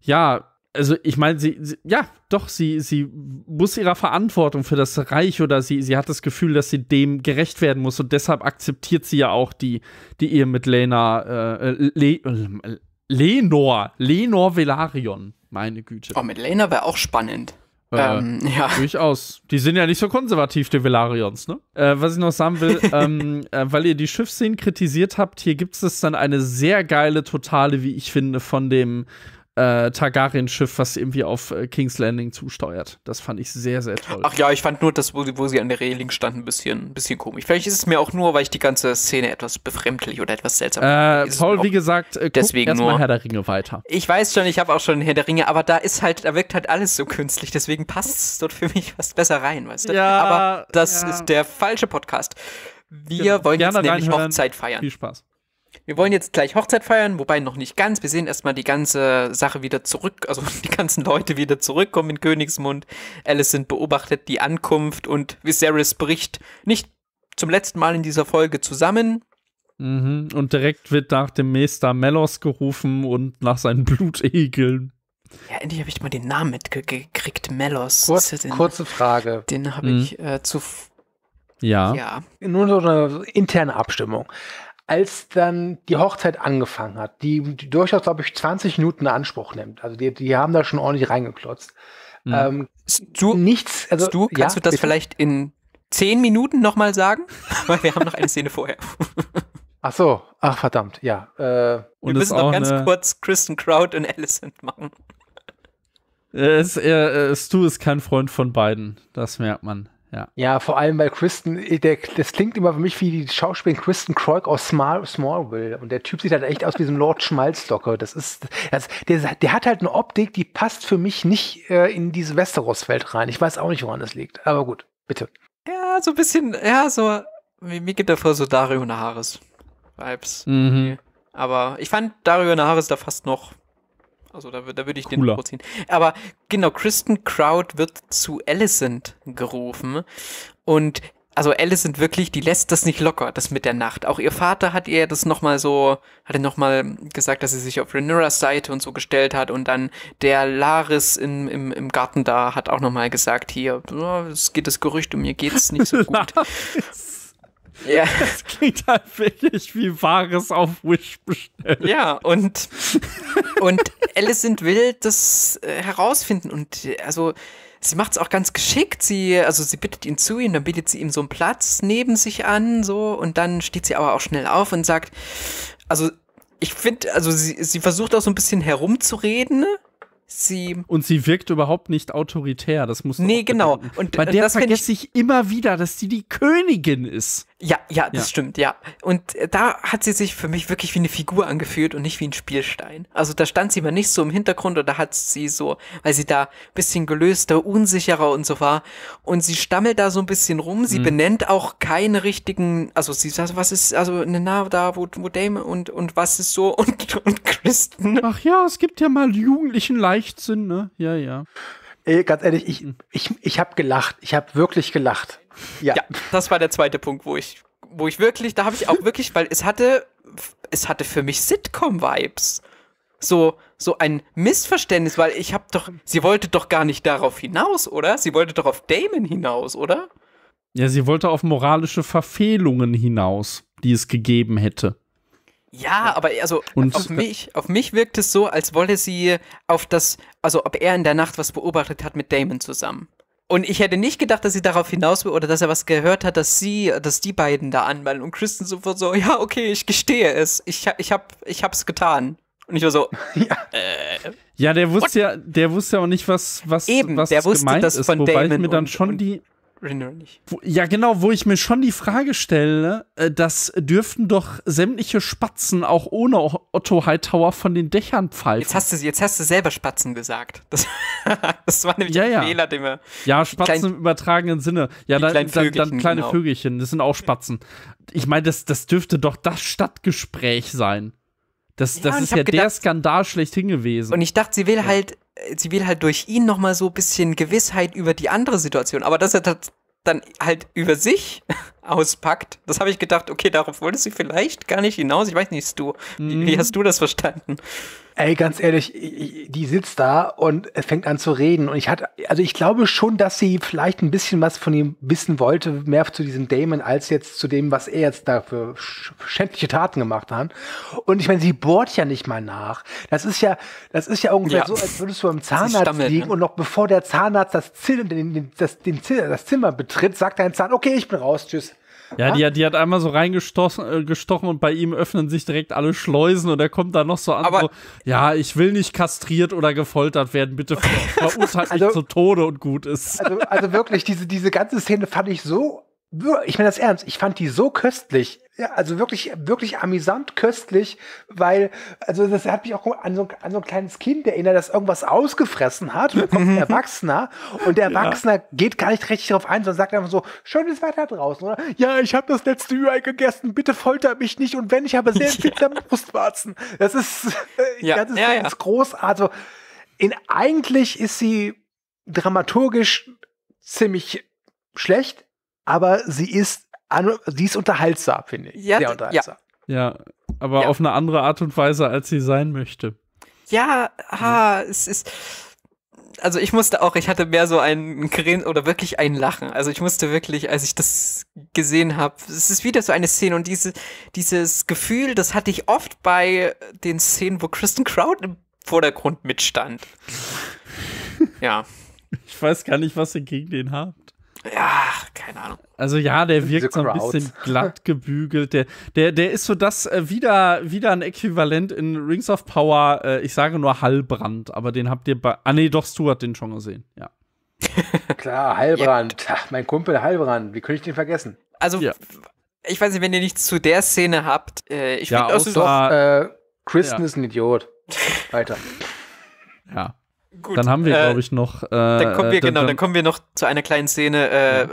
[SPEAKER 2] ja, also ich meine, sie, sie, ja, doch, sie, sie muss ihrer Verantwortung für das Reich oder sie, sie hat das Gefühl, dass sie dem gerecht werden muss und deshalb akzeptiert sie ja auch die, die Ehe mit Lena, äh, Le, äh, Lenor, Lenor Velarion, meine Güte.
[SPEAKER 1] Oh, mit Lena wäre auch spannend.
[SPEAKER 2] Äh,
[SPEAKER 1] Ähm, ja.
[SPEAKER 2] Durchaus. Die sind ja nicht so konservativ, die Velarions, ne? Äh, was ich noch sagen will, ähm, äh, weil ihr die Schiffsszenen kritisiert habt, hier gibt es dann eine sehr geile Totale, wie ich finde, von dem äh, Targaryen-Schiff, was irgendwie auf äh, King's Landing zusteuert. Das fand ich sehr, sehr toll.
[SPEAKER 1] Ach ja, ich fand nur das, wo sie, wo sie an der Reling standen, ein bisschen, ein bisschen komisch. Vielleicht ist es mir auch nur, weil ich die ganze Szene etwas befremdlich oder etwas seltsam
[SPEAKER 2] äh,
[SPEAKER 1] ist
[SPEAKER 2] Paul, wie gesagt, äh,
[SPEAKER 1] deswegen
[SPEAKER 2] erstmal. Herr der Ringe weiter.
[SPEAKER 1] Ich weiß schon, ich habe auch schon Herr der Ringe, aber da ist halt, da wirkt halt alles so künstlich, deswegen passt es dort für mich fast besser rein, weißt du?
[SPEAKER 2] Ja,
[SPEAKER 1] aber das
[SPEAKER 2] ja.
[SPEAKER 1] ist der falsche Podcast. Wir
[SPEAKER 2] Genau.
[SPEAKER 1] wollen
[SPEAKER 2] Gerne
[SPEAKER 1] jetzt nämlich. Hochzeit feiern.
[SPEAKER 2] Viel Spaß.
[SPEAKER 1] Wir wollen jetzt gleich Hochzeit feiern, wobei noch nicht ganz. Wir sehen erstmal die ganze Sache wieder zurück, also die ganzen Leute wieder zurückkommen in Königsmund. Alicent beobachtet die Ankunft und Viserys bricht nicht zum letzten Mal in dieser Folge zusammen.
[SPEAKER 2] Mhm. Und direkt wird nach dem Meister Melos gerufen und nach seinen Blutegeln.
[SPEAKER 1] Ja, endlich habe ich mal den Namen mitgekriegt. Melos.
[SPEAKER 3] Kurz,
[SPEAKER 1] den
[SPEAKER 3] kurze Frage.
[SPEAKER 1] den habe
[SPEAKER 2] Mhm.
[SPEAKER 1] ich äh, zu.
[SPEAKER 2] Ja.
[SPEAKER 1] Ja.
[SPEAKER 3] Nur so eine interne Abstimmung. Als dann die Hochzeit angefangen hat, die, die durchaus, glaube ich, 20 Minuten in Anspruch nimmt, also die, die haben da schon ordentlich reingeklotzt.
[SPEAKER 2] Mhm.
[SPEAKER 3] Ähm,
[SPEAKER 1] Du,
[SPEAKER 3] nichts, also
[SPEAKER 1] du kannst
[SPEAKER 3] ja,
[SPEAKER 1] du das
[SPEAKER 3] bitte?
[SPEAKER 1] vielleicht in zehn Minuten nochmal sagen? Weil wir haben noch eine Szene vorher.
[SPEAKER 3] Ach so, ach verdammt, ja. Äh,
[SPEAKER 2] Und
[SPEAKER 1] wir
[SPEAKER 2] ist
[SPEAKER 1] müssen noch
[SPEAKER 2] auch
[SPEAKER 1] ganz
[SPEAKER 2] eine,
[SPEAKER 1] kurz Kristen Crowd und Alicent machen.
[SPEAKER 2] Es, er, äh, Stu ist kein Freund von beiden. Das merkt man. Ja.
[SPEAKER 3] ja, vor allem bei Kristen, äh, der, das klingt immer für mich wie die Schauspielerin Kristen Kroik aus Small, Smallville. Und der Typ sieht halt echt aus wie so ein Lord Schmalzdocke. Das ist, das, der, der hat halt eine Optik, die passt für mich nicht äh, in diese Westeros-Welt rein. Ich weiß auch nicht, woran das liegt. Aber gut, bitte.
[SPEAKER 1] Ja, so ein bisschen, ja, so, mir, mir gibt er vor so Dario Naharis Vibes.
[SPEAKER 2] Mhm.
[SPEAKER 1] Aber ich fand Dario Naharis da fast noch, also da, da würde ich den
[SPEAKER 2] Cooler.
[SPEAKER 1] vorziehen. Aber genau, Kristen Crowd wird zu Alicent gerufen und also Alicent wirklich, die lässt das nicht locker, das mit der Nacht. Auch ihr Vater hat ihr das nochmal so, hat ihr nochmal gesagt, dass sie sich auf Rhaenyras Seite und so gestellt hat und dann der Laris in, im, im Garten da hat auch nochmal gesagt, hier, oh, es geht das Gerücht, um mir geht's nicht so gut. ja.
[SPEAKER 2] Das klingt halt wirklich wie Wahres auf Wish bestellt.
[SPEAKER 1] Ja, und, und Alicent will das äh, herausfinden und also sie macht es auch ganz geschickt. Sie, also sie bittet ihn zu ihm, dann bietet sie ihm so einen Platz neben sich an, so, und dann steht sie aber auch schnell auf und sagt, also ich finde, also sie, sie versucht auch so ein bisschen herumzureden. Sie,
[SPEAKER 2] Und sie wirkt überhaupt nicht autoritär. Das muss
[SPEAKER 1] nee, genau. Und
[SPEAKER 2] Bei der
[SPEAKER 1] das find ich
[SPEAKER 2] vergesse ich immer wieder, dass die die Königin ist.
[SPEAKER 1] Ja, ja, das
[SPEAKER 2] Ja.
[SPEAKER 1] stimmt, ja. Und äh, da hat sie sich für mich wirklich wie eine Figur angefühlt und nicht wie ein Spielstein. Also da stand sie mal nicht so im Hintergrund oder hat sie so, weil sie da ein bisschen gelöster, unsicherer und so war. Und sie stammelt da so ein bisschen rum. Sie benennt auch keine richtigen, also sie sagt, was ist, also na, da, wo, wo Dame und, und was ist so und, und Kristen.
[SPEAKER 2] Ach ja, es gibt ja mal jugendlichen Leichtsinn, ne? Ja, ja.
[SPEAKER 3] Ey, ganz ehrlich, ich, ich, ich habe gelacht. Ich habe wirklich gelacht. Ja.
[SPEAKER 1] Ja, das war der zweite Punkt, wo ich, wo ich wirklich, da habe ich auch wirklich, weil es hatte, es hatte für mich Sitcom-Vibes. So, so ein Missverständnis, weil ich habe doch, sie wollte doch gar nicht darauf hinaus, oder? Sie wollte doch auf Damon hinaus, oder?
[SPEAKER 2] Ja, sie wollte auf moralische Verfehlungen hinaus, die es gegeben hätte.
[SPEAKER 1] Ja, aber also
[SPEAKER 2] Und-
[SPEAKER 1] auf mich, auf mich wirkt es so, als wolle sie auf das, also ob er in der Nacht was beobachtet hat mit Damon zusammen. Und ich hätte nicht gedacht, dass sie darauf hinaus will oder dass er was gehört hat, dass sie, dass die beiden da anmalen und Kristen sofort so, ja, okay, ich gestehe es. Ich, ich hab, ich hab's getan. Und ich war so,
[SPEAKER 2] Ja, der wusste ja, der wusste ja auch nicht, was, was,
[SPEAKER 1] Eben,
[SPEAKER 2] was
[SPEAKER 1] der wusste
[SPEAKER 2] gemeint
[SPEAKER 1] das
[SPEAKER 2] ist,
[SPEAKER 1] von
[SPEAKER 2] wobei ich
[SPEAKER 1] Damon
[SPEAKER 2] mir dann schon
[SPEAKER 1] und-
[SPEAKER 2] die,
[SPEAKER 1] Rhaenyra nicht.
[SPEAKER 2] wo, ja genau, wo ich mir schon die Frage stelle, äh, das dürften doch sämtliche Spatzen auch ohne Otto Hightower von den Dächern pfeifen.
[SPEAKER 1] Jetzt hast du, jetzt hast du selber Spatzen gesagt. Das, das war nämlich
[SPEAKER 2] Ja,
[SPEAKER 1] ein
[SPEAKER 2] ja.
[SPEAKER 1] Fehler, den wir.
[SPEAKER 2] Ja, Spatzen
[SPEAKER 1] kleinen-
[SPEAKER 2] im übertragenen Sinne. Ja,
[SPEAKER 1] die
[SPEAKER 2] dann,
[SPEAKER 1] kleinen
[SPEAKER 2] dann, dann kleine
[SPEAKER 1] genau.
[SPEAKER 2] Vögelchen, das sind auch Spatzen. Ich meine, das, das dürfte doch das Stadtgespräch sein. Das,
[SPEAKER 1] Ja,
[SPEAKER 2] das ist ja der
[SPEAKER 1] gedacht-
[SPEAKER 2] Skandal schlechthin gewesen.
[SPEAKER 1] Und ich dachte, sie will halt, sie will halt durch ihn nochmal so ein bisschen Gewissheit über die andere Situation. Aber dass er das dann halt über sich auspackt, das habe ich gedacht, okay, darauf wollte sie vielleicht gar nicht hinaus. Ich weiß nicht, du, wie, wie hast du das verstanden?
[SPEAKER 3] Ey, ganz ehrlich, die sitzt da und fängt an zu reden. Und ich hatte, also ich glaube schon, dass sie vielleicht ein bisschen was von ihm wissen wollte, mehr zu diesem Damon, als jetzt zu dem, was er jetzt da für sch- schändliche Taten gemacht hat. Und ich meine, sie bohrt ja nicht mal nach. Das ist ja, das ist ja ungefähr
[SPEAKER 1] Ja.
[SPEAKER 3] so, als würdest du beim Zahnarzt
[SPEAKER 1] stammelt,
[SPEAKER 3] liegen
[SPEAKER 1] ne?
[SPEAKER 3] und noch bevor der Zahnarzt das, Zimmer, den, den, das, das Zimmer betritt, sagt dein Zahn, okay, ich bin raus, tschüss.
[SPEAKER 2] Ja, die, hat- die hat einmal so reingestochen äh, gestochen und bei ihm öffnen sich direkt alle Schleusen und er kommt dann noch so an,
[SPEAKER 1] Aber-
[SPEAKER 2] so, ja, ich will nicht kastriert oder gefoltert werden, bitte ver verurteilt mich
[SPEAKER 3] Also-
[SPEAKER 2] zu Tode und gut ist.
[SPEAKER 3] Also, also wirklich, diese, diese ganze Szene fand ich so, ich meine das ernst, ich fand die so köstlich. Ja, also wirklich, wirklich amüsant köstlich, weil, also das hat mich auch an so, an so ein kleines Kind erinnert, das irgendwas ausgefressen hat. Und dann kommt ein Erwachsener und der Erwachsene geht gar nicht richtig darauf ein, sondern sagt einfach so, schönes Wetter draußen, oder? Ja, ich habe das letzte Ü-Ei gegessen, bitte folter mich nicht und wenn, ich habe sehr empfindsame Brustwarzen. Das ist, äh,
[SPEAKER 1] Ja,
[SPEAKER 3] das ist,
[SPEAKER 1] ja, ja.
[SPEAKER 3] ist groß. Also, in, eigentlich ist sie dramaturgisch ziemlich schlecht, aber sie ist, an- sie ist unterhaltsam, finde ich.
[SPEAKER 1] Ja,
[SPEAKER 3] Sehr unterhaltsam.
[SPEAKER 2] Ja, aber
[SPEAKER 1] Ja.
[SPEAKER 2] auf eine andere Art und Weise, als sie sein möchte.
[SPEAKER 1] Ja, ha, es ist. Also ich musste auch, ich hatte mehr so ein Grin oder wirklich ein Lachen. Also ich musste wirklich, als ich das gesehen habe, es ist wieder so eine Szene und diese, dieses Gefühl, das hatte ich oft bei den Szenen, wo Kristen Crowd im Vordergrund mitstand. ja.
[SPEAKER 2] Ich weiß gar nicht, was ihr gegen den habt.
[SPEAKER 1] Ja, keine Ahnung.
[SPEAKER 2] Also ja, der wirkt so ein bisschen glatt gebügelt. Der, der, der ist so das äh, wieder, wieder ein Äquivalent in Rings of Power. Äh, ich sage nur Hallbrand, aber den habt ihr bei. Ah nee, doch, Stu hat den schon gesehen. Ja.
[SPEAKER 3] Klar, Heilbrand. Ach, mein Kumpel Heilbrand. Wie könnte ich den vergessen?
[SPEAKER 1] Also,
[SPEAKER 2] Ja.
[SPEAKER 1] ich weiß nicht, wenn ihr nichts zu der Szene habt. Äh, ich
[SPEAKER 2] Ja,
[SPEAKER 1] finde, auch
[SPEAKER 2] Ah,
[SPEAKER 3] Äh, Kristen
[SPEAKER 2] ja.
[SPEAKER 3] ist ein Idiot. Weiter.
[SPEAKER 2] Ja.
[SPEAKER 1] Gut.
[SPEAKER 2] Dann haben wir,
[SPEAKER 1] Äh,
[SPEAKER 2] glaube ich, noch. Äh,
[SPEAKER 1] Dann kommen wir,
[SPEAKER 2] äh,
[SPEAKER 1] genau, dann kommen wir noch zu einer kleinen Szene, äh,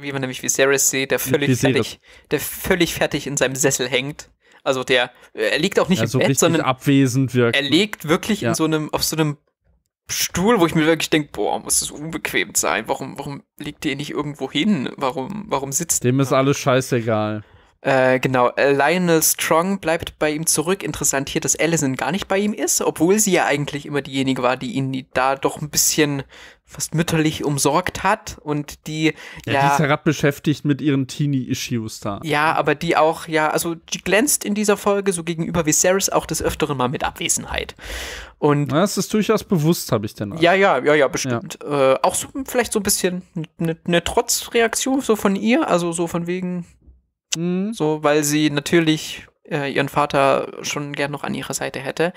[SPEAKER 1] wie man nämlich Viserys sieht, der völlig
[SPEAKER 2] Viserys.
[SPEAKER 1] fertig, der völlig fertig in seinem Sessel hängt. Also der, äh, er liegt auch nicht
[SPEAKER 2] ja,
[SPEAKER 1] im
[SPEAKER 2] so
[SPEAKER 1] Bett, sondern
[SPEAKER 2] abwesend wirkt.
[SPEAKER 1] er liegt wirklich
[SPEAKER 2] Ja.
[SPEAKER 1] in so einem, auf so einem Stuhl, wo ich mir wirklich denke, boah, muss das unbequem sein. Warum, warum liegt ihr nicht irgendwo hin? Warum, warum sitzt
[SPEAKER 2] Dem ist alles scheißegal.
[SPEAKER 1] Äh, genau, äh, Lionel Strong bleibt bei ihm zurück. Interessant hier, dass Allison gar nicht bei ihm ist, obwohl sie ja eigentlich immer diejenige war, die ihn da doch ein bisschen fast mütterlich umsorgt hat und die,
[SPEAKER 2] Ja, die
[SPEAKER 1] ja,
[SPEAKER 2] ist ja gerade beschäftigt mit ihren Teenie-Issues da.
[SPEAKER 1] ja, aber die auch, ja, also die glänzt in dieser Folge so gegenüber Viserys auch des Öfteren mal mit Abwesenheit. Und
[SPEAKER 2] Das ist durchaus bewusst, habe ich denn.
[SPEAKER 1] ja, ja, ja, ja, bestimmt. Äh, auch so vielleicht so ein bisschen eine ne Trotzreaktion so von ihr, also so von wegen,
[SPEAKER 2] Mhm.
[SPEAKER 1] so, weil sie natürlich äh, ihren Vater schon gern noch an ihrer Seite hätte.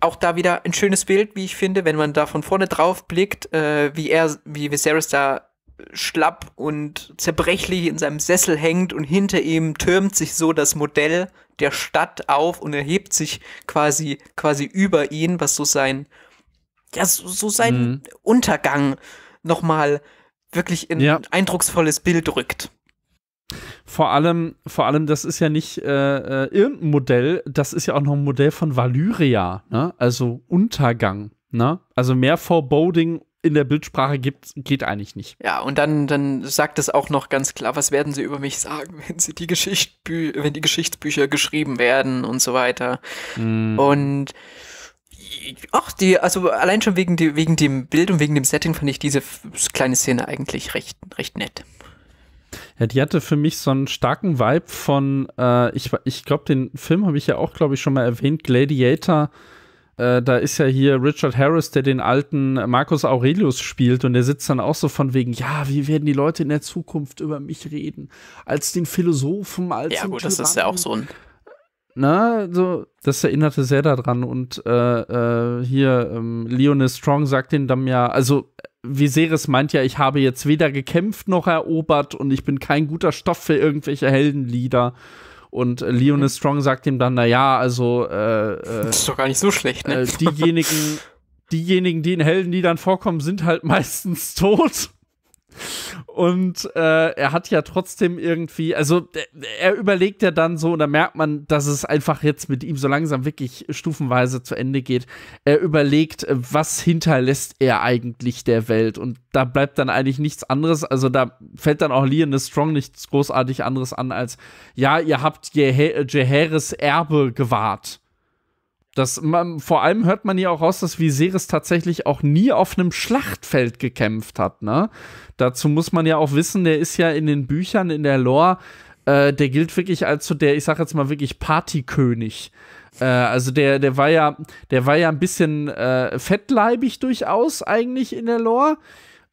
[SPEAKER 1] Auch da wieder ein schönes Bild, wie ich finde, wenn man da von vorne drauf blickt, äh, wie er, wie Viserys da schlapp und zerbrechlich in seinem Sessel hängt und hinter ihm türmt sich so das Modell der Stadt auf und erhebt sich quasi, quasi über ihn, was so sein, ja, so, so sein
[SPEAKER 2] Mhm.
[SPEAKER 1] Untergang nochmal wirklich in
[SPEAKER 2] Ja.
[SPEAKER 1] ein eindrucksvolles Bild rückt.
[SPEAKER 2] Vor allem, vor allem, das ist ja nicht äh, äh, irgendein Modell, das ist ja auch noch ein Modell von Valyria, ne? Also Untergang, ne? Also mehr Foreboding in der Bildsprache gibt, geht eigentlich nicht.
[SPEAKER 1] Ja, und dann, dann sagt es auch noch ganz klar, was werden sie über mich sagen, wenn sie die Geschichtbü wenn die Geschichtsbücher geschrieben werden und so weiter.
[SPEAKER 2] Mhm.
[SPEAKER 1] Und ach, die, also allein schon wegen, die, wegen dem Bild und wegen dem Setting fand ich diese kleine Szene eigentlich recht, recht nett.
[SPEAKER 2] Ja, die hatte für mich so einen starken Vibe von, äh, ich, ich glaube, den Film habe ich ja auch, glaube ich, schon mal erwähnt, Gladiator. Äh, da ist ja hier Richard Harris, der den alten Marcus Aurelius spielt und der sitzt dann auch so von wegen, ja, wie werden die Leute in der Zukunft über mich reden? Als den Philosophen, als
[SPEAKER 1] Ja, gut, das ist ja auch so ein.
[SPEAKER 2] Na, so, das erinnerte sehr daran und äh, äh, hier, ähm, Leonis Strong sagt den dann ja, also Viserys meint ja, ich habe jetzt weder gekämpft noch erobert und ich bin kein guter Stoff für irgendwelche Heldenlieder. Und äh, Leonis Strong sagt ihm dann, na ja, also äh, äh,
[SPEAKER 1] Das ist doch gar nicht so schlecht, ne?
[SPEAKER 2] äh, diejenigen, diejenigen, die in Heldenliedern vorkommen, sind halt meistens tot. Und äh, er hat ja trotzdem irgendwie, also er überlegt ja dann so, und da merkt man, dass es einfach jetzt mit ihm so langsam wirklich stufenweise zu Ende geht. Er überlegt, was hinterlässt er eigentlich der Welt. Und da bleibt dann eigentlich nichts anderes. Also da fällt dann auch Leon Strong nichts großartig anderes an als, ja, ihr habt Jeheres Erbe gewahrt. Das, man, vor allem hört man ja auch raus, dass Viserys tatsächlich auch nie auf einem Schlachtfeld gekämpft hat. Ne? Dazu muss man ja auch wissen, der ist ja in den Büchern, in der Lore, äh, der gilt wirklich als so der, ich sag jetzt mal wirklich Partykönig. Äh, also der, der war ja, der war ja ein bisschen äh, fettleibig durchaus eigentlich in der Lore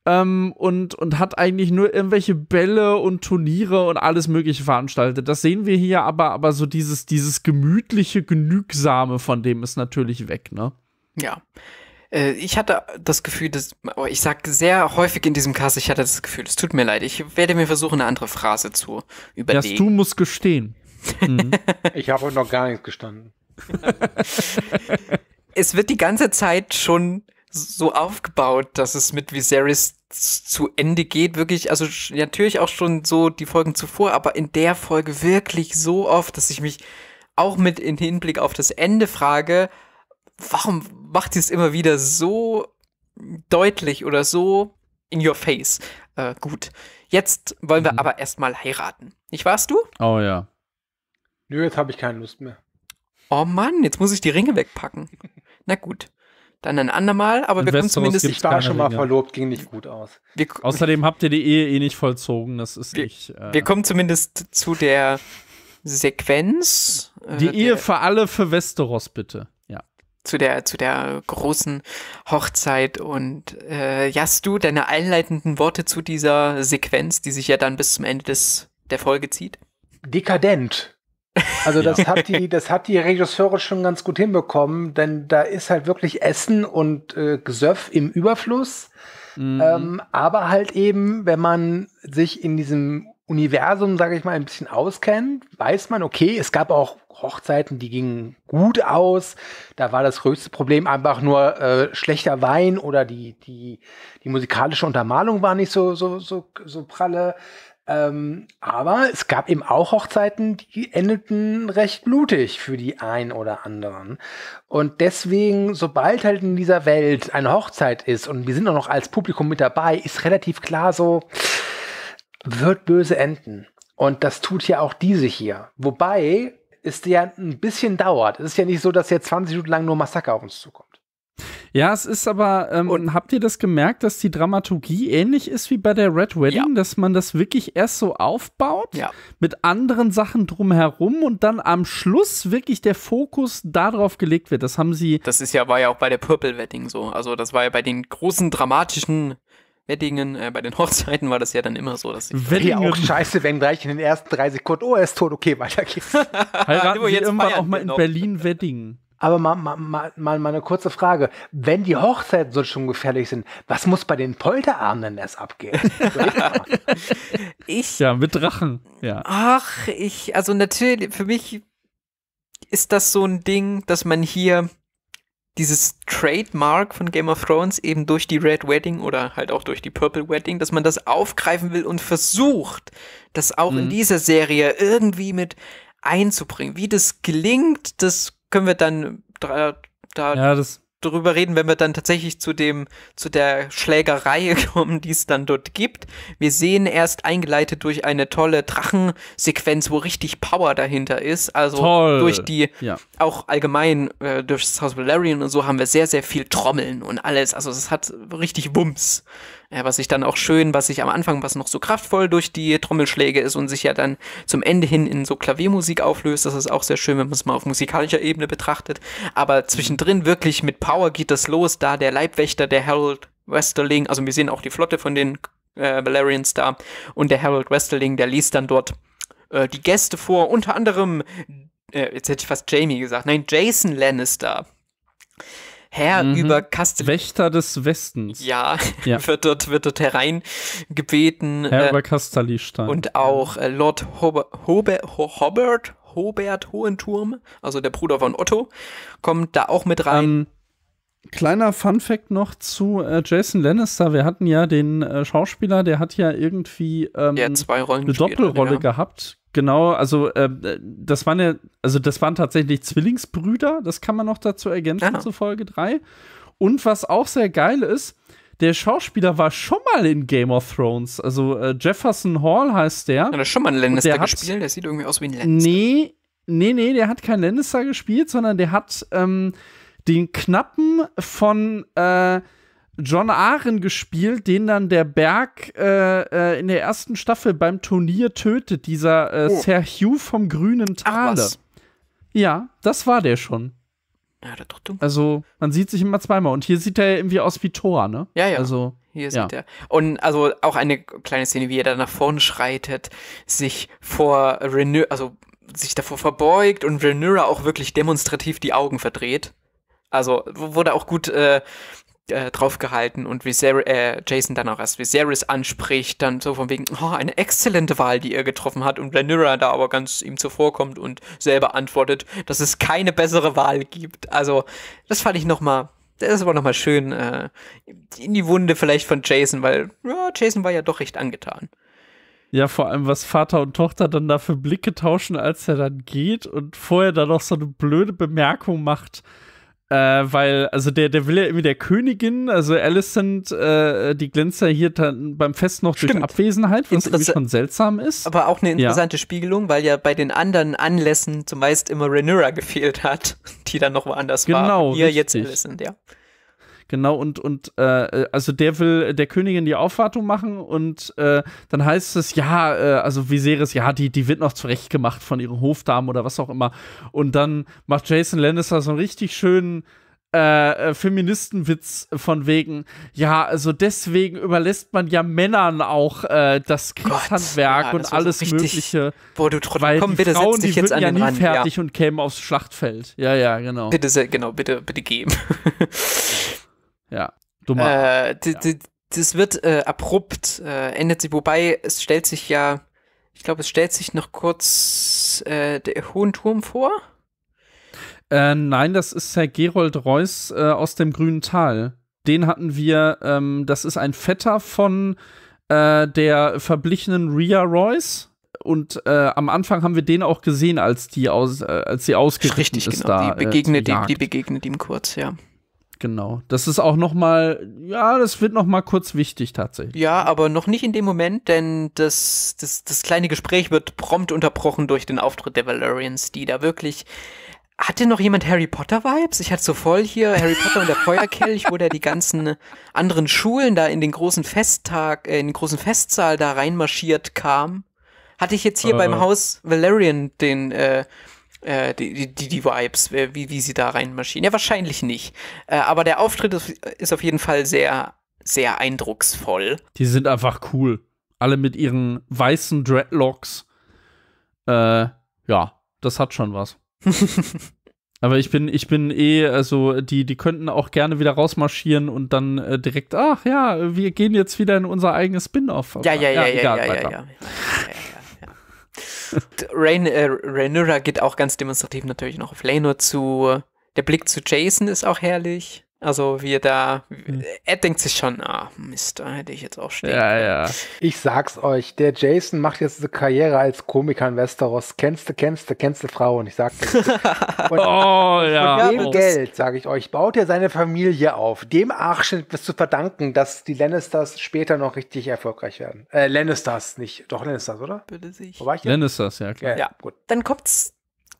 [SPEAKER 2] ähm, und, und hat eigentlich nur irgendwelche Bälle und Turniere und alles Mögliche veranstaltet. Das sehen wir hier aber, aber so dieses, dieses gemütliche, genügsame von dem ist natürlich weg, ne?
[SPEAKER 1] Ja. Äh, ich hatte das Gefühl, dass, ich sage sehr häufig in diesem Cast, ich hatte das Gefühl, es tut mir leid, ich werde mir versuchen, eine andere Phrase zu überlegen.
[SPEAKER 2] Ja, du musst gestehen.
[SPEAKER 3] Mhm. ich habe noch gar nichts gestanden.
[SPEAKER 1] es wird die ganze Zeit schon so aufgebaut, dass es mit Viserys zu Ende geht, wirklich, also natürlich auch schon so die Folgen zuvor, aber in der Folge wirklich so oft, dass ich mich auch mit in Hinblick auf das Ende frage, warum macht ihr es immer wieder so deutlich oder so in your face? Äh, gut. Jetzt wollen wir mhm. aber erstmal heiraten. Nicht warst du?
[SPEAKER 2] Oh ja.
[SPEAKER 3] Nö, jetzt habe ich keine Lust mehr.
[SPEAKER 1] Oh Mann, jetzt muss ich die Ringe wegpacken. Na gut dann ein andermal, aber wir kommen zumindest.
[SPEAKER 3] Ich war schon mal Ringe. verlobt, ging nicht gut aus.
[SPEAKER 2] Wir, Außerdem habt ihr die Ehe eh nicht vollzogen, das ist
[SPEAKER 1] wir,
[SPEAKER 2] nicht.
[SPEAKER 1] Äh, wir kommen zumindest zu der Sequenz.
[SPEAKER 2] Äh, die Ehe der, für alle für Westeros, bitte. Ja.
[SPEAKER 1] Zu der, zu der großen Hochzeit und äh, hast du deine einleitenden Worte zu dieser Sequenz, die sich ja dann bis zum Ende des, der Folge zieht?
[SPEAKER 3] Dekadent. Also das ja. hat die, das hat die Regisseure schon ganz gut hinbekommen, denn da ist halt wirklich Essen und äh, Gesöff im Überfluss. Mhm. Ähm, aber halt eben, wenn man sich in diesem Universum, sage ich mal, ein bisschen auskennt, weiß man, okay, es gab auch Hochzeiten, die gingen gut aus. Da war das größte Problem einfach nur äh, schlechter Wein oder die, die, die musikalische Untermalung war nicht so, so, so, so pralle. Ähm, aber es gab eben auch Hochzeiten, die endeten recht blutig für die einen oder anderen. Und deswegen, sobald halt in dieser Welt eine Hochzeit ist und wir sind auch noch als Publikum mit dabei, ist relativ klar so, wird böse enden. Und das tut ja auch diese hier. Wobei es ja ein bisschen dauert. Es ist ja nicht so, dass jetzt 20 Minuten lang nur Massaker auf uns zukommt.
[SPEAKER 2] Ja, es ist aber, ähm, und habt ihr das gemerkt, dass die Dramaturgie ähnlich ist wie bei der Red Wedding, ja. dass man das wirklich erst so aufbaut
[SPEAKER 1] ja.
[SPEAKER 2] mit anderen Sachen drumherum und dann am Schluss wirklich der Fokus darauf gelegt wird. Das haben sie.
[SPEAKER 1] Das ist ja, war ja auch bei der Purple Wedding so. Also das war ja bei den großen dramatischen Weddingen, äh, bei den Hochzeiten war das ja dann immer so, dass
[SPEAKER 3] sie Weddingen auch scheiße, wenn gleich in den ersten drei Sekunden, oh, er ist tot, okay, weiter geht's.
[SPEAKER 2] Heiraten sie irgendwann auch mal in Berlin Wedding.
[SPEAKER 3] Aber mal, mal, mal, mal eine kurze Frage. Wenn die Hochzeiten so schon gefährlich sind, was muss bei den Polterabenden erst abgehen?
[SPEAKER 1] ich.
[SPEAKER 2] Ja, mit Drachen. Ja.
[SPEAKER 1] Ach, ich, also natürlich, für mich ist das so ein Ding, dass man hier dieses Trademark von Game of Thrones eben durch die Red Wedding oder halt auch durch die Purple Wedding, dass man das aufgreifen will und versucht, das auch mhm. in dieser Serie irgendwie mit einzubringen. Wie das gelingt, das können wir dann da, da
[SPEAKER 2] ja,
[SPEAKER 1] drüber reden, wenn wir dann tatsächlich zu dem, zu der Schlägerei kommen, die es dann dort gibt. Wir sehen erst eingeleitet durch eine tolle Drachensequenz, wo richtig Power dahinter ist. Also
[SPEAKER 2] Toll.
[SPEAKER 1] durch die,
[SPEAKER 2] ja.
[SPEAKER 1] auch allgemein äh, durch das House Valerian und so haben wir sehr, sehr viel Trommeln und alles. Also es hat richtig Bums. Was sich dann auch schön, was sich am Anfang, was noch so kraftvoll durch die Trommelschläge ist und sich ja dann zum Ende hin in so Klaviermusik auflöst. Das ist auch sehr schön, wenn man es mal auf musikalischer Ebene betrachtet. Aber zwischendrin wirklich mit Power geht das los, da der Leibwächter, der Harold Westerling, also wir sehen auch die Flotte von den äh, Valerians da und der Harold Westerling, der liest dann dort äh, die Gäste vor, unter anderem, äh, jetzt hätte ich fast Jamie gesagt, nein, Jason Lannister. Herr mhm. über Kastel.
[SPEAKER 2] Wächter des Westens.
[SPEAKER 1] Ja, ja. wird dort, wird dort hereingebeten.
[SPEAKER 2] Herr äh, über Kasterlistein.
[SPEAKER 1] Und auch äh, Lord Hober, Hober, Hobert, Hobert Hohenturm, also der Bruder von Otto, kommt da auch mit rein. Ähm,
[SPEAKER 2] kleiner Fun Fact noch zu äh, Jason Lannister. Wir hatten ja den äh, Schauspieler, der hat ja irgendwie ähm, eine Doppelrolle
[SPEAKER 1] ja.
[SPEAKER 2] gehabt. Genau, also äh, das waren ja, also das waren tatsächlich Zwillingsbrüder, das kann man noch dazu ergänzen
[SPEAKER 1] Ah.
[SPEAKER 2] zu Folge 3. Und was auch sehr geil ist, der Schauspieler war schon mal in Game of Thrones. Also äh, Jefferson Hall heißt der.
[SPEAKER 1] Hat er schon mal einen Lannister
[SPEAKER 2] der hat-
[SPEAKER 1] gespielt? Der sieht irgendwie aus wie ein Lannister.
[SPEAKER 2] Nee, nee, nee, der hat kein Lannister gespielt, sondern der hat ähm, den Knappen von äh, John Aren gespielt, den dann der Berg äh, äh, in der ersten Staffel beim Turnier tötet, dieser äh,
[SPEAKER 1] Oh.
[SPEAKER 2] Sir Hugh vom grünen Tale. Ja, das war der schon.
[SPEAKER 1] Ja, der hat doch dunkel.
[SPEAKER 2] Also, man sieht sich immer zweimal. Und hier sieht er irgendwie aus wie Thor, ne?
[SPEAKER 1] Ja, ja.
[SPEAKER 2] Also,
[SPEAKER 1] Hier
[SPEAKER 2] Ja.
[SPEAKER 1] sieht er. Und also auch eine kleine Szene, wie er da nach vorne schreitet, sich vor Rhaenyra, also sich davor verbeugt und Rhaenyra auch wirklich demonstrativ die Augen verdreht. Also wurde auch gut äh, äh, draufgehalten und Viser äh, Jason dann auch erst Viserys anspricht, dann so von wegen, oh, eine exzellente Wahl, die er getroffen hat und Rhaenyra da aber ganz ihm zuvorkommt und selber antwortet, dass es keine bessere Wahl gibt. Also das fand ich noch mal das ist aber nochmal schön äh, in die Wunde vielleicht von Jason, weil ja, Jason war ja doch recht angetan.
[SPEAKER 2] Ja, vor allem, was Vater und Tochter dann da für Blicke tauschen, als er dann geht und vorher dann noch so eine blöde Bemerkung macht. Äh, weil, also der, der will ja irgendwie der Königin, also Alicent, äh, die glänzt ja hier dann beim Fest noch durch
[SPEAKER 1] Stimmt.
[SPEAKER 2] Abwesenheit, was irgendwie schon seltsam ist.
[SPEAKER 1] Aber auch eine
[SPEAKER 2] Ja.
[SPEAKER 1] interessante Spiegelung, weil ja bei den anderen Anlässen zumeist immer Rhaenyra gefehlt hat, die dann noch woanders war.
[SPEAKER 2] Genau,
[SPEAKER 1] Und Hier jetzt
[SPEAKER 2] richtig.
[SPEAKER 1] Alicent, ja.
[SPEAKER 2] Genau, und, und äh, also der will der Königin die Aufwartung machen und äh, dann heißt es, ja, äh, also Viserys, ja, die, die wird noch zurechtgemacht von ihren Hofdamen oder was auch immer. Und dann macht Jason Lannister so einen richtig schönen äh, äh, Feministenwitz von wegen, ja, also deswegen überlässt man ja Männern auch äh, das Kriegshandwerk
[SPEAKER 1] ja,
[SPEAKER 2] und
[SPEAKER 1] das so
[SPEAKER 2] alles
[SPEAKER 1] richtig-
[SPEAKER 2] Mögliche.
[SPEAKER 1] Boah, du Trottel,
[SPEAKER 2] Weil
[SPEAKER 1] komm,
[SPEAKER 2] die
[SPEAKER 1] bitte
[SPEAKER 2] Frauen,
[SPEAKER 1] setz dich
[SPEAKER 2] die
[SPEAKER 1] jetzt an
[SPEAKER 2] ja
[SPEAKER 1] den
[SPEAKER 2] nie
[SPEAKER 1] Rand.
[SPEAKER 2] fertig und kämen aufs Schlachtfeld. Ja, ja, genau.
[SPEAKER 1] Ja. Bitte, genau, bitte, bitte geben.
[SPEAKER 2] Ja, dummer.
[SPEAKER 1] Äh, das wird äh, abrupt, äh, endet sie, wobei es stellt sich ja, ich glaube, es stellt sich noch kurz äh, der Hohen Turm vor.
[SPEAKER 2] Äh, nein, das ist Herr Gerold Reuss äh, aus dem Grünen Tal. Den hatten wir, ähm, das ist ein Vetter von äh, der verblichenen Rhea Royce. Und äh, am Anfang haben wir den auch gesehen, als die aus, äh, als sie ausgeritten
[SPEAKER 1] Richtig,
[SPEAKER 2] ist
[SPEAKER 1] genau.
[SPEAKER 2] da.
[SPEAKER 1] die, begegnet
[SPEAKER 2] äh,
[SPEAKER 1] ihm, die begegnet ihm kurz, ja.
[SPEAKER 2] Genau. Das ist auch noch mal, ja, das wird noch mal kurz wichtig tatsächlich.
[SPEAKER 1] Ja, aber noch nicht in dem Moment, denn das, das, das kleine Gespräch wird prompt unterbrochen durch den Auftritt der Valerians, die da wirklich. Hatte noch jemand Harry Potter Vibes? Ich hatte so voll hier Harry Potter und der Feuerkelch, wo der die ganzen anderen Schulen da in den großen Festtag, äh, in den großen Festsaal da reinmarschiert kam. Hatte ich jetzt hier
[SPEAKER 2] Äh.
[SPEAKER 1] beim Haus Valerian den, äh, äh, die, die, die, Vibes, äh, wie, wie sie da reinmarschieren? Ja, wahrscheinlich nicht. Äh, aber der Auftritt ist, ist auf jeden Fall sehr, sehr eindrucksvoll.
[SPEAKER 2] Die sind einfach cool. Alle mit ihren weißen Dreadlocks. Äh, ja, das hat schon was. Aber ich bin, ich bin eh, also die, die könnten auch gerne wieder rausmarschieren und dann äh, direkt, ach ja, wir gehen jetzt wieder in unser eigenes Spin-off.
[SPEAKER 1] Ja, ja, ja, ja,
[SPEAKER 2] egal,
[SPEAKER 1] ja, ja, ja, ja, Rain, äh, geht auch ganz demonstrativ natürlich noch auf Laenor zu. Der Blick zu Jason ist auch herrlich. Also wie er da, er denkt sich schon, ah, Mist, da hätte ich jetzt auch stehen.
[SPEAKER 2] Ja, ja.
[SPEAKER 3] Ich sag's euch, der Jason macht jetzt eine Karriere als Komiker in Westeros. Kennst du, kennst du, kennst du Frauen, ich sag dir. Und
[SPEAKER 2] Oh, ja.
[SPEAKER 3] von dem
[SPEAKER 2] oh.
[SPEAKER 3] Geld, sage ich euch, baut er seine Familie auf. Dem Arschschnitt ist zu verdanken, dass die Lannisters später noch richtig erfolgreich werden. Äh, Lannisters, nicht. Doch, Lannisters, oder?
[SPEAKER 1] Bitte sich.
[SPEAKER 3] Wo war ich jetzt?
[SPEAKER 2] Lannisters, ja klar.
[SPEAKER 1] Ja.
[SPEAKER 3] gut.
[SPEAKER 1] Dann kommt's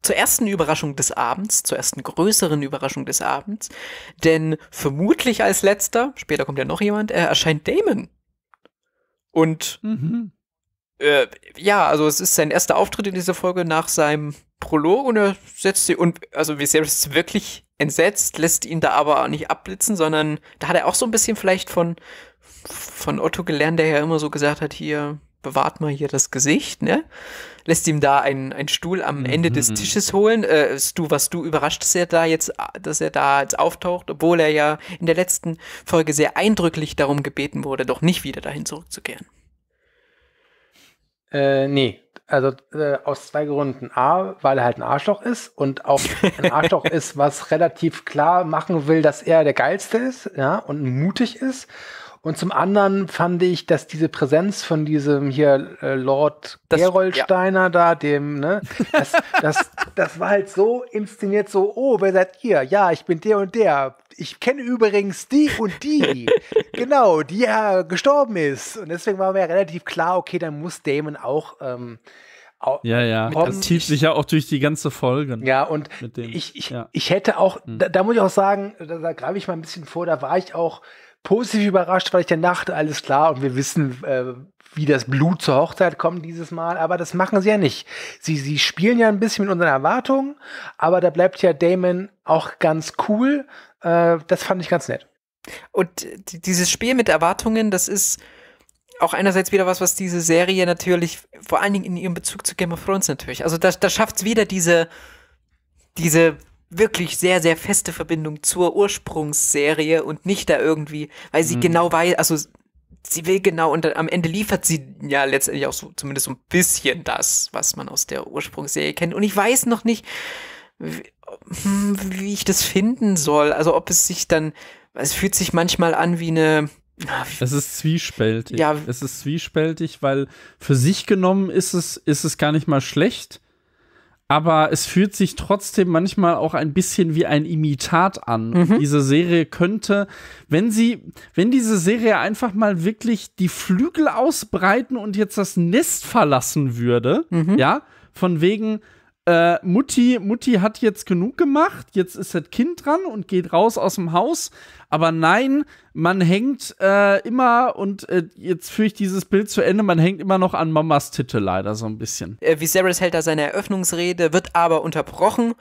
[SPEAKER 1] zur ersten Überraschung des Abends, zur ersten größeren Überraschung des Abends. Denn vermutlich als letzter, später kommt ja noch jemand, äh, erscheint Damon. Und
[SPEAKER 2] Mhm.
[SPEAKER 1] äh, ja, also es ist sein erster Auftritt in dieser Folge nach seinem Prolog und er setzt sie und also Viserys ist wirklich entsetzt, lässt ihn da aber auch nicht abblitzen, sondern da hat er auch so ein bisschen vielleicht von von Otto gelernt, der ja immer so gesagt hat, hier bewahrt mal hier das Gesicht, ne? Lässt ihm da einen, einen Stuhl am Ende des
[SPEAKER 2] Mhm.
[SPEAKER 1] Tisches holen. Äh, du, was du überrascht, dass er da jetzt, dass er da jetzt auftaucht, obwohl er ja in der letzten Folge sehr eindrücklich darum gebeten wurde, doch nicht wieder dahin zurückzukehren.
[SPEAKER 3] Äh, nee. Also äh, aus zwei Gründen. A, weil er halt ein Arschloch ist und auch ein Arschloch ist, was relativ klar machen will, dass er der Geilste ist, ja, und mutig ist. Und zum anderen fand ich, dass diese Präsenz von diesem hier äh, Lord
[SPEAKER 1] Das-
[SPEAKER 3] Gerolsteiner ja. da, dem, ne, das, das, das war halt so inszeniert, so, oh, wer seid ihr? Ja, ich bin der und der. Ich kenne übrigens die und die. genau, die ja gestorben ist. Und deswegen war mir relativ klar, okay, dann muss Damon auch ähm,
[SPEAKER 2] Ja, ja. Das zieht sich ja auch durch die ganze Folge.
[SPEAKER 3] ja, und
[SPEAKER 2] Mit dem,
[SPEAKER 3] ich, ich,
[SPEAKER 2] ja.
[SPEAKER 3] ich hätte auch,
[SPEAKER 2] Hm.
[SPEAKER 3] da, da muss ich auch sagen, da, da greife ich mal ein bisschen vor, da war ich auch positiv überrascht, weil ich dann dachte, alles klar, und wir wissen, äh, wie das Blut zur Hochzeit kommt dieses Mal, aber das machen sie ja nicht. Sie, sie spielen ja ein bisschen mit unseren Erwartungen, aber da bleibt ja Damon auch ganz cool. Äh, das fand ich ganz nett.
[SPEAKER 1] Und die- dieses Spiel mit Erwartungen, das ist auch einerseits wieder was, was diese Serie natürlich, vor allen Dingen in ihrem Bezug zu Game of Thrones natürlich, also da, da schafft es wieder diese, diese wirklich sehr, sehr feste Verbindung zur Ursprungsserie und nicht da irgendwie, weil sie
[SPEAKER 2] Mhm.
[SPEAKER 1] genau weiß, also sie will genau und am Ende liefert sie ja letztendlich auch so zumindest so ein bisschen das, was man aus der Ursprungsserie kennt. Und ich weiß noch nicht, wie, hm, wie ich das finden soll. Also ob es sich dann, es fühlt sich manchmal an wie eine, ah,
[SPEAKER 2] Es ist zwiespältig.
[SPEAKER 1] Ja.
[SPEAKER 2] Es ist zwiespältig, weil für sich genommen ist es, ist es gar nicht mal schlecht. Aber es fühlt sich trotzdem manchmal auch ein bisschen wie ein Imitat an.
[SPEAKER 1] Mhm.
[SPEAKER 2] Diese Serie könnte, wenn sie, wenn diese Serie einfach mal wirklich die Flügel ausbreiten und jetzt das Nest verlassen würde,
[SPEAKER 1] Mhm.
[SPEAKER 2] ja, von wegen, äh, Mutti, Mutti hat jetzt genug gemacht, jetzt ist das Kind dran und geht raus aus dem Haus. Aber nein, man hängt äh, immer, und äh, jetzt führe ich dieses Bild zu Ende, man hängt immer noch an Mamas Titel leider so ein bisschen.
[SPEAKER 1] äh, Viserys hält da seine Eröffnungsrede, wird aber unterbrochen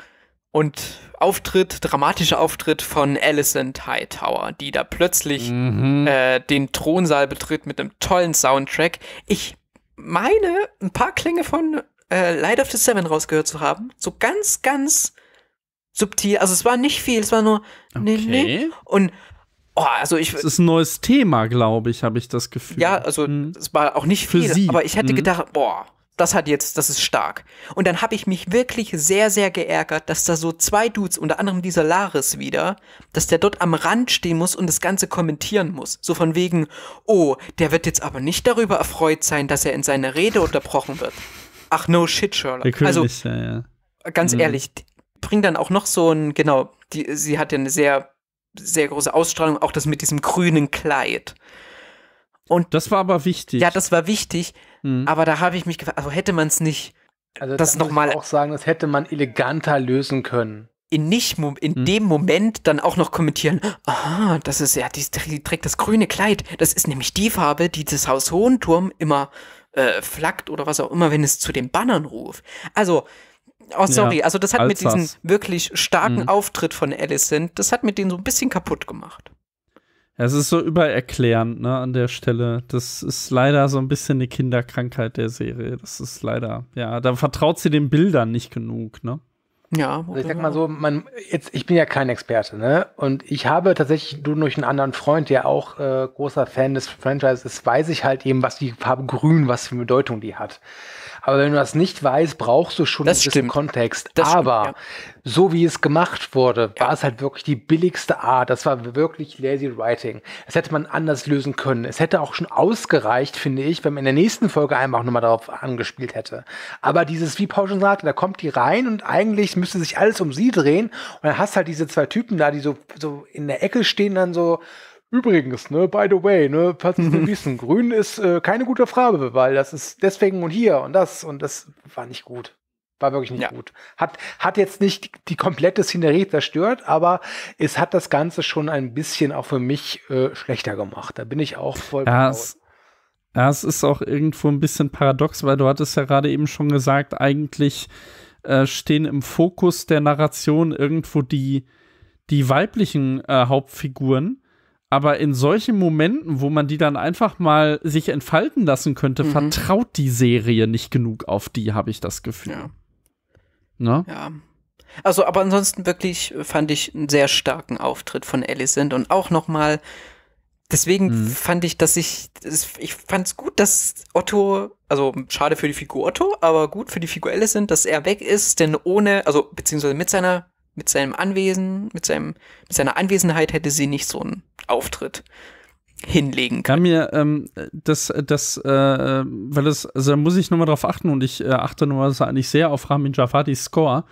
[SPEAKER 1] und Auftritt, dramatischer Auftritt von Alicent Hightower, die da plötzlich
[SPEAKER 2] Mhm.
[SPEAKER 1] äh, den Thronsaal betritt mit einem tollen Soundtrack. Ich meine, ein paar Klänge von äh, Light of the Seven rausgehört zu haben. So ganz, ganz subtil. Also es war nicht viel, es war nur nee, nee.
[SPEAKER 2] Okay.
[SPEAKER 1] Und oh, also ich
[SPEAKER 2] Das ist ein neues Thema, glaube ich, habe ich das Gefühl.
[SPEAKER 1] ja, also
[SPEAKER 2] Mhm.
[SPEAKER 1] es war auch nicht
[SPEAKER 2] Für
[SPEAKER 1] viel,
[SPEAKER 2] sie.
[SPEAKER 1] aber ich hätte
[SPEAKER 2] Mhm.
[SPEAKER 1] gedacht, boah, das hat jetzt, das ist stark. Und dann habe ich mich wirklich sehr, sehr geärgert, dass da so zwei Dudes, unter anderem dieser Laris wieder, dass der dort am Rand stehen muss und das Ganze kommentieren muss. So von wegen, oh, der wird jetzt aber nicht darüber erfreut sein, dass er in seiner Rede unterbrochen wird. Ach no shit, Sherlock.
[SPEAKER 2] Der König,
[SPEAKER 1] also
[SPEAKER 2] ja, ja.
[SPEAKER 1] ganz
[SPEAKER 2] Mhm.
[SPEAKER 1] ehrlich, bringt dann auch noch so ein, genau, die, sie hat ja eine sehr, sehr große Ausstrahlung, auch das mit diesem grünen Kleid. Und
[SPEAKER 2] Das war aber wichtig.
[SPEAKER 1] ja, das war wichtig,
[SPEAKER 2] Mhm.
[SPEAKER 1] aber da habe ich mich gefragt, also hätte man es nicht
[SPEAKER 3] Also
[SPEAKER 1] Das
[SPEAKER 3] da
[SPEAKER 1] noch
[SPEAKER 3] muss
[SPEAKER 1] mal-
[SPEAKER 3] ich auch sagen, das hätte man eleganter lösen können.
[SPEAKER 1] in nicht in
[SPEAKER 2] Hm.
[SPEAKER 1] dem Moment dann auch noch kommentieren, aha, das ist ja, die, die trägt das grüne Kleid. Das ist nämlich die Farbe, die das Haus Hohenturm immer äh, flackt oder was auch immer, wenn es zu den Bannern ruft. Also, oh sorry,
[SPEAKER 2] Ja,
[SPEAKER 1] also das hat mit diesem wirklich starken
[SPEAKER 2] Mhm.
[SPEAKER 1] Auftritt von Alicent, das hat mit denen so ein bisschen kaputt gemacht.
[SPEAKER 2] Ja, es ist so übererklärend, ne, an der Stelle. Das ist leider so ein bisschen eine Kinderkrankheit der Serie. Das ist leider, ja, da vertraut sie den Bildern nicht genug, ne?
[SPEAKER 1] Ja,
[SPEAKER 3] Also ich sag mal so, man, jetzt, ich bin ja kein Experte, ne? Und ich habe tatsächlich nur durch einen anderen Freund, der auch äh, großer Fan des Franchises ist, weiß ich halt eben, was die Farbe Grün, was für eine Bedeutung die hat. Aber wenn du das nicht weißt, brauchst du schon
[SPEAKER 1] Das
[SPEAKER 3] einen gewissen
[SPEAKER 1] stimmt.
[SPEAKER 3] Kontext.
[SPEAKER 1] Das stimmt,
[SPEAKER 3] Aber
[SPEAKER 1] ja.
[SPEAKER 3] so wie es gemacht wurde, war es halt wirklich die billigste Art. Das war wirklich lazy writing. Das hätte man anders lösen können. Es hätte auch schon ausgereicht, finde ich, wenn man in der nächsten Folge einfach nochmal darauf angespielt hätte. Aber dieses, wie Paul schon sagte, da kommt die rein und eigentlich müsste sich alles um sie drehen. Und dann hast halt diese zwei Typen da, die so, so in der Ecke stehen, dann so, Übrigens, ne, by the way, ne, falls Sie nicht wissen, grün ist äh, keine gute Farbe, weil das ist deswegen und hier und das und das war nicht gut. War wirklich nicht
[SPEAKER 1] Ja.
[SPEAKER 3] gut. Hat, hat jetzt nicht die, die komplette Szenerie zerstört, aber es hat das Ganze schon ein bisschen auch für mich äh, schlechter gemacht. Da bin ich auch voll
[SPEAKER 2] Ja, es, ja, es ist auch irgendwo ein bisschen paradox, weil du hattest ja gerade eben schon gesagt, eigentlich äh, stehen im Fokus der Narration irgendwo die, die weiblichen äh, Hauptfiguren. Aber in solchen Momenten, wo man die dann einfach mal sich entfalten lassen könnte,
[SPEAKER 1] Mhm.
[SPEAKER 2] vertraut die Serie nicht genug auf die, habe ich das Gefühl.
[SPEAKER 1] Ja.
[SPEAKER 2] Ne?
[SPEAKER 1] Ja. Also, aber ansonsten wirklich fand ich einen sehr starken Auftritt von Alicent und auch nochmal deswegen
[SPEAKER 2] Mhm.
[SPEAKER 1] fand ich, dass ich, ich fand es gut, dass Otto, also schade für die Figur Otto, aber gut für die Figur Alicent, dass er weg ist, denn ohne, also beziehungsweise mit seiner, mit seinem Anwesen, mit seinem, mit seiner Anwesenheit hätte sie nicht so einen Auftritt hinlegen
[SPEAKER 2] Kann
[SPEAKER 1] können.
[SPEAKER 2] mir ähm, das, das, äh, weil das, also da muss ich nochmal drauf achten und ich äh, achte normalerweise eigentlich sehr auf Ramin Javadis Score.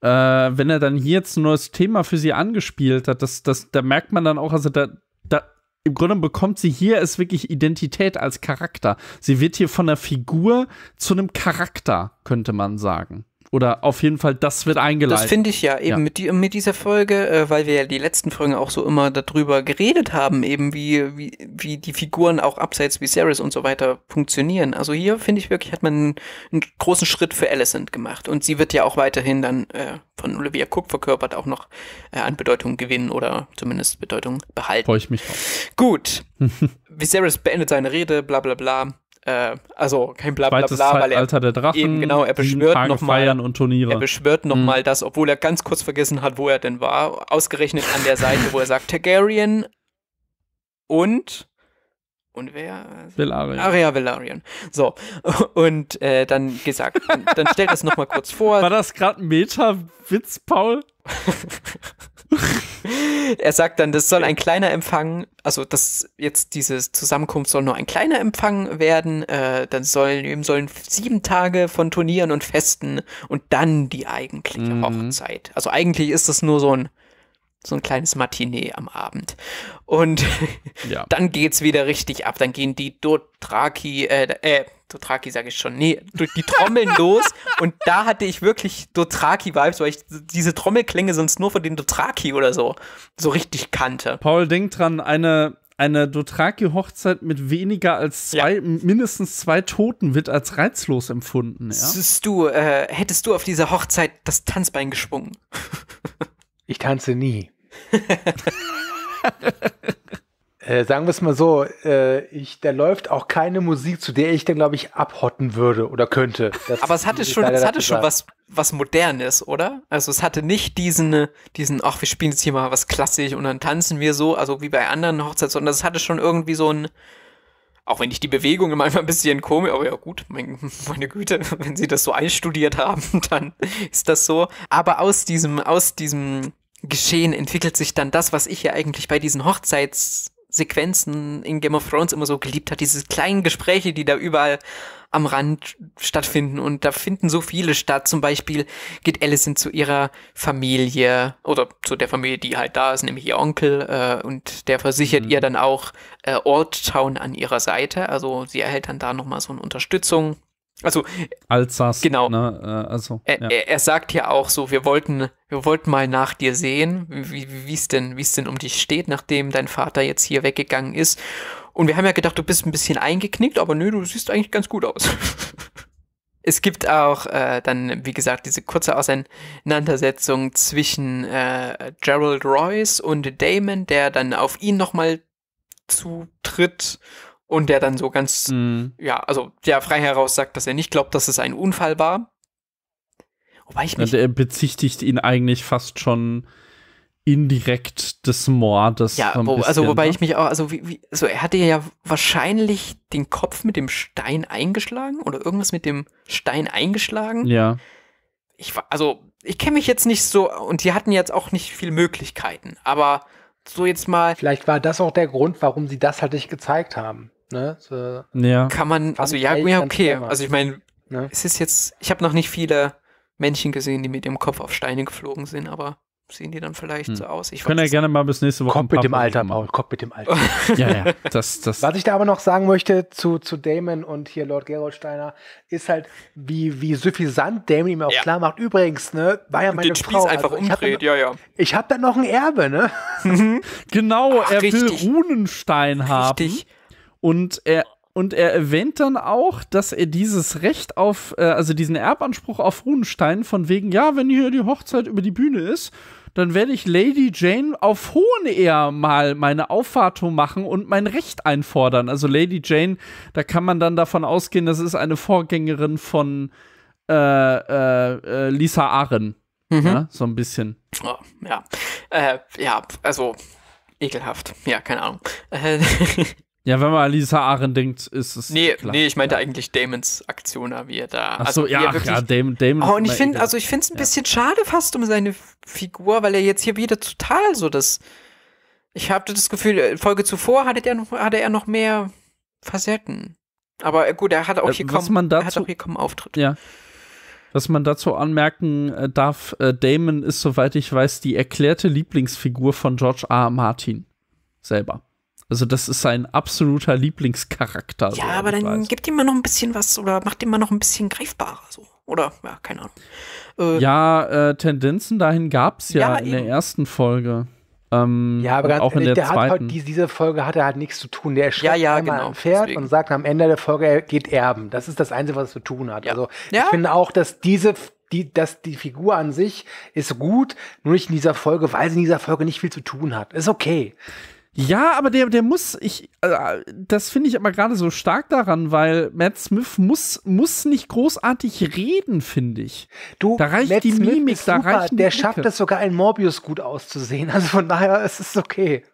[SPEAKER 2] Äh, wenn er dann hier jetzt ein neues Thema für sie angespielt hat, das, das, da merkt man dann auch, also da, da, im Grunde bekommt sie hier es wirklich Identität als Charakter. Sie wird hier von der Figur zu einem Charakter, könnte man sagen. Oder auf jeden Fall, das wird eingeleitet.
[SPEAKER 1] Das finde ich ja eben
[SPEAKER 2] Ja.
[SPEAKER 1] Mit, die, mit dieser Folge, äh, weil wir ja die letzten Folgen auch so immer darüber geredet haben, eben wie, wie, wie die Figuren auch abseits wie Ceres und so weiter funktionieren. Also hier finde ich wirklich, hat man einen, einen großen Schritt für Alicent gemacht. Und sie wird ja auch weiterhin dann äh, von Olivia Cook verkörpert auch noch äh, an Bedeutung gewinnen oder zumindest Bedeutung behalten.
[SPEAKER 2] Freue ich mich drauf.
[SPEAKER 1] Gut. Viserys beendet seine Rede, bla bla bla. Äh, also kein bla bla bla, weil er
[SPEAKER 2] Zeitalter der Drachen.
[SPEAKER 1] eben genau, er beschwört
[SPEAKER 2] Tage
[SPEAKER 1] noch mal-
[SPEAKER 2] Feiern und Turniere.
[SPEAKER 1] er beschwört nochmal das, obwohl er ganz kurz vergessen hat, wo er denn war. Ausgerechnet an der Seite, wo er sagt Targaryen und und wer?
[SPEAKER 2] Velaryon.
[SPEAKER 1] Arya Velaryon. So und äh, dann gesagt, dann, dann stellt das nochmal kurz vor.
[SPEAKER 2] War das gerade ein Meta-Witz, Paul?
[SPEAKER 1] Er sagt dann, das soll ein kleiner Empfang, also das jetzt diese Zusammenkunft soll nur ein kleiner Empfang werden. Äh, dann sollen eben sollen sieben Tage von Turnieren und Festen und dann die eigentliche
[SPEAKER 2] Mhm.
[SPEAKER 1] Hochzeit. Also eigentlich ist das nur so ein so ein kleines Matinee am Abend. Und
[SPEAKER 2] Ja.
[SPEAKER 1] dann geht's wieder richtig ab. Dann gehen die Dothraki, äh, äh, Dothraki sage ich schon, nee, durch die Trommeln los. Und da hatte ich wirklich Dothraki-Vibes, weil ich diese Trommelklänge sonst nur von den Dothraki oder so, so richtig kannte.
[SPEAKER 2] Paul, denk dran, eine, eine Dothraki-Hochzeit mit weniger als zwei, mindestens zwei Toten wird als reizlos empfunden. Ja?
[SPEAKER 1] Siehst du, äh, hättest du auf dieser Hochzeit das Tanzbein geschwungen?
[SPEAKER 3] Ich tanze nie. äh, sagen wir es mal so, äh, ich, da läuft auch keine Musik, zu der ich dann, glaube ich, abhotten würde oder könnte. Das
[SPEAKER 1] Aber es hatte schon, es hatte schon was, was Modernes, oder? Also es hatte nicht diesen, diesen, ach, wir spielen jetzt hier mal was klassisch und dann tanzen wir so, also wie bei anderen Hochzeits, sondern es hatte schon irgendwie so ein, auch wenn ich die Bewegung manchmal ein bisschen komisch, aber ja gut, mein, meine Güte, wenn sie das so einstudiert haben, dann ist das so. Aber aus diesem, aus diesem Geschehen entwickelt sich dann das, was ich ja eigentlich bei diesen Hochzeitssequenzen in Game of Thrones immer so geliebt hat, diese kleinen Gespräche, die da überall am Rand stattfinden und da finden so viele statt. Zum Beispiel geht Alicent zu ihrer Familie oder zu der Familie, die halt da ist, nämlich ihr Onkel äh, und der versichert ihr dann auch äh, Old Town an ihrer Seite. Also sie erhält dann da nochmal so eine Unterstützung. Also
[SPEAKER 2] Alsace.
[SPEAKER 1] Genau.
[SPEAKER 2] Ne, äh, also,
[SPEAKER 1] er,
[SPEAKER 2] ja.
[SPEAKER 1] er, er sagt ja auch so, wir wollten, wir wollten mal nach dir sehen, wie wie es denn, wie es denn um dich steht, nachdem dein Vater jetzt hier weggegangen ist. Und wir haben ja gedacht, du bist ein bisschen eingeknickt, aber nö, du siehst eigentlich ganz gut aus. es gibt auch äh, dann, wie gesagt, diese kurze Auseinandersetzung zwischen äh, Gerald Royce und Damon, der dann auf ihn nochmal zutritt und der dann so ganz
[SPEAKER 2] Mhm.
[SPEAKER 1] ja, also der frei heraus sagt, dass er nicht glaubt, dass es ein Unfall war. Wobei ich
[SPEAKER 2] Ja,
[SPEAKER 1] mich.
[SPEAKER 2] der bezichtigt ihn eigentlich fast schon indirekt des Mordes.
[SPEAKER 1] Ja, wo, also
[SPEAKER 2] bisschen,
[SPEAKER 1] wobei
[SPEAKER 2] ne?
[SPEAKER 1] ich mich auch, also wie, wie, so er hatte ja wahrscheinlich den Kopf mit dem Stein eingeschlagen oder irgendwas mit dem Stein eingeschlagen.
[SPEAKER 2] Ja.
[SPEAKER 1] Ich war, also ich kenne mich jetzt nicht so und die hatten jetzt auch nicht viel Möglichkeiten, aber so jetzt mal
[SPEAKER 3] Vielleicht war das auch der Grund, warum sie das halt nicht gezeigt haben. Ne? So,
[SPEAKER 2] Ja.
[SPEAKER 1] kann man, also ja, ja okay, also ich meine,
[SPEAKER 3] ne?
[SPEAKER 1] es ist jetzt, ich habe noch nicht viele Menschen gesehen, die mit dem Kopf auf Steine geflogen sind, aber sehen die dann vielleicht
[SPEAKER 2] Hm.
[SPEAKER 1] so aus? Ich
[SPEAKER 2] Können ja gerne mal bis nächste Woche.
[SPEAKER 3] Kommt mit dem Alter, Paul,
[SPEAKER 2] machen.
[SPEAKER 3] kommt mit dem Alter.
[SPEAKER 2] Ja, ja. Das, das,
[SPEAKER 3] Was ich da aber noch sagen möchte zu, zu Damon und hier Lord Gerolsteiner, ist halt, wie, wie suffisant Damon ihm auch
[SPEAKER 1] Ja.
[SPEAKER 3] klar macht. Übrigens, ne, war ja
[SPEAKER 1] Und
[SPEAKER 3] meine
[SPEAKER 1] den Spieß
[SPEAKER 3] Frau.
[SPEAKER 1] einfach
[SPEAKER 3] also ich hab
[SPEAKER 1] umdreht,
[SPEAKER 3] da-
[SPEAKER 1] ja, ja.
[SPEAKER 3] Ich hab da noch ein Erbe, ne?
[SPEAKER 2] genau,
[SPEAKER 1] Ach,
[SPEAKER 2] er
[SPEAKER 1] richtig.
[SPEAKER 2] will Runenstein haben.
[SPEAKER 1] Richtig.
[SPEAKER 2] Und er, und er erwähnt dann auch, dass er dieses Recht auf, äh, also diesen Erbanspruch auf Runenstein von wegen, ja, wenn hier die Hochzeit über die Bühne ist, dann werde ich Lady Jane auf hohen eher mal meine Aufwartung machen und mein Recht einfordern. Also Lady Jane, da kann man dann davon ausgehen, das ist eine Vorgängerin von äh, äh, äh, Lisa Aren.
[SPEAKER 1] Mhm.
[SPEAKER 2] Ja, so ein bisschen.
[SPEAKER 1] Oh, ja. Äh, ja, also ekelhaft. Ja, keine Ahnung.
[SPEAKER 2] Ja, wenn man an Lisa Aren denkt, ist es.
[SPEAKER 1] nee,
[SPEAKER 2] klar.
[SPEAKER 1] nee, ich meinte eigentlich Damons Aktion, wie er da.
[SPEAKER 2] Ach so,
[SPEAKER 1] wie
[SPEAKER 2] ja,
[SPEAKER 1] wirklich-
[SPEAKER 2] ja, Damon, Damon
[SPEAKER 1] Oh, und ich finde, also ich finde es ein bisschen schade fast um seine Figur, weil er jetzt hier wieder total so das. Ich habe das Gefühl, äh, Folge zuvor hatte er noch, hatte er noch mehr Facetten. Aber äh, gut, er hat auch
[SPEAKER 2] Äh,
[SPEAKER 1] hier
[SPEAKER 2] was
[SPEAKER 1] kaum,
[SPEAKER 2] man
[SPEAKER 1] er hat
[SPEAKER 2] dazu-
[SPEAKER 1] auch hier kaum Auftritt.
[SPEAKER 2] Ja. Was man dazu anmerken darf, Damon ist, soweit ich weiß, die erklärte Lieblingsfigur von George R. R. Martin selber. Also das ist sein absoluter Lieblingscharakter.
[SPEAKER 1] Ja,
[SPEAKER 2] soweit
[SPEAKER 1] aber dann
[SPEAKER 2] weiß.
[SPEAKER 1] gibt ihm mal noch ein bisschen was oder macht ihm mal noch ein bisschen greifbarer so. Oder, ja, keine Ahnung. Äh,
[SPEAKER 2] Ja, äh, Tendenzen dahin gab es ja,
[SPEAKER 1] Ja,
[SPEAKER 2] in der
[SPEAKER 1] eben.
[SPEAKER 2] ersten Folge. Ähm,
[SPEAKER 3] Ja, aber ganz
[SPEAKER 2] auch in
[SPEAKER 3] ehrlich,
[SPEAKER 2] der
[SPEAKER 3] der, hat halt,
[SPEAKER 2] zweiten.
[SPEAKER 3] die, diese Folge hat er halt nichts zu tun. Der erschreckt
[SPEAKER 1] Ja, ja,
[SPEAKER 3] einmal
[SPEAKER 1] genau,
[SPEAKER 3] ein Pferd
[SPEAKER 1] deswegen.
[SPEAKER 3] und sagt am Ende der Folge, er geht erben. Das ist das Einzige, was es zu tun hat.
[SPEAKER 1] Ja.
[SPEAKER 3] Also
[SPEAKER 1] Ja.
[SPEAKER 3] ich finde auch, dass diese, die, dass die Figur an sich ist gut, nur nicht in dieser Folge, weil sie in dieser Folge nicht viel zu tun hat. Ist okay.
[SPEAKER 2] Ja, aber der, der muss, ich, äh, das finde ich aber gerade so stark daran, weil Matt Smith muss, muss nicht großartig reden, finde ich.
[SPEAKER 3] Du,
[SPEAKER 2] Da reicht
[SPEAKER 3] Matt
[SPEAKER 2] die
[SPEAKER 3] Smith
[SPEAKER 2] Mimik, da
[SPEAKER 3] super.
[SPEAKER 2] reichen die
[SPEAKER 3] Der schafft es sogar in Morbius gut auszusehen. Also von daher ist es okay.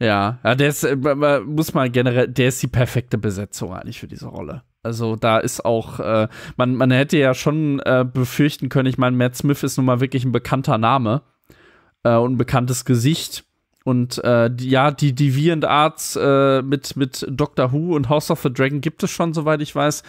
[SPEAKER 2] Ja, ja, der ist, äh, man muss mal generell, der ist die perfekte Besetzung eigentlich für diese Rolle. Also da ist auch, äh, man, man hätte ja schon äh, befürchten können, ich meine, Matt Smith ist nun mal wirklich ein bekannter Name äh, und ein bekanntes Gesicht. Und äh, die, ja, die Deviant Arts äh, mit, mit Doctor Who und House of the Dragon gibt es schon, soweit ich weiß.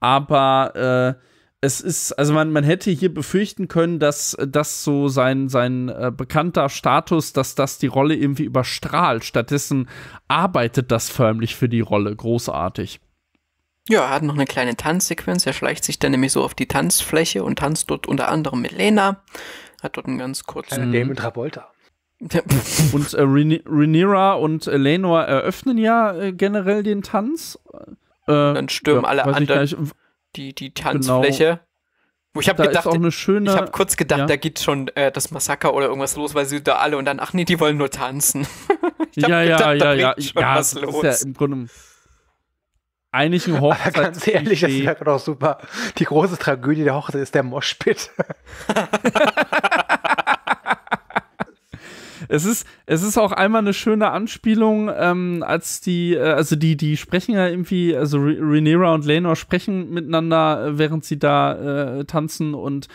[SPEAKER 2] Aber äh, es ist, also man, man hätte hier befürchten können, dass das so sein, sein äh, bekannter Status, dass das die Rolle irgendwie überstrahlt. Stattdessen arbeitet das förmlich für die Rolle großartig.
[SPEAKER 1] Ja, er hat noch eine kleine Tanzsequenz. Er schleicht sich dann nämlich so auf die Tanzfläche und tanzt dort unter anderem mit Lena. Hat dort einen ganz kurzen.
[SPEAKER 3] Kleiner Damon Travolta.
[SPEAKER 2] Und äh, Rhaeny- Rhaenyra und Eleanor eröffnen ja äh, generell den Tanz. Äh,
[SPEAKER 1] Dann stürmen alle
[SPEAKER 2] weiß ich
[SPEAKER 1] anderen
[SPEAKER 2] nicht.
[SPEAKER 1] die, die Tanzfläche. Wo ich habe
[SPEAKER 2] Da
[SPEAKER 1] gedacht,
[SPEAKER 2] ist auch eine schöne.
[SPEAKER 1] ich habe kurz gedacht,
[SPEAKER 2] ja.
[SPEAKER 1] da geht schon äh, das Massaker oder irgendwas los, weil sie da alle und dann, ach nee, die wollen nur tanzen. ich hab
[SPEAKER 2] ja,
[SPEAKER 1] gedacht,
[SPEAKER 2] ja,
[SPEAKER 1] da
[SPEAKER 2] ja, ja, ja.
[SPEAKER 1] was
[SPEAKER 2] das
[SPEAKER 1] los.
[SPEAKER 2] ist ja im Grunde eigentlich ein
[SPEAKER 3] Aber ganz ehrlich, das
[SPEAKER 2] Hochzeitsklischee.
[SPEAKER 3] wäre doch super. Die große Tragödie der Hochzeit ist der Moshpit.
[SPEAKER 2] Es ist, es ist auch einmal eine schöne Anspielung, ähm, als die, äh, also die, die sprechen ja irgendwie, also Re- und Lenor sprechen miteinander, äh, während sie da äh, tanzen und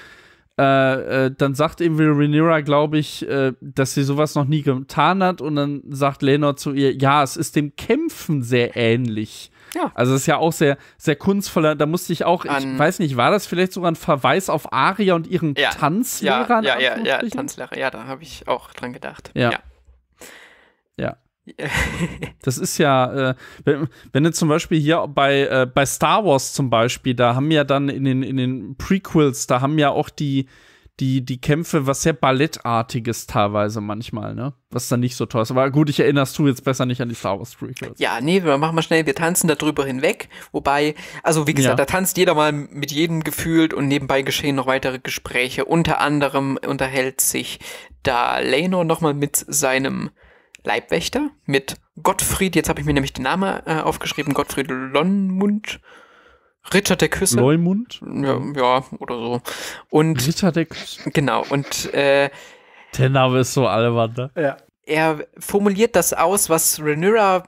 [SPEAKER 2] äh, äh, dann sagt irgendwie Rhaenyra, glaube ich, dass sie sowas noch nie getan hat und dann sagt Lenor zu ihr, ja, es ist dem Kämpfen sehr ähnlich.
[SPEAKER 1] Ja.
[SPEAKER 2] Also es ist ja auch sehr, sehr kunstvoller, da musste ich auch, ich
[SPEAKER 1] An-
[SPEAKER 2] weiß nicht, war das vielleicht sogar ein Verweis auf Aria und ihren
[SPEAKER 1] Ja.
[SPEAKER 2] Tanzlehrer?
[SPEAKER 1] ja, ja, ja, ja? Tanzlehrer, ja, da habe ich auch dran gedacht.
[SPEAKER 2] Ja.
[SPEAKER 1] ja.
[SPEAKER 2] Ja. Das ist ja, äh, wenn, wenn du zum Beispiel hier bei, äh, bei Star Wars zum Beispiel, da haben ja dann in den, in den Prequels, da haben ja auch die, die, die Kämpfe was sehr Ballettartiges teilweise manchmal, ne? Was dann nicht so toll ist. Aber gut, ich erinnerst du jetzt besser nicht an die Star Wars Prequels.
[SPEAKER 1] Ja, nee, wir machen mal schnell, wir tanzen da drüber hinweg. Wobei, also wie gesagt,
[SPEAKER 2] Ja.
[SPEAKER 1] da tanzt jeder mal mit jedem gefühlt und nebenbei geschehen noch weitere Gespräche. Unter anderem unterhält sich da Leno nochmal mit seinem Leibwächter, mit Gottfried, jetzt habe ich mir nämlich den Namen äh, aufgeschrieben, Gottfried Lonmund, Richard der Küsse.
[SPEAKER 2] Leumund?
[SPEAKER 1] Ja, ja, oder so. Und
[SPEAKER 2] Ritter der,
[SPEAKER 1] genau, und äh,
[SPEAKER 2] der Name ist so albern, ne?
[SPEAKER 3] Ja.
[SPEAKER 1] er formuliert das aus, was Rhaenyra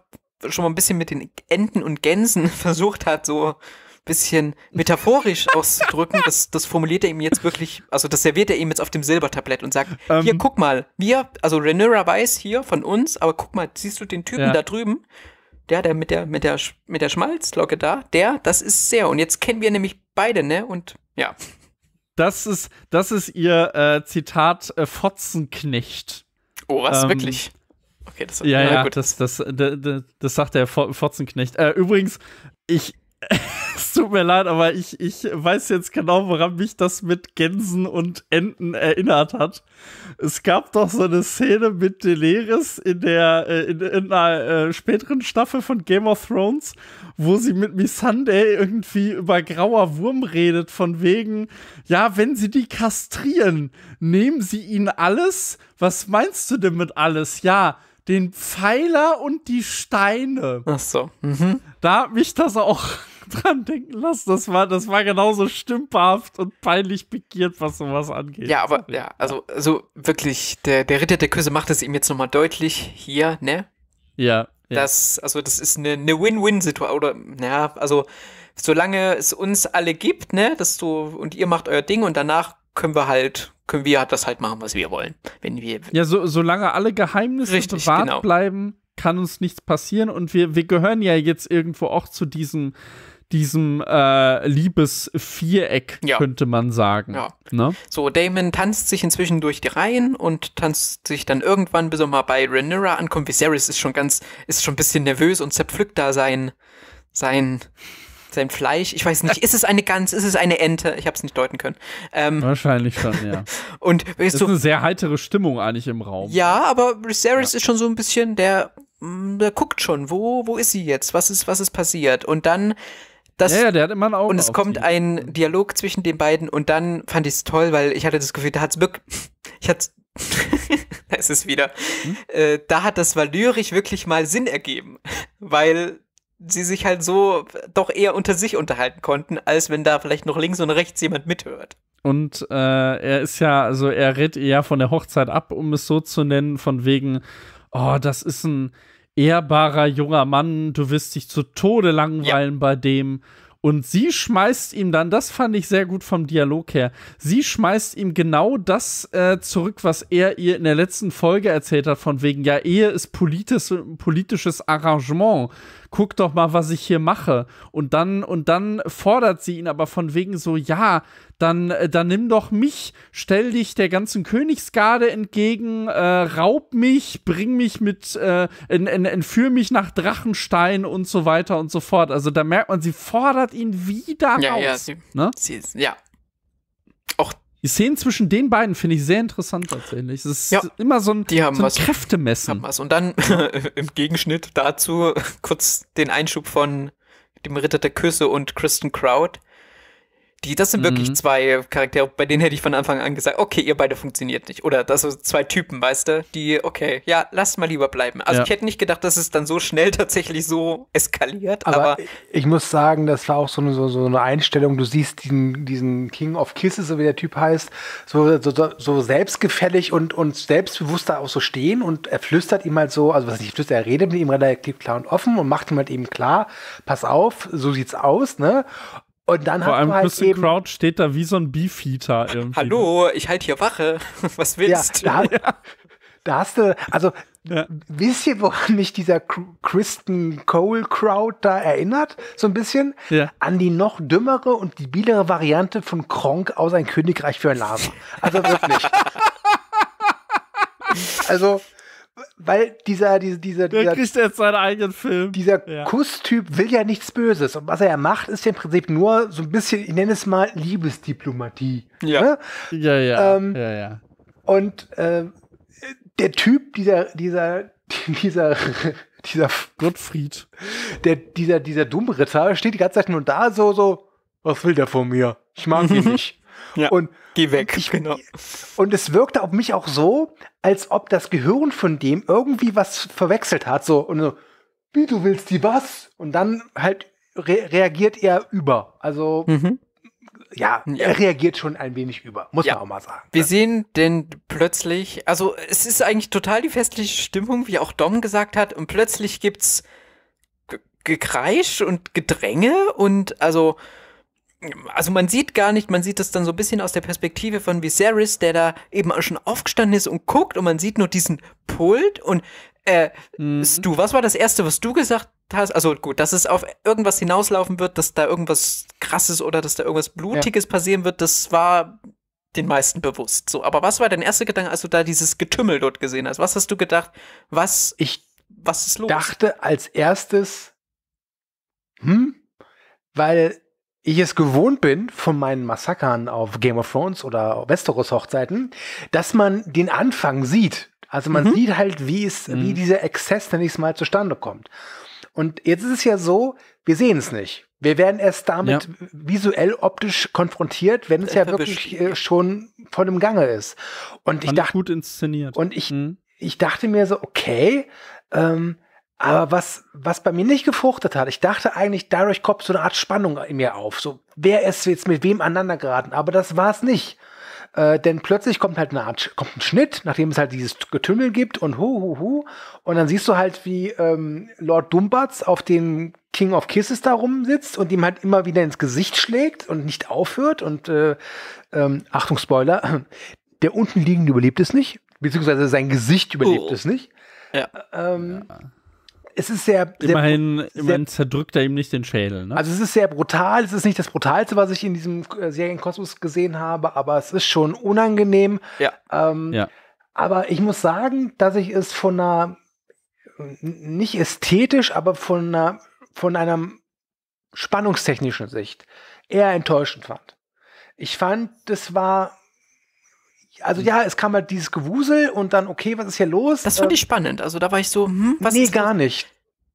[SPEAKER 1] schon mal ein bisschen mit den Enten und Gänsen versucht hat, so ein bisschen metaphorisch auszudrücken. Das, das formuliert er ihm jetzt wirklich, also das serviert er ihm jetzt auf dem Silbertablett und sagt,
[SPEAKER 2] Ähm.
[SPEAKER 1] hier, guck mal, wir, also Rhaenyra weiß hier von uns, aber guck mal, siehst du den Typen
[SPEAKER 2] Ja.
[SPEAKER 1] da drüben? Der, der mit der, mit der, mit der Schmalzlocke da, der, das ist sehr. Und jetzt kennen wir nämlich beide, ne? Und ja.
[SPEAKER 2] Das ist, das ist ihr äh, Zitat äh, Fotzenknecht.
[SPEAKER 1] Oh, was?
[SPEAKER 2] Ähm,
[SPEAKER 1] Wirklich? Okay, das
[SPEAKER 2] Ja,
[SPEAKER 1] na
[SPEAKER 2] ja,
[SPEAKER 1] gut.
[SPEAKER 2] das, das, das, das, sagt der Fo- Fotzenknecht. Äh, übrigens, ich, es tut mir leid, aber ich, ich weiß jetzt genau, woran mich das mit Gänsen und Enten erinnert hat. Es gab doch so eine Szene mit Daenerys in der, äh, in, in einer äh, späteren Staffel von Game of Thrones, wo sie mit Missandei irgendwie über grauer Wurm redet, von wegen, ja, wenn sie die kastrieren, nehmen sie ihnen alles? Was meinst du denn mit alles? Ja, den Pfeiler und die Steine.
[SPEAKER 1] Ach so. Mhm.
[SPEAKER 2] Da hat mich das auch dran denken lassen. Das war, das war genauso stümperhaft und peinlich pikiert, was sowas angeht.
[SPEAKER 1] Ja, aber ja, also, also wirklich, der, der Ritter der Küsse macht es ihm jetzt nochmal deutlich hier, ne?
[SPEAKER 2] Ja. ja.
[SPEAKER 1] Das, also das ist eine, eine Win-Win-Situation, oder, ja, also solange es uns alle gibt, ne, dass du, und ihr macht euer Ding und danach können wir halt, können wir das halt machen, was wir wollen. Wenn wir.
[SPEAKER 2] Ja, so, solange alle Geheimnisse
[SPEAKER 1] Richtig,
[SPEAKER 2] bewahrt
[SPEAKER 1] genau.
[SPEAKER 2] bleiben, kann uns nichts passieren und wir, wir gehören ja jetzt irgendwo auch zu diesem, diesem äh, Liebesviereck,
[SPEAKER 1] Ja.
[SPEAKER 2] könnte man sagen.
[SPEAKER 1] Ja.
[SPEAKER 2] Ne?
[SPEAKER 1] So, Damon tanzt sich inzwischen durch die Reihen und tanzt sich dann irgendwann, bis er mal bei Rhaenyra ankommt. Viserys ist schon ganz, ist schon ein bisschen nervös und zerpflückt da sein, sein, sein Fleisch. Ich weiß nicht, ist es eine Gans, ist es eine Ente? Ich habe es nicht deuten können. Ähm,
[SPEAKER 2] Wahrscheinlich schon, ja.
[SPEAKER 1] und
[SPEAKER 2] ist
[SPEAKER 1] du,
[SPEAKER 2] eine sehr heitere Stimmung eigentlich im Raum.
[SPEAKER 1] ja, aber Viserys ist schon so ein bisschen, der, mm, der guckt schon, wo, wo ist sie jetzt? Was ist, was ist passiert? Und dann, das,
[SPEAKER 2] ja, ja, der hat immer ein Auge
[SPEAKER 1] und es kommt
[SPEAKER 2] sie.
[SPEAKER 1] ein Dialog zwischen den beiden und dann fand ich es toll, weil ich hatte das Gefühl, da hat's wirklich, ich hatte, da ist es wieder,
[SPEAKER 2] Hm?
[SPEAKER 1] äh, da hat das Valyrisch wirklich mal Sinn ergeben, weil sie sich halt so doch eher unter sich unterhalten konnten, als wenn da vielleicht noch links und rechts jemand mithört.
[SPEAKER 2] Und äh, er ist ja, also er rät ja von der Hochzeit ab, um es so zu nennen, von wegen, oh, das ist ein ehrbarer junger Mann, du wirst dich zu Tode langweilen bei dem. Und sie schmeißt ihm dann, das fand ich sehr gut vom Dialog her, sie schmeißt ihm genau das äh, zurück, was er ihr in der letzten Folge erzählt hat, von wegen, ja, Ehe ist politis politisches Arrangement. Guck doch mal, was ich hier mache. Und dann, und dann fordert sie ihn aber von wegen so, ja, dann, äh, dann nimm doch mich, stell dich der ganzen Königsgarde entgegen, äh, raub mich, bring mich mit, äh, en, en, entführ mich nach Drachenstein und so weiter und so fort. Also da merkt man, sie fordert ihn wieder
[SPEAKER 1] Ja,
[SPEAKER 2] raus.
[SPEAKER 1] ja, sie-
[SPEAKER 2] ne?
[SPEAKER 1] Sie ist, ja. Auch
[SPEAKER 2] Die Szenen zwischen den beiden finde ich sehr interessant tatsächlich. Es ist
[SPEAKER 1] Ja,
[SPEAKER 2] immer so ein,
[SPEAKER 1] die haben
[SPEAKER 2] so ein
[SPEAKER 1] was.
[SPEAKER 2] Kräftemessen.
[SPEAKER 1] haben was. Und dann im Gegenschnitt dazu kurz den Einschub von dem Ritter der Küsse und Kristen Crowd. Die, das sind wirklich
[SPEAKER 2] Mhm.
[SPEAKER 1] zwei Charaktere, bei denen hätte ich von Anfang an gesagt, okay, ihr beide funktioniert nicht. Oder das sind zwei Typen, weißt du, die, okay, ja, lasst mal lieber bleiben. Also
[SPEAKER 2] Ja.
[SPEAKER 1] ich hätte nicht gedacht, dass es dann so schnell tatsächlich so eskaliert,
[SPEAKER 3] Aber,
[SPEAKER 1] aber,
[SPEAKER 3] ich muss sagen, das war auch so eine, so, so eine Einstellung. Du siehst diesen, diesen King of Kisses, so wie der Typ heißt, so, so, so- so selbstgefällig und, und selbstbewusst da auch so stehen und er flüstert ihm halt so, also was nicht flüstert, er redet mit ihm relativ klar und offen und macht ihm halt eben klar, pass auf, so sieht's aus, ne? Und dann
[SPEAKER 2] Vor
[SPEAKER 3] hat
[SPEAKER 2] allem
[SPEAKER 3] man halt
[SPEAKER 2] Kristen
[SPEAKER 3] eben,
[SPEAKER 2] Crowd steht da wie so ein Beefeater irgendwie.
[SPEAKER 1] hallo, ich halte hier Wache. Was
[SPEAKER 3] ja,
[SPEAKER 1] willst du?
[SPEAKER 3] da, da hast du, also
[SPEAKER 2] Ja.
[SPEAKER 3] wisst ihr, woran mich dieser Kristen Cole Crowd da erinnert? So ein bisschen?
[SPEAKER 2] Ja.
[SPEAKER 3] An die noch dümmere und debilere Variante von Kronk aus Ein Königreich für ein Lama. Also wirklich. also, weil dieser, dieser, dieser,
[SPEAKER 2] Der
[SPEAKER 3] dieser,
[SPEAKER 2] kriegt jetzt seinen eigenen Film.
[SPEAKER 3] dieser
[SPEAKER 2] Ja.
[SPEAKER 3] Kusstyp will ja nichts Böses. Und was er ja macht, ist ja im Prinzip nur so ein bisschen, ich nenne es mal Liebesdiplomatie.
[SPEAKER 1] Ja.
[SPEAKER 3] Ne?
[SPEAKER 2] Ja, ja,
[SPEAKER 3] Ähm,
[SPEAKER 2] ja, ja.
[SPEAKER 3] Und äh, der Typ, dieser, dieser, dieser, dieser,
[SPEAKER 2] Gottfried.
[SPEAKER 3] der, dieser, dieser Dummritter steht die ganze Zeit nur da, so, so, was will der von mir? Ich mag ihn nicht.
[SPEAKER 1] Ja.
[SPEAKER 3] Und,
[SPEAKER 1] Geh weg,
[SPEAKER 3] ich-
[SPEAKER 1] genau.
[SPEAKER 3] und es wirkte auf mich auch so, als ob das Gehirn von dem irgendwie was verwechselt hat. So, und so, wie du willst die was? Und dann halt re reagiert er über. Also,
[SPEAKER 1] Mhm.
[SPEAKER 3] ja,
[SPEAKER 1] Ja.
[SPEAKER 3] er reagiert schon ein wenig über, muss
[SPEAKER 1] Ja.
[SPEAKER 3] man auch mal sagen.
[SPEAKER 1] Wir sehen denn plötzlich, also es ist eigentlich total die festliche Stimmung, wie auch Dom gesagt hat, und plötzlich gibt's Ge- Gekreisch und Gedränge und also also man sieht gar nicht, man sieht das dann so ein bisschen aus der Perspektive von Viserys, der da eben auch schon aufgestanden ist und guckt und man sieht nur diesen Pult und äh,
[SPEAKER 2] Mhm.
[SPEAKER 1] du, was war das erste, was du gesagt hast? Also gut, dass es auf irgendwas hinauslaufen wird, dass da irgendwas krasses oder dass da irgendwas Blutiges passieren wird, das war den meisten bewusst. So, aber was war dein erster Gedanke, als du da dieses Getümmel dort gesehen hast? Was hast du gedacht? Was,
[SPEAKER 3] Ich
[SPEAKER 1] was ist los?
[SPEAKER 3] dachte als erstes, hm, weil ich es gewohnt bin von meinen Massakern auf Game of Thrones oder Westeros Hochzeiten, dass man den Anfang sieht. Also man
[SPEAKER 1] Mhm.
[SPEAKER 3] sieht halt, wie es, wie
[SPEAKER 2] Mhm.
[SPEAKER 3] dieser Exzess dann nächstes Mal zustande kommt. Und jetzt ist es ja so, wir sehen es nicht. Wir werden erst damit visuell optisch konfrontiert, wenn es ja
[SPEAKER 1] Erwischt.
[SPEAKER 3] wirklich äh, schon vor dem Gange ist. Und ich
[SPEAKER 2] Fand ich
[SPEAKER 3] dachte,
[SPEAKER 2] gut inszeniert.
[SPEAKER 3] und ich,
[SPEAKER 2] Mhm.
[SPEAKER 3] ich dachte mir so, okay, ähm, Aber was, was bei mir nicht gefruchtet hat, ich dachte eigentlich, dadurch kommt so eine Art Spannung in mir auf. So, wer ist jetzt mit wem aneinander geraten? Aber das war es nicht. Äh, denn plötzlich kommt halt eine Art, kommt ein Schnitt, nachdem es halt dieses Getümmel gibt und hu, hu, hu. Und dann siehst du halt, wie ähm, Lord Dumbatz auf den King of Kisses da rumsitzt und ihm halt immer wieder ins Gesicht schlägt und nicht aufhört. Und äh, ähm, Achtung, Spoiler, der unten liegende überlebt es nicht, beziehungsweise sein Gesicht überlebt
[SPEAKER 1] Oh.
[SPEAKER 3] es nicht.
[SPEAKER 1] Ja.
[SPEAKER 3] Ähm, Es ist sehr, sehr
[SPEAKER 2] Immerhin,
[SPEAKER 3] sehr-
[SPEAKER 2] immerhin zerdrückt er ihm nicht den Schädel. Ne?
[SPEAKER 3] also es ist sehr brutal, es ist nicht das Brutalste, was ich in diesem äh, Serienkosmos gesehen habe, aber es ist schon unangenehm.
[SPEAKER 1] Ja.
[SPEAKER 3] Ähm,
[SPEAKER 2] Ja.
[SPEAKER 3] Aber ich muss sagen, dass ich es von einer, nicht ästhetisch, aber von einer, von einer spannungstechnischen Sicht eher enttäuschend fand. Ich fand, das war, also ja, es kam halt dieses Gewusel und dann, okay, was ist hier los?
[SPEAKER 1] Das fand
[SPEAKER 3] Ähm,
[SPEAKER 1] ich spannend. Also da war ich so, hm, was
[SPEAKER 3] nee,
[SPEAKER 1] ist
[SPEAKER 3] gar
[SPEAKER 1] los?
[SPEAKER 3] nicht.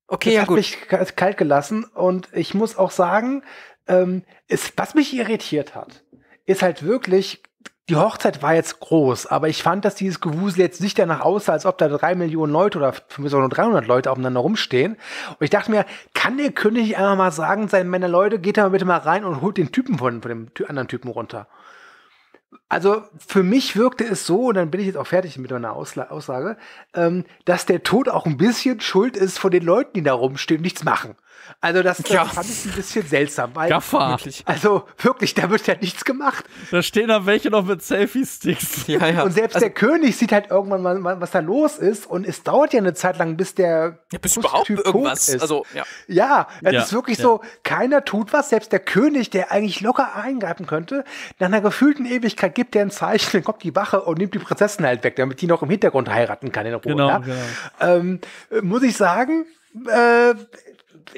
[SPEAKER 1] Okay,
[SPEAKER 3] das
[SPEAKER 1] ja
[SPEAKER 3] hat
[SPEAKER 1] gut.
[SPEAKER 3] mich ka- kalt gelassen und ich muss auch sagen, ähm, es, was mich irritiert hat, ist halt wirklich, die Hochzeit war jetzt groß, aber ich fand, dass dieses Gewusel jetzt nicht danach aussah, als ob da drei Millionen Leute oder für mich auch nur 300 Leute aufeinander rumstehen. Und ich dachte mir, kann der König nicht einfach mal sagen, seinen Männer Leute, geht da mal bitte mal rein und holt den Typen von, von dem anderen Typen runter. Also für mich wirkte es so, und dann bin ich jetzt auch fertig mit meiner Ausla Aussage, ähm, dass der Tod auch ein bisschen schuld ist von den Leuten, die da rumstehen und nichts machen. Also das, das
[SPEAKER 1] Ja.
[SPEAKER 3] fand ich ein bisschen seltsam, weil
[SPEAKER 2] Gaffer.
[SPEAKER 1] Wirklich.
[SPEAKER 3] also wirklich, da wird ja nichts gemacht.
[SPEAKER 2] Da stehen da welche noch mit Selfie-Sticks.
[SPEAKER 1] Ja, ja.
[SPEAKER 3] Und selbst
[SPEAKER 1] also,
[SPEAKER 3] der König sieht halt irgendwann mal, was da los ist und es dauert ja eine Zeit lang, bis der
[SPEAKER 1] ja, bis überhaupt
[SPEAKER 3] Typ
[SPEAKER 1] irgendwas.
[SPEAKER 3] ist.
[SPEAKER 1] Also, ja.
[SPEAKER 3] Ja, es
[SPEAKER 2] Ja,
[SPEAKER 3] ist wirklich
[SPEAKER 2] ja.
[SPEAKER 3] so, keiner tut was, selbst der König, der eigentlich locker eingreifen könnte, nach einer gefühlten Ewigkeit gibt der ein Zeichen, dann kommt die Wache und nimmt die Prinzessin halt weg, damit die noch im Hintergrund heiraten kann in Ruhe.
[SPEAKER 2] Genau,
[SPEAKER 3] ja?
[SPEAKER 2] genau.
[SPEAKER 3] Ähm, äh, muss ich sagen, äh,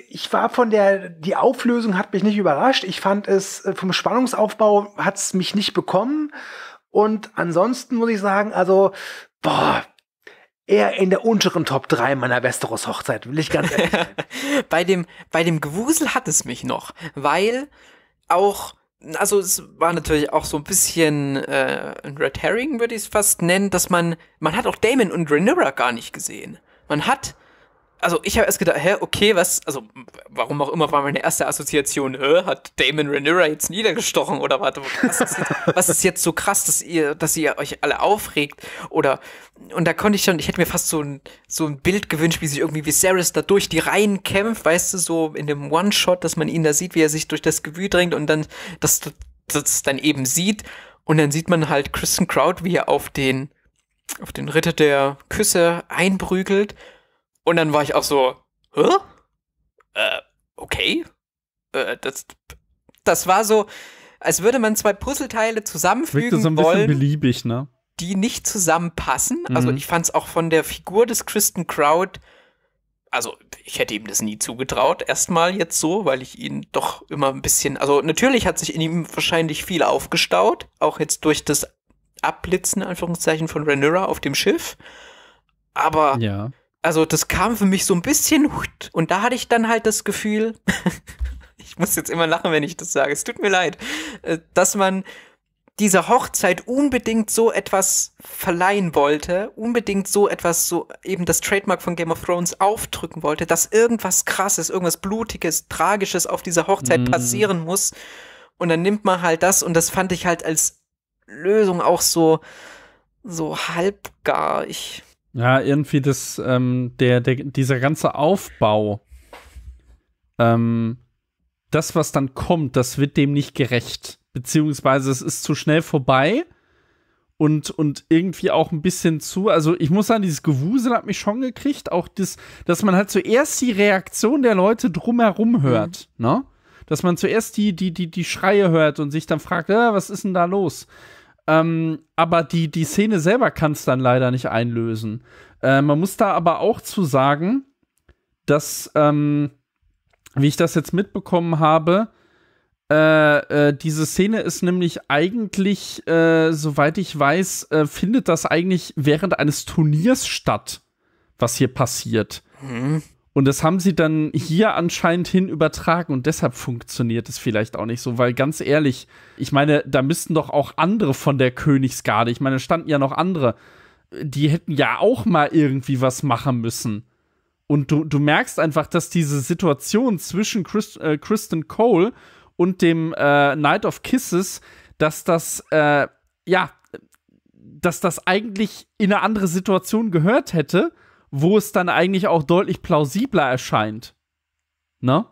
[SPEAKER 3] ich war von der, die Auflösung hat mich nicht überrascht. Ich fand es, äh, vom Spannungsaufbau hat es mich nicht bekommen. Und ansonsten muss ich sagen, also, boah, eher in der unteren Top 3 meiner Westeros-Hochzeit, will ich ganz ehrlich sein.
[SPEAKER 1] bei dem, bei dem Gewusel hat es mich noch, weil auch, also es war natürlich auch so ein bisschen äh, ein Red Herring, würde ich es fast nennen, dass man, man hat auch Damon und Rhaenyra gar nicht gesehen. Man hat, also ich habe erst gedacht, hä, okay, was, also warum auch immer war meine erste Assoziation, hä, hat Damon Rhaenyra jetzt niedergestochen oder warte, was ist, jetzt, was ist jetzt so krass, dass ihr, dass ihr euch alle aufregt? Oder und da konnte ich schon, ich hätte mir fast so ein, so ein Bild gewünscht, wie sich irgendwie Viserys da durch die Reihen kämpft, weißt du, so in dem One-Shot, dass man ihn da sieht, wie er sich durch das Gewühl drängt und dann das, das dann eben sieht. Und dann sieht man halt Kristen Crowd, wie er auf den auf den Ritter der Küsse einprügelt und dann war ich auch so, hä? Äh, okay. Äh, das, das war so, als würde man zwei Puzzleteile
[SPEAKER 2] Wirkte
[SPEAKER 1] zusammenfügen
[SPEAKER 2] so ein bisschen
[SPEAKER 1] wollen,
[SPEAKER 2] beliebig, ne?
[SPEAKER 1] die nicht zusammenpassen. Also
[SPEAKER 2] Mhm.
[SPEAKER 1] ich fand es auch von der Figur des Kristen Crowd, also ich hätte ihm das nie zugetraut, erstmal jetzt so, weil ich ihn doch immer ein bisschen, also natürlich hat sich in ihm wahrscheinlich viel aufgestaut, auch jetzt durch das Abblitzen, Anführungszeichen, von Rhaenyra auf dem Schiff. Aber
[SPEAKER 2] Ja.
[SPEAKER 1] Also das kam für mich so ein bisschen und da hatte ich dann halt das Gefühl, ich muss jetzt immer lachen, wenn ich das sage, es tut mir leid, äh, dass man dieser Hochzeit unbedingt so etwas verleihen wollte, unbedingt so etwas, so eben das Trademark von Game of Thrones aufdrücken wollte, dass irgendwas krasses, irgendwas blutiges, tragisches auf dieser Hochzeit
[SPEAKER 2] Mhm.
[SPEAKER 1] passieren muss. Und dann nimmt man halt das und das fand ich halt als Lösung auch so, so halbgar. Ich,
[SPEAKER 2] Ja, irgendwie das, ähm, der, der, dieser ganze Aufbau, ähm, das, was dann kommt, das wird dem nicht gerecht. Beziehungsweise es ist zu schnell vorbei und, und irgendwie auch ein bisschen zu, also ich muss sagen, dieses Gewusel hat mich schon gekriegt, auch das, dass man halt zuerst die Reaktion der Leute drumherum hört, ne? Dass man zuerst die, die, die, die Schreie hört und sich dann fragt, äh, was ist denn da los? Ähm, aber die, die Szene selber kann es dann leider nicht einlösen. Äh, man muss da aber auch zu sagen, dass, ähm, wie ich das jetzt mitbekommen habe, äh, äh, diese Szene ist nämlich eigentlich, äh, soweit ich weiß, äh, findet das eigentlich während eines Turniers statt, was hier passiert.
[SPEAKER 1] hm,
[SPEAKER 2] Und das haben sie dann hier anscheinend hin übertragen und deshalb funktioniert es vielleicht auch nicht so, weil ganz ehrlich, ich meine, da müssten doch auch andere von der Königsgarde, ich meine, da standen ja noch andere, die hätten ja auch mal irgendwie was machen müssen. Und du, du merkst einfach, dass diese Situation zwischen Chris, äh, Kristen Cole und dem äh, Night of Kisses, dass das, äh, ja, dass das eigentlich in eine andere Situation gehört hätte, wo es dann eigentlich auch deutlich plausibler erscheint. Ne?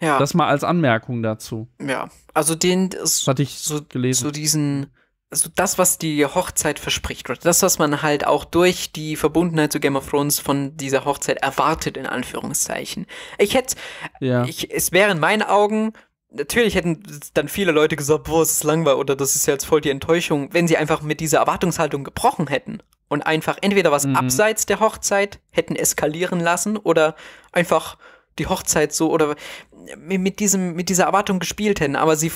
[SPEAKER 1] Ja.
[SPEAKER 2] Das mal als Anmerkung dazu.
[SPEAKER 1] Ja. Also den,
[SPEAKER 2] Das hatte ich
[SPEAKER 1] so,
[SPEAKER 2] gelesen.
[SPEAKER 1] so diesen, also das, was die Hochzeit verspricht, oder das, was man halt auch durch die Verbundenheit zu Game of Thrones von dieser Hochzeit erwartet, in Anführungszeichen. Ich hätte,
[SPEAKER 2] ja.
[SPEAKER 1] ich, es wäre in meinen Augen, natürlich hätten dann viele Leute gesagt, boah, es ist langweilig oder das ist jetzt voll die Enttäuschung, wenn sie einfach mit dieser Erwartungshaltung gebrochen hätten und einfach entweder was
[SPEAKER 2] Mhm.
[SPEAKER 1] abseits der Hochzeit hätten eskalieren lassen oder einfach die Hochzeit so oder mit diesem mit dieser Erwartung gespielt hätten, aber sie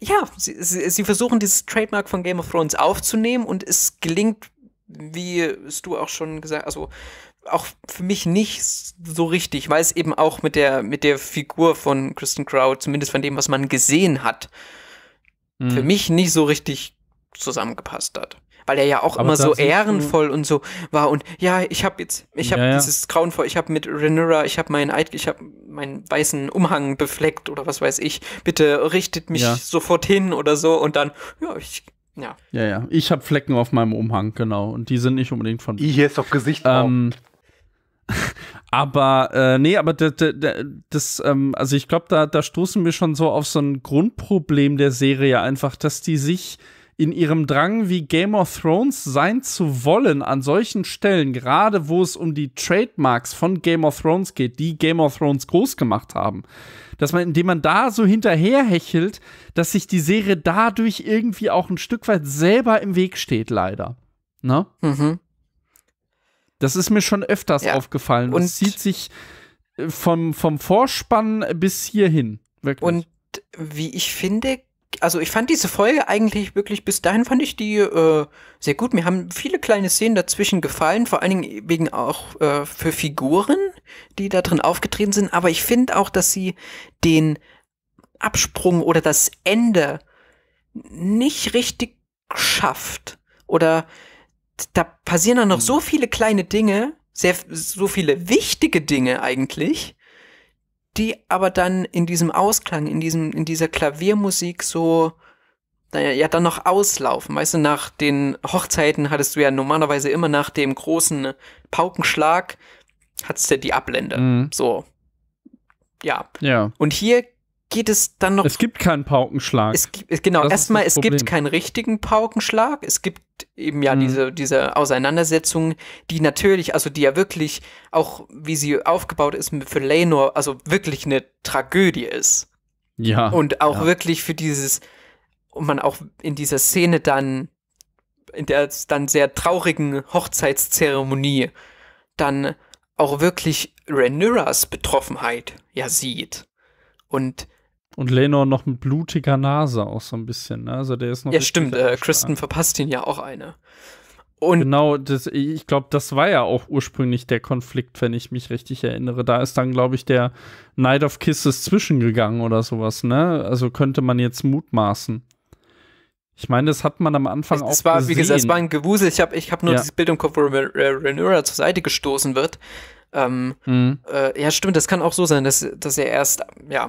[SPEAKER 1] ja, sie, sie, versuchen dieses Trademark von Game of Thrones aufzunehmen und es gelingt, wie es du auch schon gesagt, also auch für mich nicht so richtig, weil es eben auch mit der mit der Figur von Kristen Crow, zumindest von dem, was man gesehen hat,
[SPEAKER 2] Mhm.
[SPEAKER 1] für mich nicht so richtig zusammengepasst hat. Weil er ja auch
[SPEAKER 2] Aber
[SPEAKER 1] immer so ehrenvoll und so war und ja, ich habe jetzt, ich habe
[SPEAKER 2] Ja, ja.
[SPEAKER 1] dieses grauenvoll, ich habe mit Rhaenyra, ich habe meinen Eid, ich habe meinen weißen Umhang befleckt oder was weiß ich. Bitte richtet mich
[SPEAKER 2] Ja.
[SPEAKER 1] sofort hin oder so und dann, ja, ich, ja.
[SPEAKER 2] ja, ja. Ich habe Flecken auf meinem Umhang, genau. Und die sind nicht unbedingt von
[SPEAKER 3] hier ist doch Gesicht.
[SPEAKER 2] Ähm, aber, äh, nee, aber das, das ähm, also ich glaube, da, da stoßen wir schon so auf so ein Grundproblem der Serie einfach, dass die sich in ihrem Drang, wie Game of Thrones sein zu wollen, an solchen Stellen, gerade wo es um die Trademarks von Game of Thrones geht, die Game of Thrones groß gemacht haben, dass man, indem man da so hinterherhechelt, dass sich die Serie dadurch irgendwie auch ein Stück weit selber im Weg steht, leider. Ne?
[SPEAKER 1] Mhm.
[SPEAKER 2] Das ist mir schon öfters
[SPEAKER 1] Ja.
[SPEAKER 2] aufgefallen.
[SPEAKER 1] Und-
[SPEAKER 2] Und zieht sich äh, vom, vom Vorspann bis hierhin. Wirklich.
[SPEAKER 1] Und wie ich finde, also ich fand diese Folge eigentlich wirklich, bis dahin fand ich die äh, sehr gut. Mir haben viele kleine Szenen dazwischen gefallen, vor allen Dingen wegen auch äh, für Figuren, die da drin aufgetreten sind. Aber ich finde auch, dass sie den Absprung oder das Ende nicht richtig schafft. Oder da passieren dann noch so viele kleine Dinge, sehr, so viele wichtige Dinge eigentlich, die aber dann in diesem Ausklang, in diesem, in dieser Klaviermusik so, naja, ja, dann noch auslaufen. Weißt du, nach den Hochzeiten hattest du ja normalerweise immer nach dem großen Paukenschlag, hattest du die Ablende.
[SPEAKER 2] Mhm.
[SPEAKER 1] So. Ja.
[SPEAKER 2] ja.
[SPEAKER 1] Und hier geht es dann noch
[SPEAKER 2] Es gibt keinen Paukenschlag.
[SPEAKER 1] es genau, erstmal, es gibt keinen richtigen Paukenschlag. Es gibt eben ja
[SPEAKER 2] Mhm.
[SPEAKER 1] diese, diese Auseinandersetzung, die natürlich, also die ja wirklich auch, wie sie aufgebaut ist für Lenor, also wirklich eine Tragödie ist.
[SPEAKER 2] ja.
[SPEAKER 1] Und auch
[SPEAKER 2] ja.
[SPEAKER 1] wirklich für dieses, und man auch in dieser Szene dann, in der dann sehr traurigen Hochzeitszeremonie, dann auch wirklich Rhaenyras Betroffenheit ja sieht. Und
[SPEAKER 2] Und Lenor noch mit blutiger Nase auch so ein bisschen. Ne? Also der ist noch.
[SPEAKER 1] ja, stimmt, äh. Kristen verpasst ihn ja auch eine. Und
[SPEAKER 2] Genau, das, ich glaube, das war ja auch ursprünglich der Konflikt, wenn ich mich richtig erinnere. Da ist dann, glaube ich, der Night of Kisses zwischengegangen oder sowas, ne? Also könnte man jetzt mutmaßen. Ich meine, das hat man am Anfang
[SPEAKER 1] es,
[SPEAKER 2] auch
[SPEAKER 1] es war,
[SPEAKER 2] gesehen.
[SPEAKER 1] wie gesagt, es war ein Gewusel. Ich habe ich hab nur
[SPEAKER 2] Ja.
[SPEAKER 1] dieses Bild im Kopf, wo Rhaenyra zur Seite gestoßen wird. Ähm,
[SPEAKER 2] Mhm.
[SPEAKER 1] äh, ja, stimmt, das kann auch so sein, dass, dass er erst, ja.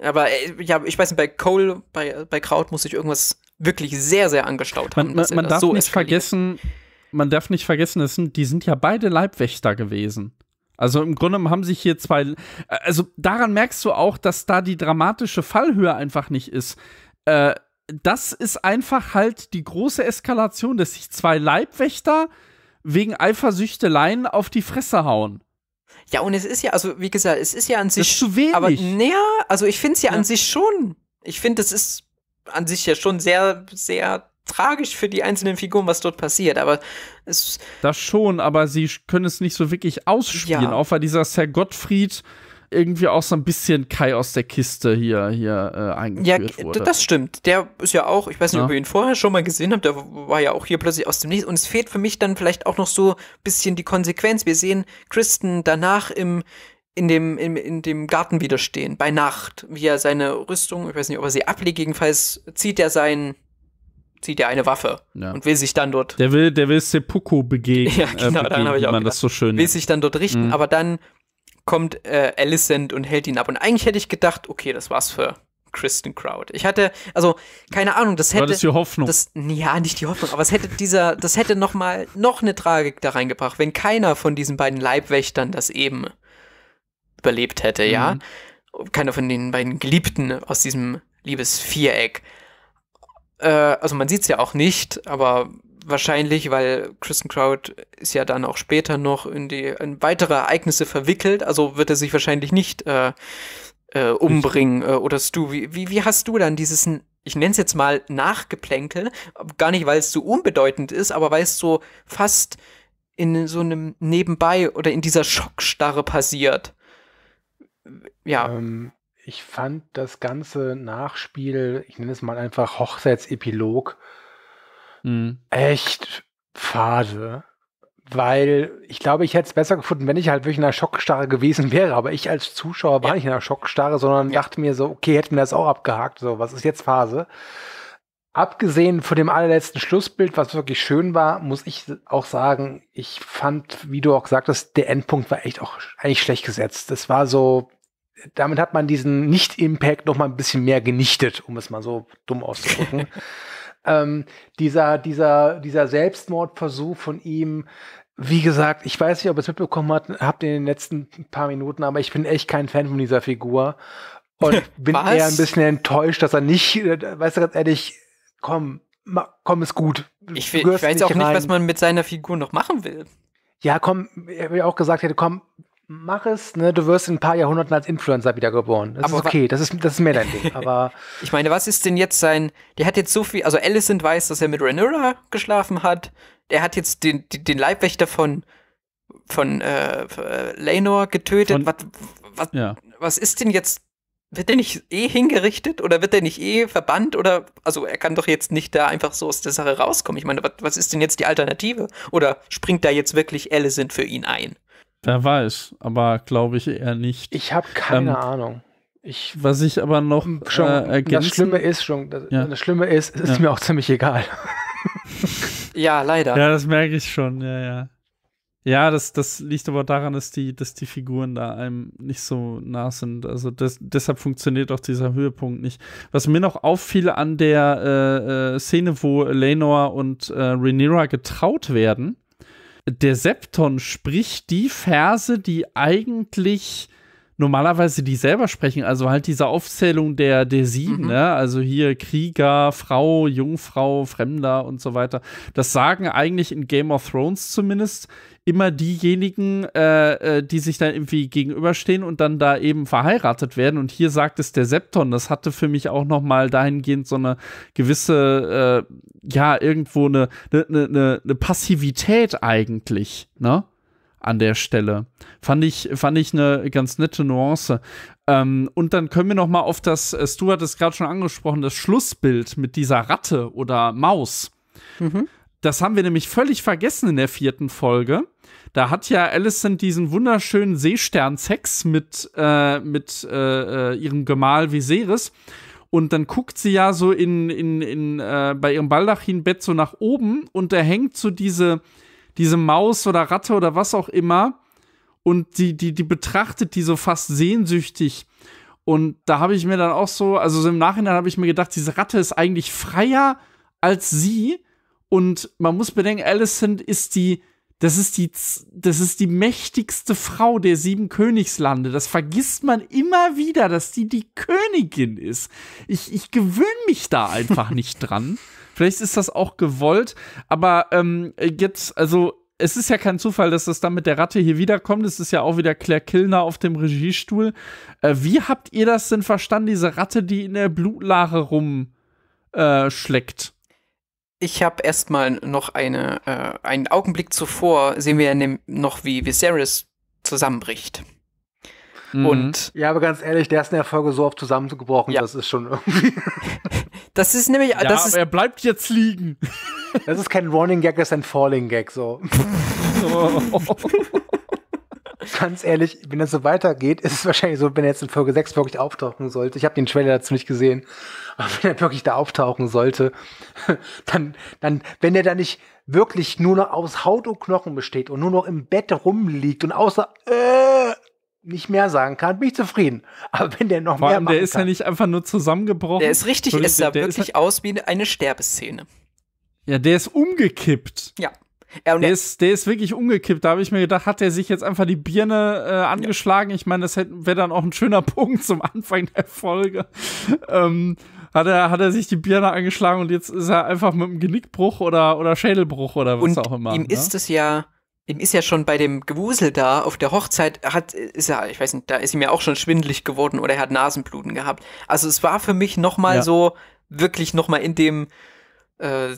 [SPEAKER 1] Aber äh, ja, ich weiß nicht, bei Cole, bei, bei Kraut muss sich irgendwas wirklich sehr, sehr angestaut haben.
[SPEAKER 2] Man, man, man darf
[SPEAKER 1] so
[SPEAKER 2] nicht vergessen, man darf nicht vergessen, sind, die sind ja beide Leibwächter gewesen. Also im Grunde haben sich hier zwei. Also daran merkst du auch, dass da die dramatische Fallhöhe einfach nicht ist. Äh, das ist einfach halt die große Eskalation, dass sich zwei Leibwächter wegen Eifersüchteleien auf die Fresse hauen.
[SPEAKER 1] Ja, und es ist ja, also wie gesagt, es ist ja an
[SPEAKER 2] Das
[SPEAKER 1] sich.
[SPEAKER 2] ist zu wenig.
[SPEAKER 1] Aber naja, also ich finde es ja,
[SPEAKER 2] Ja.
[SPEAKER 1] an sich schon. Ich finde, es ist an sich ja schon sehr, sehr tragisch für die einzelnen Figuren, was dort passiert. Aber es,
[SPEAKER 2] Das schon, aber sie können es nicht so wirklich ausspielen,
[SPEAKER 1] Ja.
[SPEAKER 2] auch weil dieser Sir Gottfried irgendwie auch so ein bisschen Kai aus der Kiste hier, hier äh,
[SPEAKER 1] ja,
[SPEAKER 2] eingeführt
[SPEAKER 1] d-
[SPEAKER 2] wurde.
[SPEAKER 1] das stimmt. Der ist ja auch, ich weiß nicht,
[SPEAKER 2] Ja.
[SPEAKER 1] ob ihr ihn vorher schon mal gesehen habt, der war ja auch hier plötzlich aus dem Nichts. Und es fehlt für mich dann vielleicht auch noch so ein bisschen die Konsequenz. Wir sehen Kristen danach im, in dem, in, in dem Garten wieder stehen, bei Nacht, wie er seine Rüstung, ich weiß nicht, ob er sie ablegt, jedenfalls zieht er sein, sieht er eine Waffe
[SPEAKER 2] Ja.
[SPEAKER 1] und will sich dann dort
[SPEAKER 2] Der will, der will Seppuku begegnen,
[SPEAKER 1] Ja, genau,
[SPEAKER 2] äh, begegnen
[SPEAKER 1] habe ich auch
[SPEAKER 2] man
[SPEAKER 1] gedacht.
[SPEAKER 2] das so schön
[SPEAKER 1] will
[SPEAKER 2] nennt.
[SPEAKER 1] sich dann dort richten,
[SPEAKER 2] Mhm.
[SPEAKER 1] aber dann kommt äh, Alicent und hält ihn ab. Und eigentlich hätte ich gedacht, okay, das war's für Kristen Crowd. Ich hatte, also, keine Ahnung, das hätte.
[SPEAKER 2] hattest die Hoffnung.
[SPEAKER 1] Das, ja, nicht die Hoffnung, aber es hätte dieser, das hätte noch mal noch eine Tragik da reingebracht, wenn keiner von diesen beiden Leibwächtern das eben überlebt hätte, ja.
[SPEAKER 2] Mhm.
[SPEAKER 1] Keiner von den beiden Geliebten aus diesem Liebesviereck. Äh, also man sieht es ja auch nicht, aber wahrscheinlich, weil Kristen Crowd ist ja dann auch später noch in die in weitere Ereignisse verwickelt, also wird er sich wahrscheinlich nicht äh, äh, umbringen. Äh, oder Stu, wie, wie, wie hast du dann dieses, ich nenne es jetzt mal Nachgeplänkel, gar nicht, weil es so unbedeutend ist, aber weil es so fast in so einem Nebenbei oder in dieser Schockstarre passiert. Ja,
[SPEAKER 3] Ähm, ich fand das ganze Nachspiel, ich nenne es mal einfach Hochzeitsepilog,
[SPEAKER 2] Mhm.
[SPEAKER 3] echt fade. Weil ich glaube, ich hätte es besser gefunden, wenn ich halt wirklich in einer Schockstarre gewesen wäre. Aber ich als Zuschauer war
[SPEAKER 1] Ja.
[SPEAKER 3] nicht in einer Schockstarre, sondern
[SPEAKER 1] Ja.
[SPEAKER 3] dachte mir so, okay, hätten wir das auch abgehakt. So, was ist jetzt Phase? Abgesehen von dem allerletzten Schlussbild, was wirklich schön war, muss ich auch sagen, ich fand, wie du auch sagtest, der Endpunkt war echt auch eigentlich schlecht gesetzt. Das war so, damit hat man diesen Nicht-Impact noch mal ein bisschen mehr genichtet, um es mal so dumm auszudrücken. ähm, dieser, dieser, dieser Selbstmordversuch von ihm, wie gesagt, ich weiß nicht, ob ihr es mitbekommen habt, habt in den letzten paar Minuten, aber ich bin echt kein Fan von dieser Figur. Und bin
[SPEAKER 1] Was?
[SPEAKER 3] eher ein bisschen enttäuscht, dass er nicht, äh, weißt du, ganz ehrlich, komm, ma, komm, ist gut.
[SPEAKER 1] ich, will, ich weiß auch nicht,
[SPEAKER 3] rein.
[SPEAKER 1] was man mit seiner Figur noch machen will.
[SPEAKER 3] Ja, komm, er will auch gesagt hätte, komm, mach es, ne, du wirst in ein paar Jahrhunderten als Influencer wiedergeboren. Das
[SPEAKER 1] Aber
[SPEAKER 3] ist okay, das ist, das ist mehr dein Ding. Aber
[SPEAKER 1] Ich meine, was ist denn jetzt sein. Der hat jetzt so viel. Also, Alicent weiß, dass er mit Rhaenyra geschlafen hat. Er hat jetzt den, den, Leibwächter von, von äh, äh, Laenor getötet.
[SPEAKER 2] Von-
[SPEAKER 1] was, was,
[SPEAKER 2] Ja.
[SPEAKER 1] was ist denn jetzt. Wird der nicht eh hingerichtet oder wird der nicht eh verbannt oder also er kann doch jetzt nicht da einfach so aus der Sache rauskommen. Ich meine, was, was ist denn jetzt die Alternative? Oder springt da jetzt wirklich Alicent für ihn ein?
[SPEAKER 2] Wer weiß, aber glaube ich eher nicht.
[SPEAKER 3] ich habe keine
[SPEAKER 2] Ähm,
[SPEAKER 3] Ahnung. Ich
[SPEAKER 2] Was ich aber noch
[SPEAKER 3] schon,
[SPEAKER 2] äh,
[SPEAKER 3] das
[SPEAKER 2] ergänzen,
[SPEAKER 3] Schlimme ist schon, das,
[SPEAKER 2] Ja.
[SPEAKER 3] das Schlimme ist, es ist
[SPEAKER 2] Ja.
[SPEAKER 3] mir auch ziemlich egal.
[SPEAKER 1] Ja, leider.
[SPEAKER 2] Ja, das merke ich schon, ja, ja. Ja, das, das liegt aber daran, dass die, dass die Figuren da einem nicht so nah sind. Also das, deshalb funktioniert auch dieser Höhepunkt nicht. Was mir noch auffiel an der äh, äh, Szene, wo Lenor und äh, Rhaenyra getraut werden, der Septon spricht die Verse, die eigentlich normalerweise die selber sprechen, also halt diese Aufzählung der, der sieben,
[SPEAKER 1] Mhm.
[SPEAKER 2] ne? also hier Krieger, Frau, Jungfrau, Fremder und so weiter. Das sagen eigentlich in Game of Thrones zumindest immer diejenigen, äh, äh, die sich dann irgendwie gegenüberstehen und dann da eben verheiratet werden. Und hier sagt es der Septon. Das hatte für mich auch noch mal dahingehend so eine gewisse, äh, ja, irgendwo eine, eine, eine, eine Passivität eigentlich, ne? An der Stelle. Fand ich, fand ich eine ganz nette Nuance. Ähm, und dann können wir noch mal auf das, äh, Stu hat es gerade schon angesprochen, das Schlussbild mit dieser Ratte oder Maus.
[SPEAKER 1] Mhm.
[SPEAKER 2] Das haben wir nämlich völlig vergessen in der vierten Folge. Da hat ja Alicent diesen wunderschönen Seestern-Sex mit, äh, mit äh, äh, ihrem Gemahl Viserys. Und dann guckt sie ja so in, in, in, äh, bei ihrem Baldachinbett so nach oben und da hängt so diese, diese Maus oder Ratte oder was auch immer. Und die, die, die betrachtet die so fast sehnsüchtig. Und da habe ich mir dann auch so, also so im Nachhinein habe ich mir gedacht, diese Ratte ist eigentlich freier als sie. Und man muss bedenken, Alicent ist die, das ist die, das ist die mächtigste Frau der sieben Königslande. Das vergisst man immer wieder, dass die die Königin ist. Ich, ich gewöhne mich da einfach nicht dran. Vielleicht ist das auch gewollt, aber ähm, jetzt, also es ist ja kein Zufall, dass das dann mit der Ratte hier wiederkommt. Es ist ja auch wieder Claire Killner auf dem Regiestuhl. Äh, wie habt ihr das denn verstanden, diese Ratte, die in der Blutlache rumschleckt?
[SPEAKER 1] Ich habe erstmal noch eine, äh, einen Augenblick zuvor, sehen wir ja noch, wie Viserys zusammenbricht.
[SPEAKER 2] Mhm.
[SPEAKER 1] Und
[SPEAKER 3] Ja, aber ganz ehrlich, der ist in der Folge so oft zusammengebrochen,
[SPEAKER 1] Ja.
[SPEAKER 3] das ist schon irgendwie.
[SPEAKER 1] das ist nämlich,
[SPEAKER 2] ja,
[SPEAKER 1] das
[SPEAKER 2] aber
[SPEAKER 1] ist,
[SPEAKER 2] er bleibt jetzt liegen.
[SPEAKER 3] Das ist kein Running Gag, das ist ein Falling Gag so. ganz ehrlich, wenn das so weitergeht, ist es wahrscheinlich so, wenn er jetzt in Folge 6 wirklich auftauchen sollte. Ich habe den Trailer dazu nicht gesehen. Aber wenn er wirklich da auftauchen sollte, dann, dann, wenn er da nicht wirklich nur noch aus Haut und Knochen besteht und nur noch im Bett rumliegt und außer äh, nicht mehr sagen kann, bin ich zufrieden. Aber wenn der noch
[SPEAKER 2] Vor
[SPEAKER 3] mehr
[SPEAKER 2] allem, der
[SPEAKER 3] machen
[SPEAKER 2] ist
[SPEAKER 3] kann,
[SPEAKER 2] ja nicht einfach nur zusammengebrochen.
[SPEAKER 1] Der ist richtig, es sah
[SPEAKER 2] der ist
[SPEAKER 1] wirklich aus wie eine Sterbeszene.
[SPEAKER 2] Ja, der ist umgekippt.
[SPEAKER 1] Ja. Ja,
[SPEAKER 2] Der
[SPEAKER 1] er,
[SPEAKER 2] ist, der ist wirklich umgekippt. Da habe ich mir gedacht, hat er sich jetzt einfach die Birne äh, angeschlagen? Ich meine, das wäre dann auch ein schöner Punkt zum Anfang der Folge. Ähm, hat, er, hat er sich die Birne angeschlagen und jetzt ist er einfach mit einem Genickbruch oder, oder Schädelbruch oder was
[SPEAKER 1] und
[SPEAKER 2] auch immer.
[SPEAKER 1] ihm
[SPEAKER 2] ne?
[SPEAKER 1] ist es ja, ihm ist ja schon bei dem Gewusel da auf der Hochzeit, hat, ist er, ich weiß nicht, da ist ihm ja auch schon schwindelig geworden oder er hat Nasenbluten gehabt. Also es war für mich nochmal
[SPEAKER 2] Ja.
[SPEAKER 1] so, wirklich nochmal in dem, äh,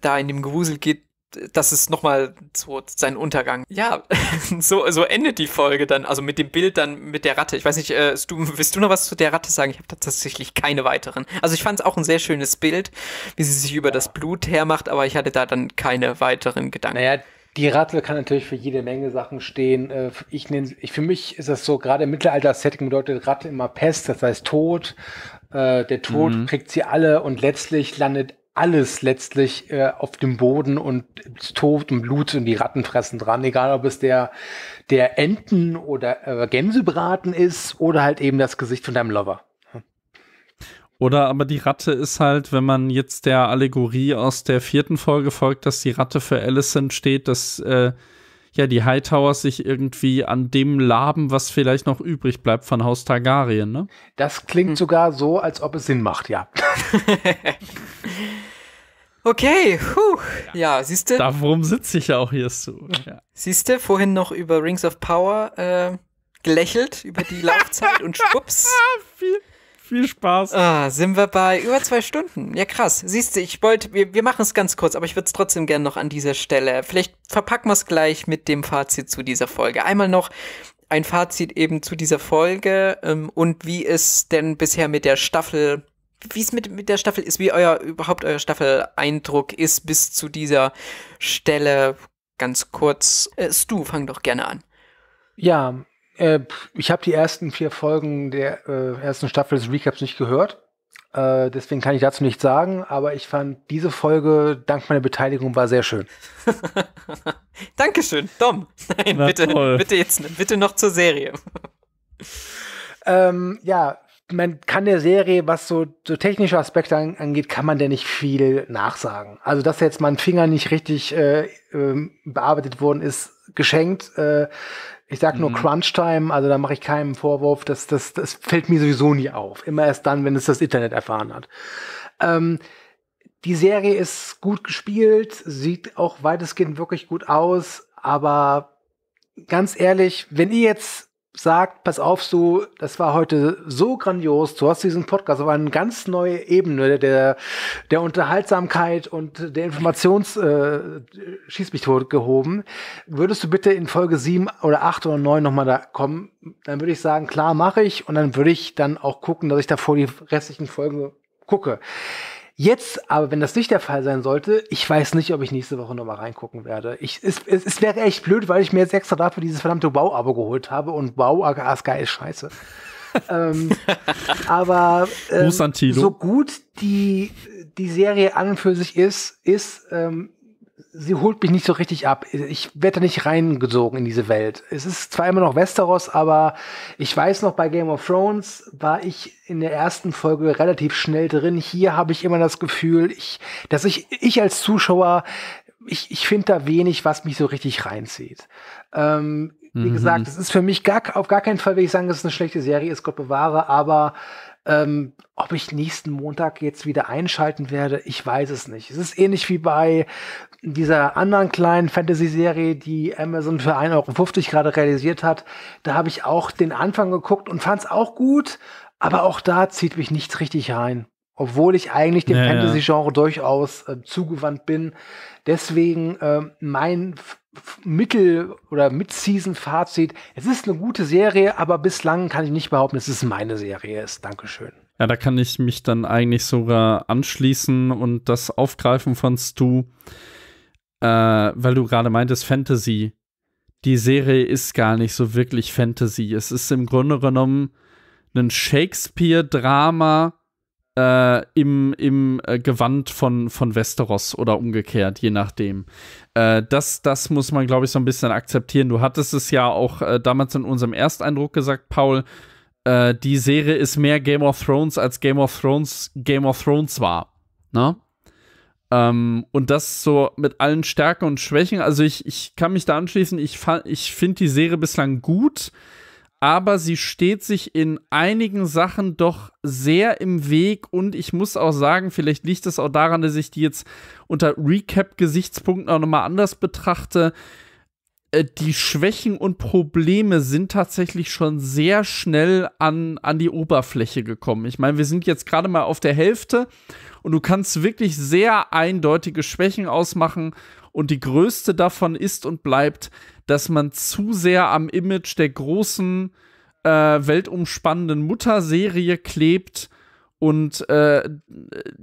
[SPEAKER 1] da in dem Gewusel geht, das ist nochmal so sein Untergang. Ja, so, so endet die Folge dann, also mit dem Bild dann mit der Ratte. Ich weiß nicht, äh, du, willst du noch was zu der Ratte sagen? Ich habe tatsächlich keine weiteren. Also ich fand es auch ein sehr schönes Bild, wie sie sich über das Blut hermacht, aber ich hatte da dann keine weiteren Gedanken.
[SPEAKER 3] Naja, die Ratte kann natürlich für jede Menge Sachen stehen. Äh, Ich nenne, ich, für mich ist das so, gerade im Mittelalter-Setting bedeutet Ratte immer Pest, das heißt Tod. Äh, Der Tod
[SPEAKER 2] Mhm.
[SPEAKER 3] kriegt sie alle und letztlich landet alles letztlich äh, auf dem Boden und Tod und Blut und die Ratten fressen dran, egal ob es der, der Enten- oder äh, Gänsebraten ist oder halt eben das Gesicht von deinem Lover.
[SPEAKER 2] Oder aber die Ratte ist halt, wenn man jetzt der Allegorie aus der vierten Folge folgt, dass die Ratte für Alicent steht, dass äh, ja die Hightowers sich irgendwie an dem laben, was vielleicht noch übrig bleibt von Haus Targaryen, ne?
[SPEAKER 3] Das klingt sogar so, als ob es Sinn macht, ja.
[SPEAKER 1] Okay, puh. Ja, siehst du,
[SPEAKER 2] Darum sitze ich ja auch hier so. Ja.
[SPEAKER 1] siehst du, vorhin noch über Rings of Power äh, gelächelt, über die Laufzeit und schwupps.
[SPEAKER 2] viel, viel Spaß.
[SPEAKER 1] Ah, sind wir bei über zwei Stunden. Ja, krass. Siehst du, ich wollte, wir, wir machen es ganz kurz, aber ich würde es trotzdem gerne noch an dieser Stelle. Vielleicht verpacken wir es gleich mit dem Fazit zu dieser Folge. Einmal noch ein Fazit eben zu dieser Folge ähm, und wie es denn bisher mit der Staffel, wie es mit, mit der Staffel ist, wie euer überhaupt euer Staffel-Eindruck ist bis zu dieser Stelle. Ganz kurz. Äh, Stu, fang doch gerne an.
[SPEAKER 3] Ja, äh, ich habe die ersten vier Folgen der äh, ersten Staffel des Recaps nicht gehört. Äh, deswegen kann ich dazu nichts sagen, aber ich fand diese Folge, dank meiner Beteiligung, war sehr schön.
[SPEAKER 1] Dankeschön, Dom. Nein,
[SPEAKER 2] Na
[SPEAKER 1] bitte,
[SPEAKER 2] toll.
[SPEAKER 1] bitte jetzt, bitte noch zur Serie.
[SPEAKER 3] Ähm, ja, man kann der Serie, was so, so technische Aspekte an, angeht, kann man der nicht viel nachsagen. Also, dass jetzt mein Finger nicht richtig äh, ähm, bearbeitet worden ist, geschenkt. Äh, ich sag nur
[SPEAKER 2] Mhm.
[SPEAKER 3] Crunch Time, also da mache ich keinen Vorwurf. Das, das, das fällt mir sowieso nie auf. Immer erst dann, wenn es das Internet erfahren hat. Ähm, die Serie ist gut gespielt, sieht auch weitestgehend wirklich gut aus, aber ganz ehrlich, wenn ihr jetzt sagt, pass auf, so, das war heute so grandios, du hast diesen Podcast auf eine ganz neue Ebene der, der Unterhaltsamkeit und der Informations äh, schieß mich tot gehoben. Würdest du bitte in Folge 7 oder 8 oder 9 nochmal da kommen, dann würde ich sagen, klar, mache ich und dann würde ich dann auch gucken, dass ich davor die restlichen Folgen gucke. Jetzt, aber wenn das nicht der Fall sein sollte, ich weiß nicht, ob ich nächste Woche nochmal reingucken werde. Ich, es, es, es wäre echt blöd, weil ich mir jetzt extra dafür dieses verdammte Wow-Abo geholt habe und Wow, aka Sky ist scheiße. ähm, aber ähm, so gut die, die Serie an und für sich ist, ist, ähm, sie holt mich nicht so richtig ab. Ich werde da nicht reingesogen in diese Welt. Es ist zwar immer noch Westeros, aber ich weiß noch, bei Game of Thrones war ich in der ersten Folge relativ schnell drin. Hier habe ich immer das Gefühl, ich, dass ich, ich als Zuschauer, ich, ich finde da wenig, was mich so richtig reinzieht. Ähm, wie
[SPEAKER 2] Mhm.
[SPEAKER 3] gesagt, es ist für mich gar, auf gar keinen Fall, will ich sagen, dass es eine schlechte Serie ist, Gott bewahre, aber ähm, ob ich nächsten Montag jetzt wieder einschalten werde, ich weiß es nicht. Es ist ähnlich wie bei dieser anderen kleinen Fantasy-Serie, die Amazon für 1,50 Euro gerade realisiert hat. Da habe ich auch den Anfang geguckt und fand es auch gut, aber auch da zieht mich nichts richtig rein. Obwohl ich eigentlich dem
[SPEAKER 2] Ja, ja.
[SPEAKER 3] Fantasy-Genre durchaus äh, zugewandt bin. Deswegen ähm, mein Mittel- oder Mid-Season-Fazit. Es ist eine gute Serie, aber bislang kann ich nicht behaupten, dass es meine Serie ist. Dankeschön.
[SPEAKER 2] Ja, da kann ich mich dann eigentlich sogar anschließen und das aufgreifen von Stu, äh, weil du gerade meintest, Fantasy. die Serie ist gar nicht so wirklich Fantasy. Es ist im Grunde genommen ein Shakespeare-Drama äh, im, im äh, Gewand von, von Westeros oder umgekehrt, je nachdem. Äh, das, das muss man, glaube ich, so ein bisschen akzeptieren. Du hattest es ja auch äh, damals in unserem Ersteindruck gesagt, Paul. Äh, die Serie ist mehr Game of Thrones, als Game of Thrones Game of Thrones war. Ne? Ähm, und das so mit allen Stärken und Schwächen. Also ich, ich kann mich da anschließen. Ich, ich finde die Serie bislang gut, aber sie steht sich in einigen Sachen doch sehr im Weg. Und ich muss auch sagen, vielleicht liegt es auch daran, dass ich die jetzt unter Recap-Gesichtspunkten auch nochmal anders betrachte. Äh, die Schwächen und Probleme sind tatsächlich schon sehr schnell an, an die Oberfläche gekommen. Ich meine, wir sind jetzt gerade mal auf der Hälfte und du kannst wirklich sehr eindeutige Schwächen ausmachen. Und die größte davon ist und bleibt, dass man zu sehr am Image der großen, äh, weltumspannenden Mutterserie klebt und äh,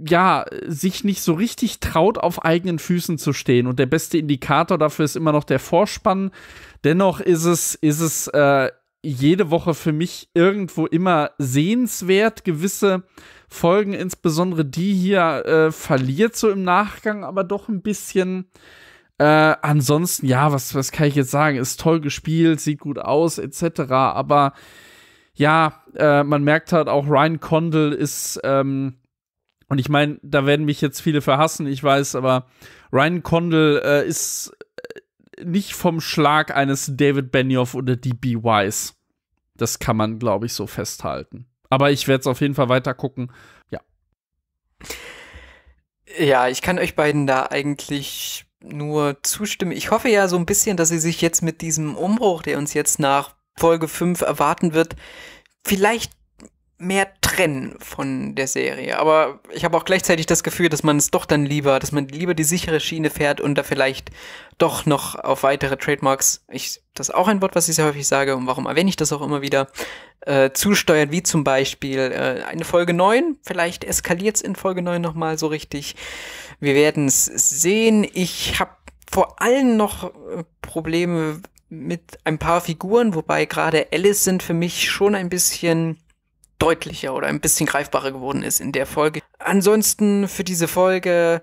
[SPEAKER 2] ja, sich nicht so richtig traut, auf eigenen Füßen zu stehen. Und der beste Indikator dafür ist immer noch der Vorspann. Dennoch ist es, ist es äh, jede Woche für mich irgendwo immer sehenswert. Gewisse Folgen, insbesondere die hier, äh, verliert so im Nachgang, aber doch ein bisschen. Äh, ansonsten, ja, was, was kann ich jetzt sagen? Ist toll gespielt, sieht gut aus, etc. Aber ja, äh, man merkt halt auch, Ryan Condell ist, ähm, und ich meine, da werden mich jetzt viele verhassen, ich weiß, aber Ryan Condell äh, ist äh, nicht vom Schlag eines David Benioff oder D.B. Wise. Das kann man, glaube ich, so festhalten. Aber ich werde es auf jeden Fall weiter gucken. Ja.
[SPEAKER 1] Ja, ich kann euch beiden da eigentlich nur zustimmen. Ich hoffe ja so ein bisschen, dass sie sich jetzt mit diesem Umbruch, der uns jetzt nach Folge 5 erwarten wird, vielleicht mehr trennen von der Serie. Aber ich habe auch gleichzeitig das Gefühl, dass man es doch dann lieber, dass man lieber die sichere Schiene fährt und da vielleicht doch noch auf weitere Trademarks, ich, das ist auch ein Wort, was ich sehr häufig sage und warum erwähne ich das auch immer wieder, äh, zusteuert, wie zum Beispiel äh, eine Folge 9. Vielleicht eskaliert es in Folge 9 nochmal so richtig. Wir werden es sehen. Ich habe vor allem noch äh, Probleme mit ein paar Figuren, wobei gerade Alice sind für mich schon ein bisschen deutlicher oder ein bisschen greifbarer geworden ist in der Folge. Ansonsten für diese Folge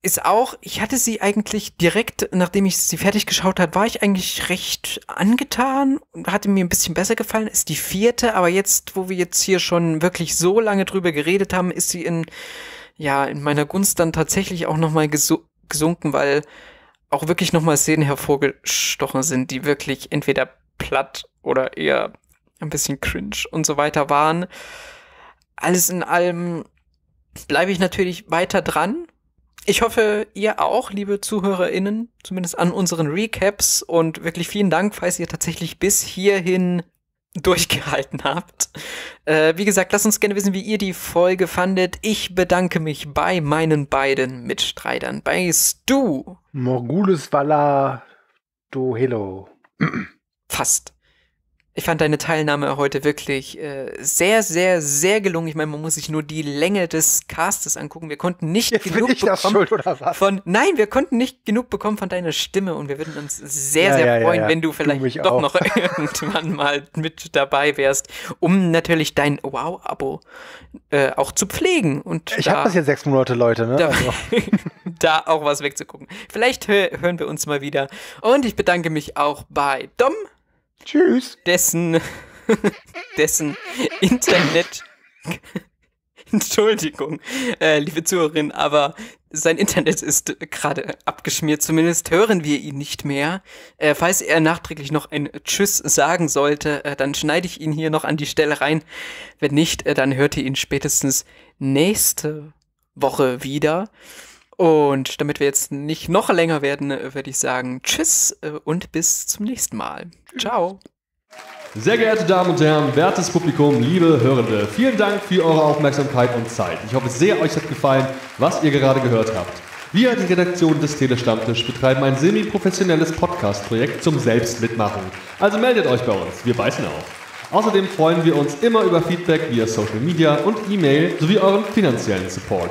[SPEAKER 1] ist auch, ich hatte sie eigentlich direkt, nachdem ich sie fertig geschaut hat, war ich eigentlich recht angetan und hatte mir ein bisschen besser gefallen. Ist die vierte, aber jetzt, wo wir jetzt hier schon wirklich so lange drüber geredet haben, ist sie in, ja, in meiner Gunst dann tatsächlich auch nochmal gesunken, weil auch wirklich nochmal Szenen hervorgestochen sind, die wirklich entweder platt oder eher ein bisschen cringe und so weiter waren. Alles in allem bleibe ich natürlich weiter dran. Ich hoffe, ihr auch, liebe ZuhörerInnen, zumindest an unseren Recaps und wirklich vielen Dank, falls ihr tatsächlich bis hierhin durchgehalten habt. Äh, wie gesagt, lasst uns gerne wissen, wie ihr die Folge fandet. Ich bedanke mich bei meinen beiden Mitstreitern, bei Stu.
[SPEAKER 3] Morgulis Vala do Hello.
[SPEAKER 1] Fast. Ich fand deine Teilnahme heute wirklich äh, sehr, sehr, sehr gelungen. Ich meine, man muss sich nur die Länge des Castes angucken. Wir konnten nicht
[SPEAKER 3] Jetzt
[SPEAKER 1] genug
[SPEAKER 3] bekommen
[SPEAKER 1] von. Nein, wir konnten nicht genug bekommen von deiner Stimme und wir würden uns sehr, ja, sehr ja, freuen, ja, wenn du vielleicht du doch auch. noch irgendwann mal mit dabei wärst, um natürlich dein Wow-Abo äh, auch zu pflegen. Und
[SPEAKER 3] ich habe das jetzt sechs Monate, Leute. Ne?
[SPEAKER 1] Da, also. da auch was wegzugucken. Vielleicht hö hören wir uns mal wieder. Und ich bedanke mich auch bei Dom.
[SPEAKER 3] Tschüss.
[SPEAKER 1] Dessen, dessen Internet. Entschuldigung, äh, liebe Zuhörerin, aber sein Internet ist gerade abgeschmiert. Zumindest hören wir ihn nicht mehr. Äh, falls er nachträglich noch ein Tschüss sagen sollte, äh, dann schneide ich ihn hier noch an die Stelle rein. Wenn nicht, äh, dann hört ihr ihn spätestens nächste Woche wieder. Und damit wir jetzt nicht noch länger werden, äh, würde ich sagen Tschüss äh, und bis zum nächsten Mal. Ciao.
[SPEAKER 4] Sehr geehrte Damen und Herren, wertes Publikum, liebe Hörende, vielen Dank für eure Aufmerksamkeit und Zeit. Ich hoffe sehr, euch hat gefallen, was ihr gerade gehört habt. Wir, die Redaktion des Telestammtisch, betreiben ein semi-professionelles Podcast-Projekt zum Selbstmitmachen. Also meldet euch bei uns, wir beißen auf. Außerdem freuen wir uns immer über Feedback via Social Media und E-Mail sowie euren finanziellen Support.